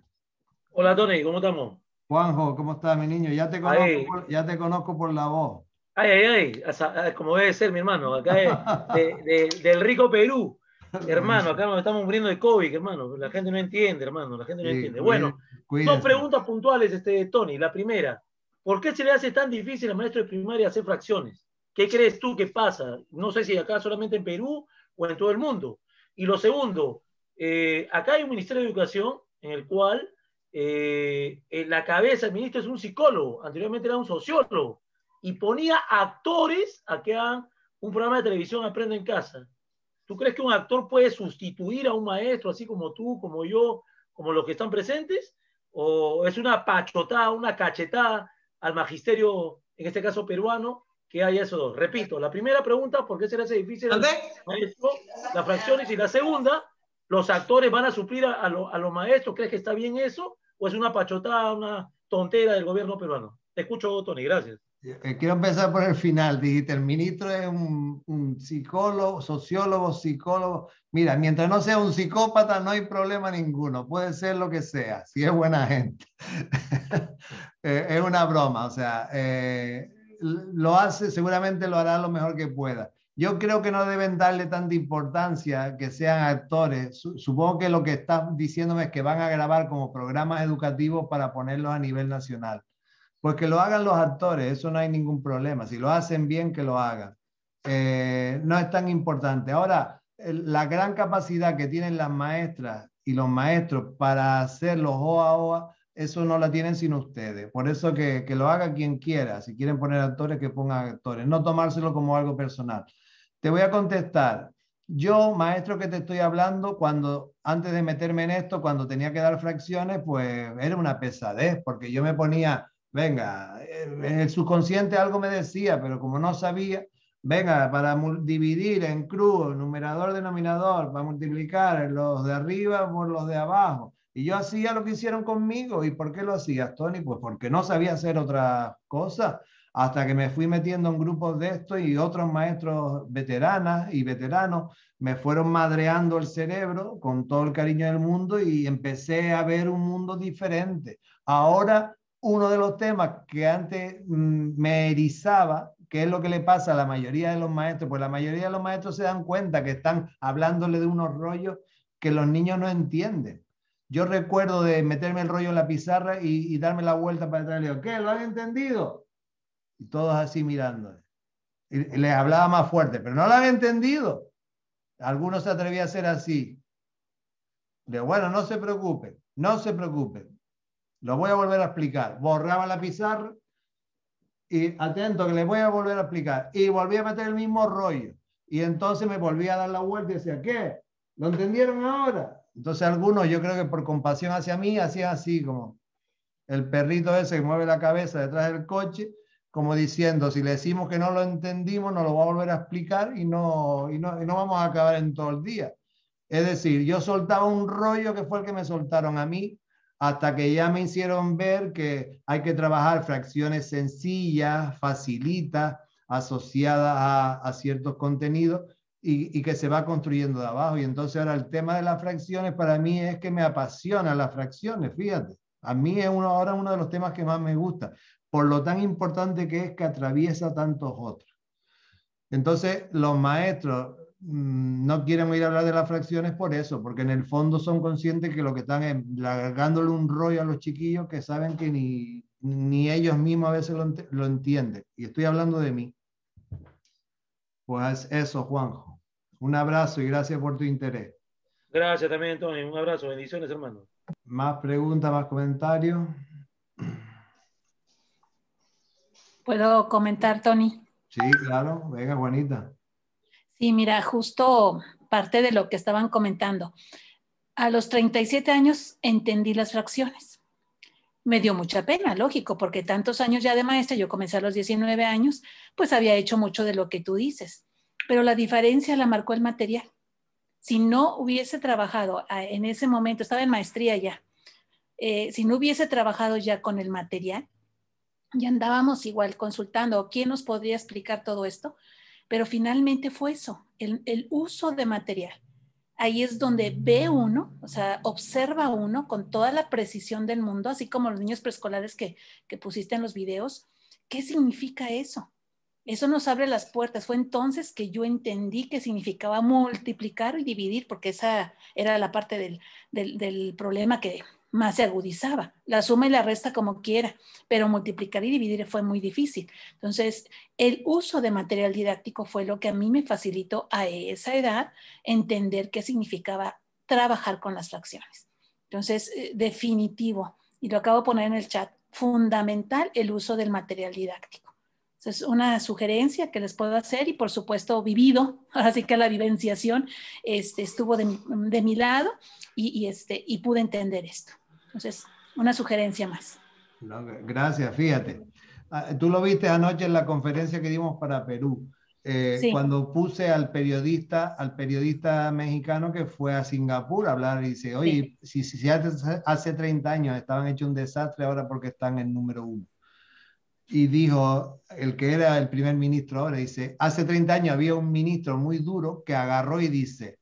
Hola Tony, ¿cómo estamos? Juanjo, ¿cómo estás, mi niño? Ya te conozco, por, ya te conozco por la voz. Ay, ay, ay, como debe ser, mi hermano, acá es del rico Perú. <laughs> Hermano, acá nos estamos muriendo de COVID, hermano. La gente no entiende, hermano, la gente no entiende. Bueno, dos preguntas puntuales, este, Tony. La primera, ¿por qué se le hace tan difícil al maestro de primaria hacer fracciones? ¿Qué crees tú que pasa? No sé si acá solamente en Perú o en todo el mundo. Y lo segundo, eh, acá hay un Ministerio de Educación en el cual eh, en la cabeza el ministro es un psicólogo, anteriormente era un sociólogo, y ponía actores a que hagan un programa de televisión Aprende en Casa. ¿Tú crees que un actor puede sustituir a un maestro, así como tú, como yo, como los que están presentes? ¿O es una pachotada, una cachetada al magisterio, en este caso peruano, que haya eso? Repito, la primera pregunta, ¿por qué se le hace difícil al maestro las fracciones? Y la segunda, ¿los actores van a suplir a, a los maestros? ¿Crees que está bien eso? O es una pachotada, una tontera del gobierno peruano? Te escucho, Tony, gracias. Eh, quiero empezar por el final. Dijiste, el ministro es un, psicólogo, sociólogo, psicólogo. Mira, mientras no sea un psicópata, no hay problema ninguno. Puede ser lo que sea, si es buena gente. <laughs> Eh, es una broma, o sea, eh, lo hace, seguramente lo hará lo mejor que pueda. Yo creo que no deben darle tanta importancia que sean actores. Supongo que lo que están diciéndome es que van a grabar como programas educativos para ponerlos a nivel nacional. Pues que lo hagan los actores, eso no hay ningún problema. Si lo hacen bien, que lo hagan. Eh, no es tan importante. Ahora, la gran capacidad que tienen las maestras y los maestros para hacer los OA, eso no la tienen sino ustedes. Por eso que, que lo haga quien quiera. Si quieren poner actores, que pongan actores. No tomárselo como algo personal. Te voy a contestar. Yo, maestro que te estoy hablando, cuando antes de meterme en esto, cuando tenía que dar fracciones, pues era una pesadez, porque yo me ponía, venga, en el subconsciente algo me decía, pero como no sabía, venga, para dividir en cruz, numerador, denominador, para multiplicar los de arriba por los de abajo. Y yo hacía lo que hicieron conmigo. ¿Y por qué lo hacías, Tony? Pues porque no sabía hacer otra cosa. Hasta que me fui metiendo en grupos de esto y otros maestros veteranas y veteranos me fueron madreando el cerebro con todo el cariño del mundo y empecé a ver un mundo diferente. Ahora, uno de los temas que antes mm, me erizaba ¿Qué es lo que le pasa a la mayoría de los maestros? Pues la mayoría de los maestros se dan cuenta que están hablándole de unos rollos que los niños no entienden. Yo recuerdo de meterme el rollo en la pizarra y, darme la vuelta para atrás y digo, ¿qué? ¿Lo han entendido? Y todos así mirando. Y, les hablaba más fuerte, pero no lo han entendido. Algunos se atrevían a hacer así. De bueno, no se preocupe, no se preocupe. Lo voy a volver a explicar. Borraba la pizarra y atento que les voy a volver a explicar. Y volví a meter el mismo rollo. Y entonces me volví a dar la vuelta y decía, ¿qué? ¿Lo entendieron ahora? Entonces algunos, yo creo que por compasión hacia mí, hacían así como el perrito ese que mueve la cabeza detrás del coche, como diciendo, si le decimos que no lo entendimos, nos lo va a volver a explicar y no, y no, y no vamos a acabar en todo el día. Es decir, yo soltaba un rollo que fue el que me soltaron a mí hasta que ya me hicieron ver que hay que trabajar fracciones sencillas, facilitas, asociadas a, ciertos contenidos y, que se va construyendo de abajo. Y entonces ahora el tema de las fracciones para mí es que me apasiona las fracciones, fíjate. A mí es uno, ahora uno de los temas que más me gusta, por lo tan importante que es que atraviesa tantos otros. Entonces, los maestros, Mm, no quieren oír hablar de las fracciones por eso, porque en el fondo son conscientes que lo que están es largándole un rollo a los chiquillos que saben que ni, ni ellos mismos a veces lo, entienden. Y estoy hablando de mí. Pues eso, Juanjo. Un abrazo y gracias por tu interés. Gracias también, Tony. Un abrazo. Bendiciones, hermano. Más preguntas, más comentarios. <clears throat> ¿Puedo comentar, Tony? Sí, claro. Venga, Juanita. Sí, mira, justo parte de lo que estaban comentando. A los 37 años entendí las fracciones. Me dio mucha pena, lógico, porque tantos años ya de maestra, yo comencé a los 19 años, pues había hecho mucho de lo que tú dices. Pero la diferencia la marcó el material. Si no hubiese trabajado ah, en ese momento, estaba en maestría ya, eh, si no hubiese trabajado ya con el material, ya andábamos igual consultando, ¿quién nos podría explicar todo esto? Pero finalmente fue eso, el, uso de material. Ahí es donde ve uno, o sea, observa uno con toda la precisión del mundo, así como los niños preescolares que, que pusiste en los videos. ¿Qué significa eso? Eso nos abre las puertas. Fue entonces que yo entendí que significaba multiplicar y dividir, porque esa era la parte del, del, del problema que, más se agudizaba. La suma y la resta como quiera, pero multiplicar y dividir fue muy difícil. Entonces, el uso de material didáctico fue lo que a mí me facilitó a esa edad entender qué significaba trabajar con las fracciones. Entonces, eh, definitivo, y lo acabo de poner en el chat, fundamental el uso del material didáctico. Es una sugerencia que les puedo hacer y por supuesto vivido, <laughs> así que la vivenciación este, estuvo de de mi lado y, este, y pude entender esto. Entonces, una sugerencia más. gracias, fíjate. Ah, tú lo viste anoche en la conferencia que dimos para Perú. Eh, cuando puse al periodista, al periodista mexicano que fue a Singapur a hablar y dice, oye, si, si, hace, hace 30 años estaban hecho un desastre, ahora porque están en número uno. Y dijo, el que era el primer ministro ahora, dice, hace 30 años había un ministro muy duro que agarró y dice,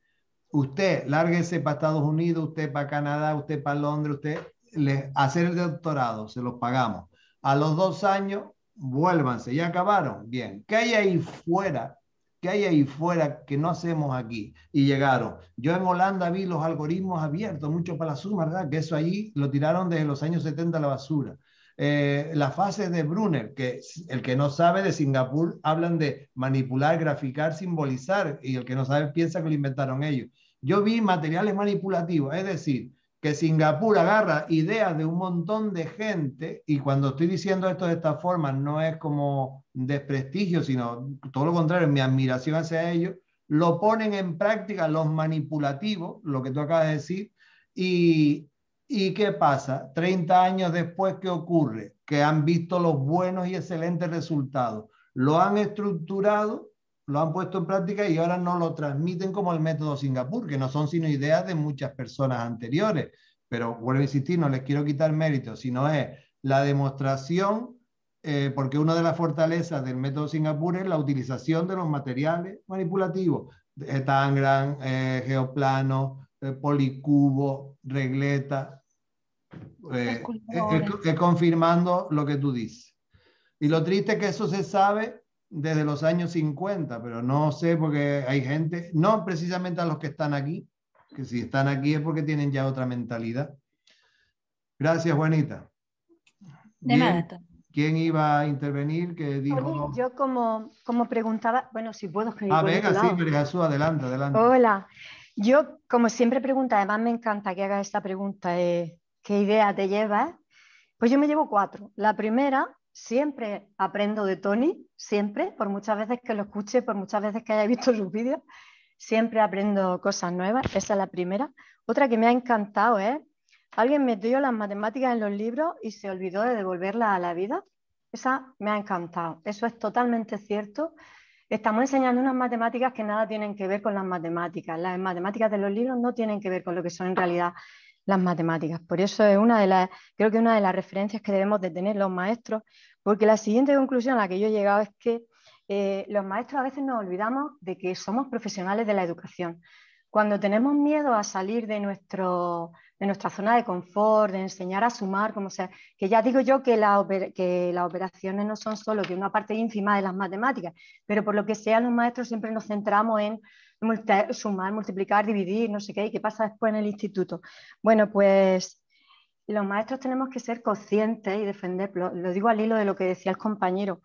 usted lárguese para Estados Unidos, usted para Canadá, usted para Londres, usted le, hacer el doctorado, se los pagamos. A los dos años, vuélvanse, ya acabaron. Bien, ¿qué hay ahí fuera? ¿Qué hay ahí fuera que no hacemos aquí? Y llegaron. Yo en Holanda vi los algoritmos abiertos, mucho para la suma, ¿verdad? Que eso allí lo tiraron desde los años 70 a la basura. Eh, la de Brunner, que el que no sabe de Singapur hablan de manipular, graficar, simbolizar, y el que no sabe piensa que lo inventaron ellos. Yo vi materiales manipulativos, es decir, que Singapur agarra ideas de un montón de gente y cuando estoy diciendo esto de esta forma no es como desprestigio, sino todo lo contrario, mi admiración hacia ellos, lo ponen en práctica los manipulativos, lo que tú acabas de decir, y, ¿y qué pasa? 30 años después, ¿qué ocurre? Que han visto los buenos y excelentes resultados, lo han estructurado lo han puesto en práctica y ahora no lo transmiten como el método Singapur, que no son sino ideas de muchas personas anteriores. Pero vuelvo a insistir, no les quiero quitar mérito, sino es la demostración, eh, porque una de las fortalezas del método Singapur es la utilización de los materiales manipulativos, Tangram, eh, geoplano, eh, policubo, regleta, eh, es confirmando lo que tú dices. Y lo triste es que eso se sabe desde los años 50, pero no sé porque hay gente, no precisamente a los que están aquí, que si están aquí es porque tienen ya otra mentalidad. Gracias, Juanita. De nada. ¿Quién iba a intervenir? Que dijo... yo como, como preguntaba, bueno, si puedo escribir. Ah, venga, sí, María Jesús, adelante, adelante. Hola. Yo, como siempre pregunta, además me encanta que hagas esta pregunta, eh, ¿qué idea te llevas? Pues yo me llevo cuatro. La primera siempre aprendo de Tony, siempre, por muchas veces que lo escuche, por muchas veces que haya visto sus vídeos, siempre aprendo cosas nuevas, esa es la primera. Otra que me ha encantado es, alguien metió las matemáticas en los libros y se olvidó de devolverlas a la vida. Esa me ha encantado, eso es totalmente cierto. Estamos enseñando unas matemáticas que nada tienen que ver con las matemáticas. Las matemáticas de los libros no tienen que ver con lo que son en realidad las matemáticas. Por eso es una de las, creo que una de las referencias que debemos de tener los maestros, porque la siguiente conclusión a la que yo he llegado es que eh, los maestros a veces nos olvidamos de que somos profesionales de la educación. Cuando tenemos miedo a salir de, nuestro, de nuestra zona de confort, de enseñar a sumar, como sea, que ya digo yo que, que las operaciones no son solo que una parte ínfima de las matemáticas, pero por lo que sea los maestros siempre nos centramos en sumar, multiplicar, dividir, no sé qué, y qué pasa después en el instituto. Bueno, pues los maestros tenemos que ser conscientes y defender, lo, digo al hilo de lo que decía el compañero,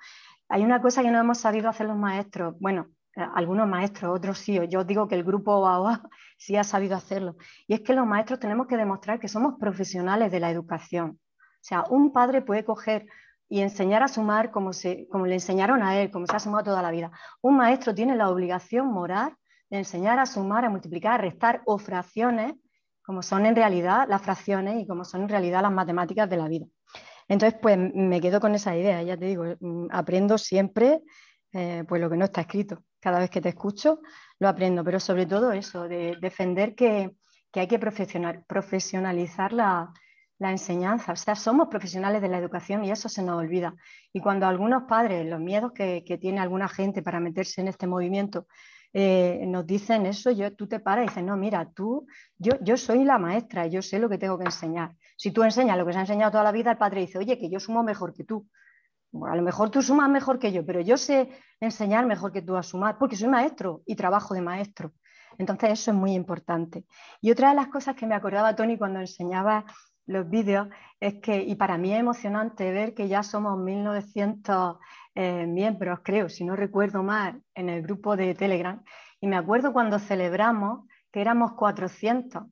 hay una cosa que no hemos sabido hacer los maestros, bueno, eh, algunos maestros, otros sí, yo digo que el grupo OAOA <laughs> sí ha sabido hacerlo, y es que los maestros tenemos que demostrar que somos profesionales de la educación. O sea, un padre puede coger y enseñar a sumar como, se, como le enseñaron a él, como se ha sumado toda la vida. Un maestro tiene la obligación moral enseñar a sumar, a multiplicar, a restar o fracciones, como son en realidad las fracciones y como son en realidad las matemáticas de la vida. Entonces, pues me quedo con esa idea, ya te digo, mm, aprendo siempre eh, pues lo que no está escrito. Cada vez que te escucho, lo aprendo, pero sobre todo eso, de defender que, hay que profesionalizar la, enseñanza. O sea, somos profesionales de la educación y eso se nos olvida. Y cuando algunos padres, los miedos que, que tiene alguna gente para meterse en este movimiento, eh, nos dicen eso, yo, tú te paras y dices, no, mira, tú, yo, yo soy la maestra, yo sé lo que tengo que enseñar. Si tú enseñas lo que se ha enseñado toda la vida, el padre dice, oye, que yo sumo mejor que tú. a lo mejor tú sumas mejor que yo, pero yo sé enseñar mejor que tú a sumar, porque soy maestro y trabajo de maestro. Entonces eso es muy importante. Y otra de las cosas que me acordaba Tony cuando enseñaba los vídeos es que, y para mí es emocionante ver que ya somos 1900 eh, miembros, creo, si no recuerdo mal, en el grupo de Telegram. Y me acuerdo cuando celebramos que éramos 400.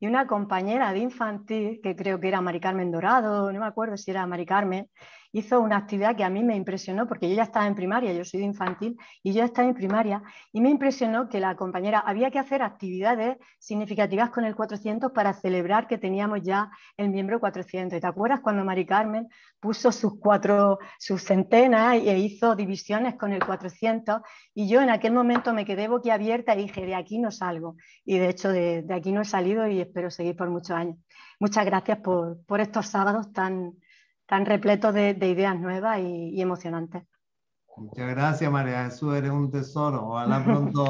Y una compañera de infantil, que creo que era Mari Carmen Dorado, no me acuerdo si era Mari Carmen, hizo una actividad que a mí me impresionó, porque yo ya estaba en primaria, yo soy de infantil, y yo estaba en primaria, y me impresionó que la compañera había que hacer actividades significativas con el 400 para celebrar que teníamos ya el miembro 400. ¿Te acuerdas cuando Mari Carmen puso sus cuatro, sus centenas e hizo divisiones con el 400? Y yo en aquel momento me quedé boquiabierta y dije, de aquí no salgo. Y de hecho, de, aquí no he salido y espero seguir por muchos años. Muchas gracias por, por estos sábados tan, tan repleto de, ideas nuevas y, emocionantes. Muchas gracias, María Jesús, eres un tesoro. Ojalá <laughs> pronto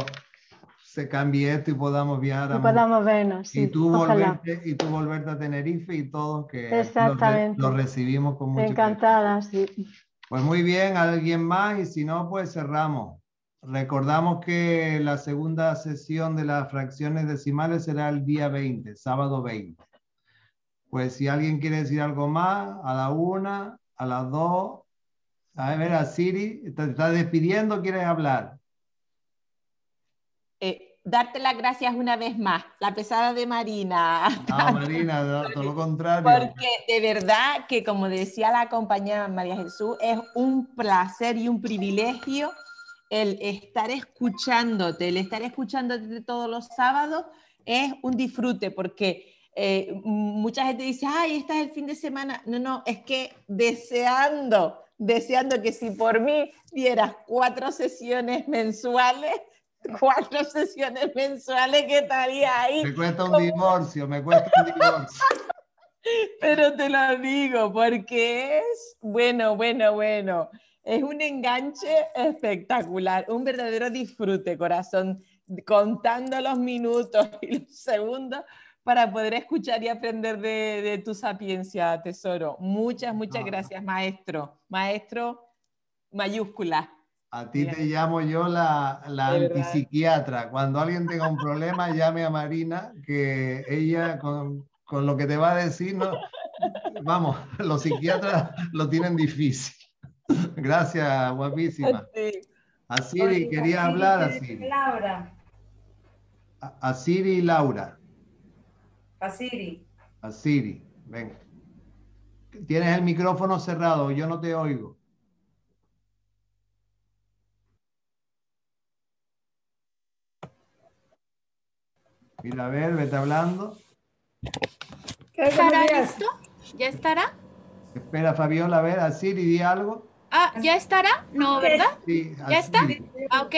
se cambie esto y podamos viajar. Y podamos vernos, sí, y, tú volverte, y tú volverte a Tenerife y todos que Exactamente. Lo, recibimos con mucho Encantada, sí. Pues muy bien, alguien más y si no, pues cerramos. Recordamos que la segunda sesión de las fracciones decimales será el día 20, sábado 20. Pues si alguien quiere decir algo más, a la una, a las dos. A ver, a Siri, ¿te estás despidiendo quieres hablar? Eh, darte las gracias una vez más, la pesada de Marina. No, Marina, todo lo contrario. Porque de verdad que, como decía la compañera María Jesús, es un placer y un privilegio el estar escuchándote, el estar escuchándote todos los sábados es un disfrute, porque eh, mucha gente dice, ay, este es el fin de semana. No, no, es que deseando, deseando que si por mí dieras cuatro sesiones mensuales, <laughs> cuatro sesiones mensuales que estaría ahí. Me cuesta un divorcio, me cuesta un divorcio. <laughs> Pero te lo digo porque es bueno, bueno, bueno. Es un enganche espectacular, un verdadero disfrute, corazón, contando los minutos y los segundos para poder escuchar y aprender de, tu sapiencia, tesoro. Muchas, muchas gracias, maestro. Maestro mayúscula. A ti te llamo yo la, la antipsiquiatra. Cuando alguien tenga un problema, llame a Marina, que ella con, con lo que te va a decir, no, vamos, los psiquiatras lo tienen difícil. Gracias, guapísima. A Siri, quería hablar a Siri. Laura. A, Siri y Laura. A Siri. A Siri, ven. Tienes el micrófono cerrado, yo no te oigo. Mira, a ver, vete hablando. ¿Estará listo? ¿Ya estará? Espera, Fabiola, a ver, a Siri, di algo. Ah, ¿ya estará? No, ¿verdad? Sí, ¿Ya está? Ah, ok.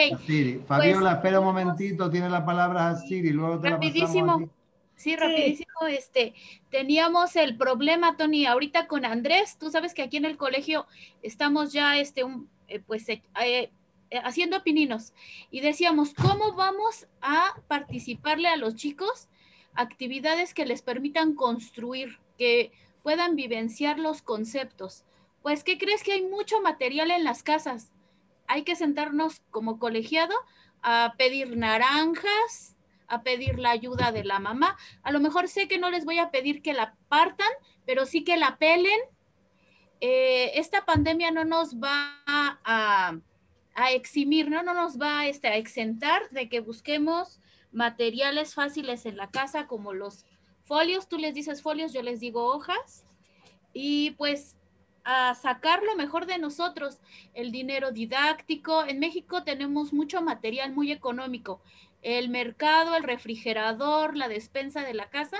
Fabiola, pues, espera un momentito, tiene la palabra a Siri, luego te rapidísimo. la Sí, rapidísimo, este, teníamos el problema, Tony, ahorita con Andrés, tú sabes que aquí en el colegio estamos ya, este, un, eh, pues, eh, eh, haciendo pininos y decíamos, ¿cómo vamos a participarle a los chicos actividades que les permitan construir, que puedan vivenciar los conceptos? Pues, ¿qué crees que hay mucho material en las casas? Hay que sentarnos como colegiado a pedir naranjas, a pedir la ayuda de la mamá. A lo mejor sé que no les voy a pedir que la partan, pero sí que la pelen. Eh, esta pandemia no nos va a, eximir, ¿no? no nos va este, a exentar de que busquemos materiales fáciles en la casa como los folios, tú les dices folios, yo les digo hojas. Y pues a sacar lo mejor de nosotros, el dinero didáctico. En México tenemos mucho material muy económico. El mercado, el refrigerador, la despensa de la casa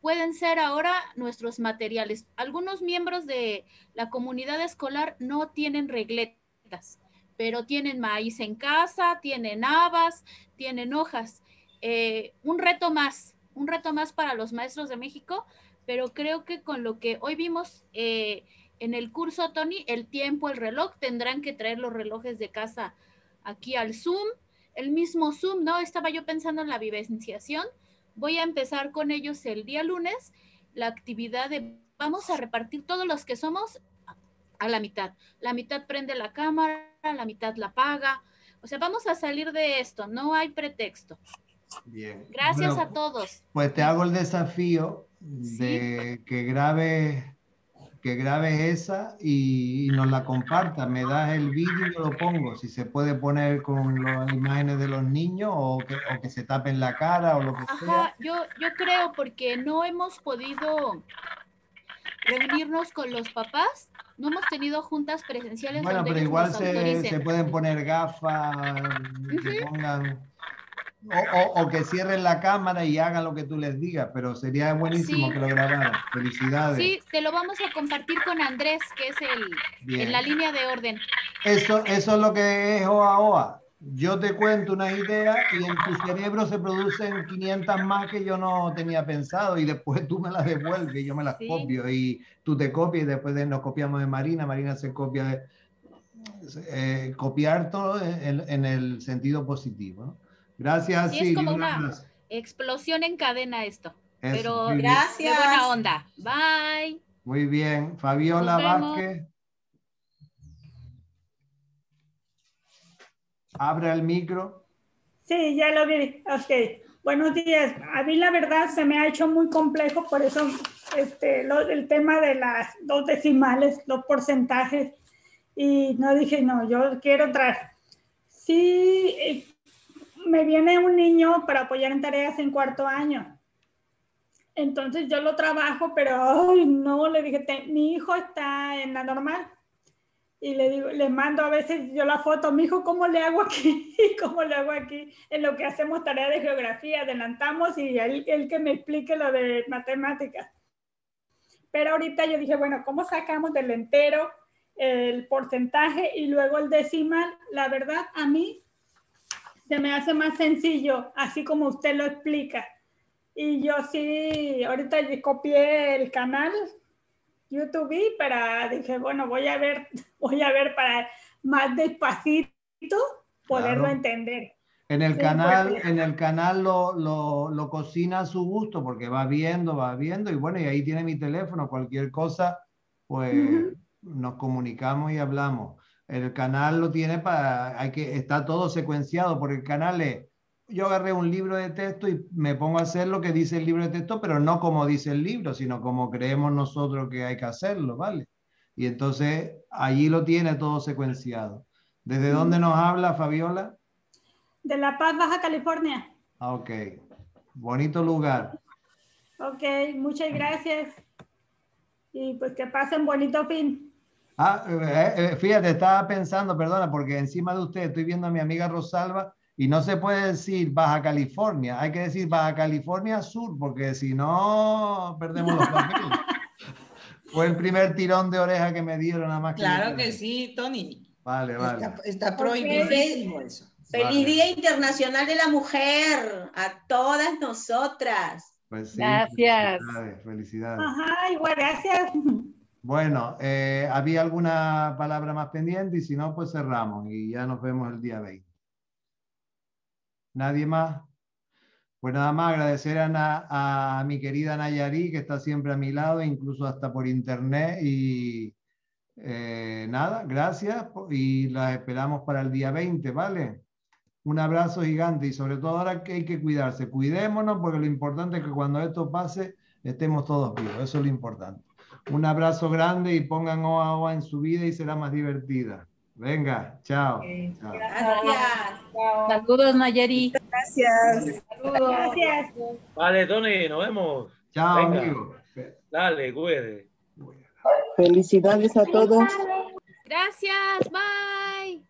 pueden ser ahora nuestros materiales. Algunos miembros de la comunidad escolar no tienen regletas, pero tienen maíz en casa, tienen habas, tienen hojas. Eh, un reto más, un reto más para los maestros de México, pero creo que con lo que hoy vimos, eh, en el curso, Tony, el tiempo, el reloj, tendrán que traer los relojes de casa aquí al Zoom. El mismo Zoom, ¿no? Estaba yo pensando en la vivenciación. Voy a empezar con ellos el día lunes, la actividad de vamos a repartir todos los que somos a la mitad. La mitad prende la cámara, la mitad la apaga. O sea, vamos a salir de esto, no hay pretexto. Bien. Gracias a todos. Pues te hago el desafío de que grabe que grabes esa y, nos la compartas. Me das el vídeo y yo lo pongo. Si se puede poner con las imágenes de los niños o que, o que se tapen la cara o lo que Ajá, sea. Yo, yo creo porque no hemos podido reunirnos con los papás. No hemos tenido juntas presenciales. Bueno, pero igual se, se, pueden poner gafas, que pongan o, que cierren la cámara y hagan lo que tú les digas, pero sería buenísimo que lo grabaran. Felicidades. Sí, te lo vamos a compartir con Andrés, que es el en la línea de orden. Eso, eso es lo que es OA OA. Yo te cuento una idea y en tu cerebro se producen 500 más que yo no tenía pensado y después tú me las devuelves y yo me las copio y tú te copias y después nos copiamos de Marina, Marina se copia de... Eh, copiar todo en, en, el sentido positivo. ¿no? Gracias. Sí, es como una explosión en cadena esto. pero gracias. buena onda. Bye. Muy bien. Fabiola Vázquez. Abra el micro. Sí, ya lo vi. Ok. Buenos días. A mí la verdad se me ha hecho muy complejo, por eso este, el tema de las dos decimales, los porcentajes, y no dije, no, yo quiero traer. Sí, eh, me viene un niño para apoyar en tareas en cuarto año. Entonces yo lo trabajo, pero ay, no, le dije, mi hijo está en la normal. Y le digo, le mando a veces yo la foto, mi hijo, ¿cómo le hago aquí? <laughs> ¿Cómo le hago aquí? En lo que hacemos tarea de geografía, adelantamos y él, él que me explique lo de matemáticas. Pero ahorita yo dije, bueno, ¿cómo sacamos del entero el porcentaje y luego el decimal, la verdad a mí se me hace más sencillo, así como usted lo explica. Y yo sí, ahorita copié el canal YouTube, pero dije, bueno, voy a ver, <laughs> voy a ver para más despacito poderlo entender. En el canal, en el canal lo, lo, lo, cocina a su gusto porque va viendo, va viendo y bueno, y ahí tiene mi teléfono, cualquier cosa, pues nos comunicamos y hablamos. El canal lo tiene para, hay que, está todo secuenciado porque el canal es, yo agarré un libro de texto y me pongo a hacer lo que dice el libro de texto, pero no como dice el libro, sino como creemos nosotros que hay que hacerlo, ¿vale? Y entonces allí lo tiene todo secuenciado. ¿Desde dónde nos habla Fabiola? De La Paz, Baja California. Ah, ok. Bonito lugar. Ok, muchas gracias. Y pues que pasen bonito fin. Ah, eh, eh, fíjate, estaba pensando, perdona, porque encima de usted estoy viendo a mi amiga Rosalba y no se puede decir Baja California, hay que decir Baja California Sur, porque si no perdemos los papeles. <laughs> Fue el primer tirón de oreja que me dieron nada más. Claro que, sí, Tony. Vale, vale. Está, prohibidísimo eso. Feliz Día Internacional de la Mujer a todas nosotras. Pues sí, gracias. Felicidades, felicidades. Ajá, igual, gracias. Bueno, eh, ¿había alguna palabra más pendiente? Y si no, pues cerramos y ya nos vemos el día 20. ¿Nadie más? Pues nada más agradecer a, a mi querida Nayari, que está siempre a mi lado, incluso hasta por internet. Y eh, nada, gracias y las esperamos para el día 20, ¿vale? Un abrazo gigante y sobre todo ahora que hay que cuidarse. Cuidémonos porque lo importante es que cuando esto pase estemos todos vivos. Eso es lo importante. Un abrazo grande y pongan OA en su vida y será más divertida. Venga, chao. Gracias. Saludos, Nayeri. Gracias. Saludos. Gracias. Vale, Tony, nos vemos. Chao, amigo. Dale, cuide. Felicidades a todos. Gracias, bye.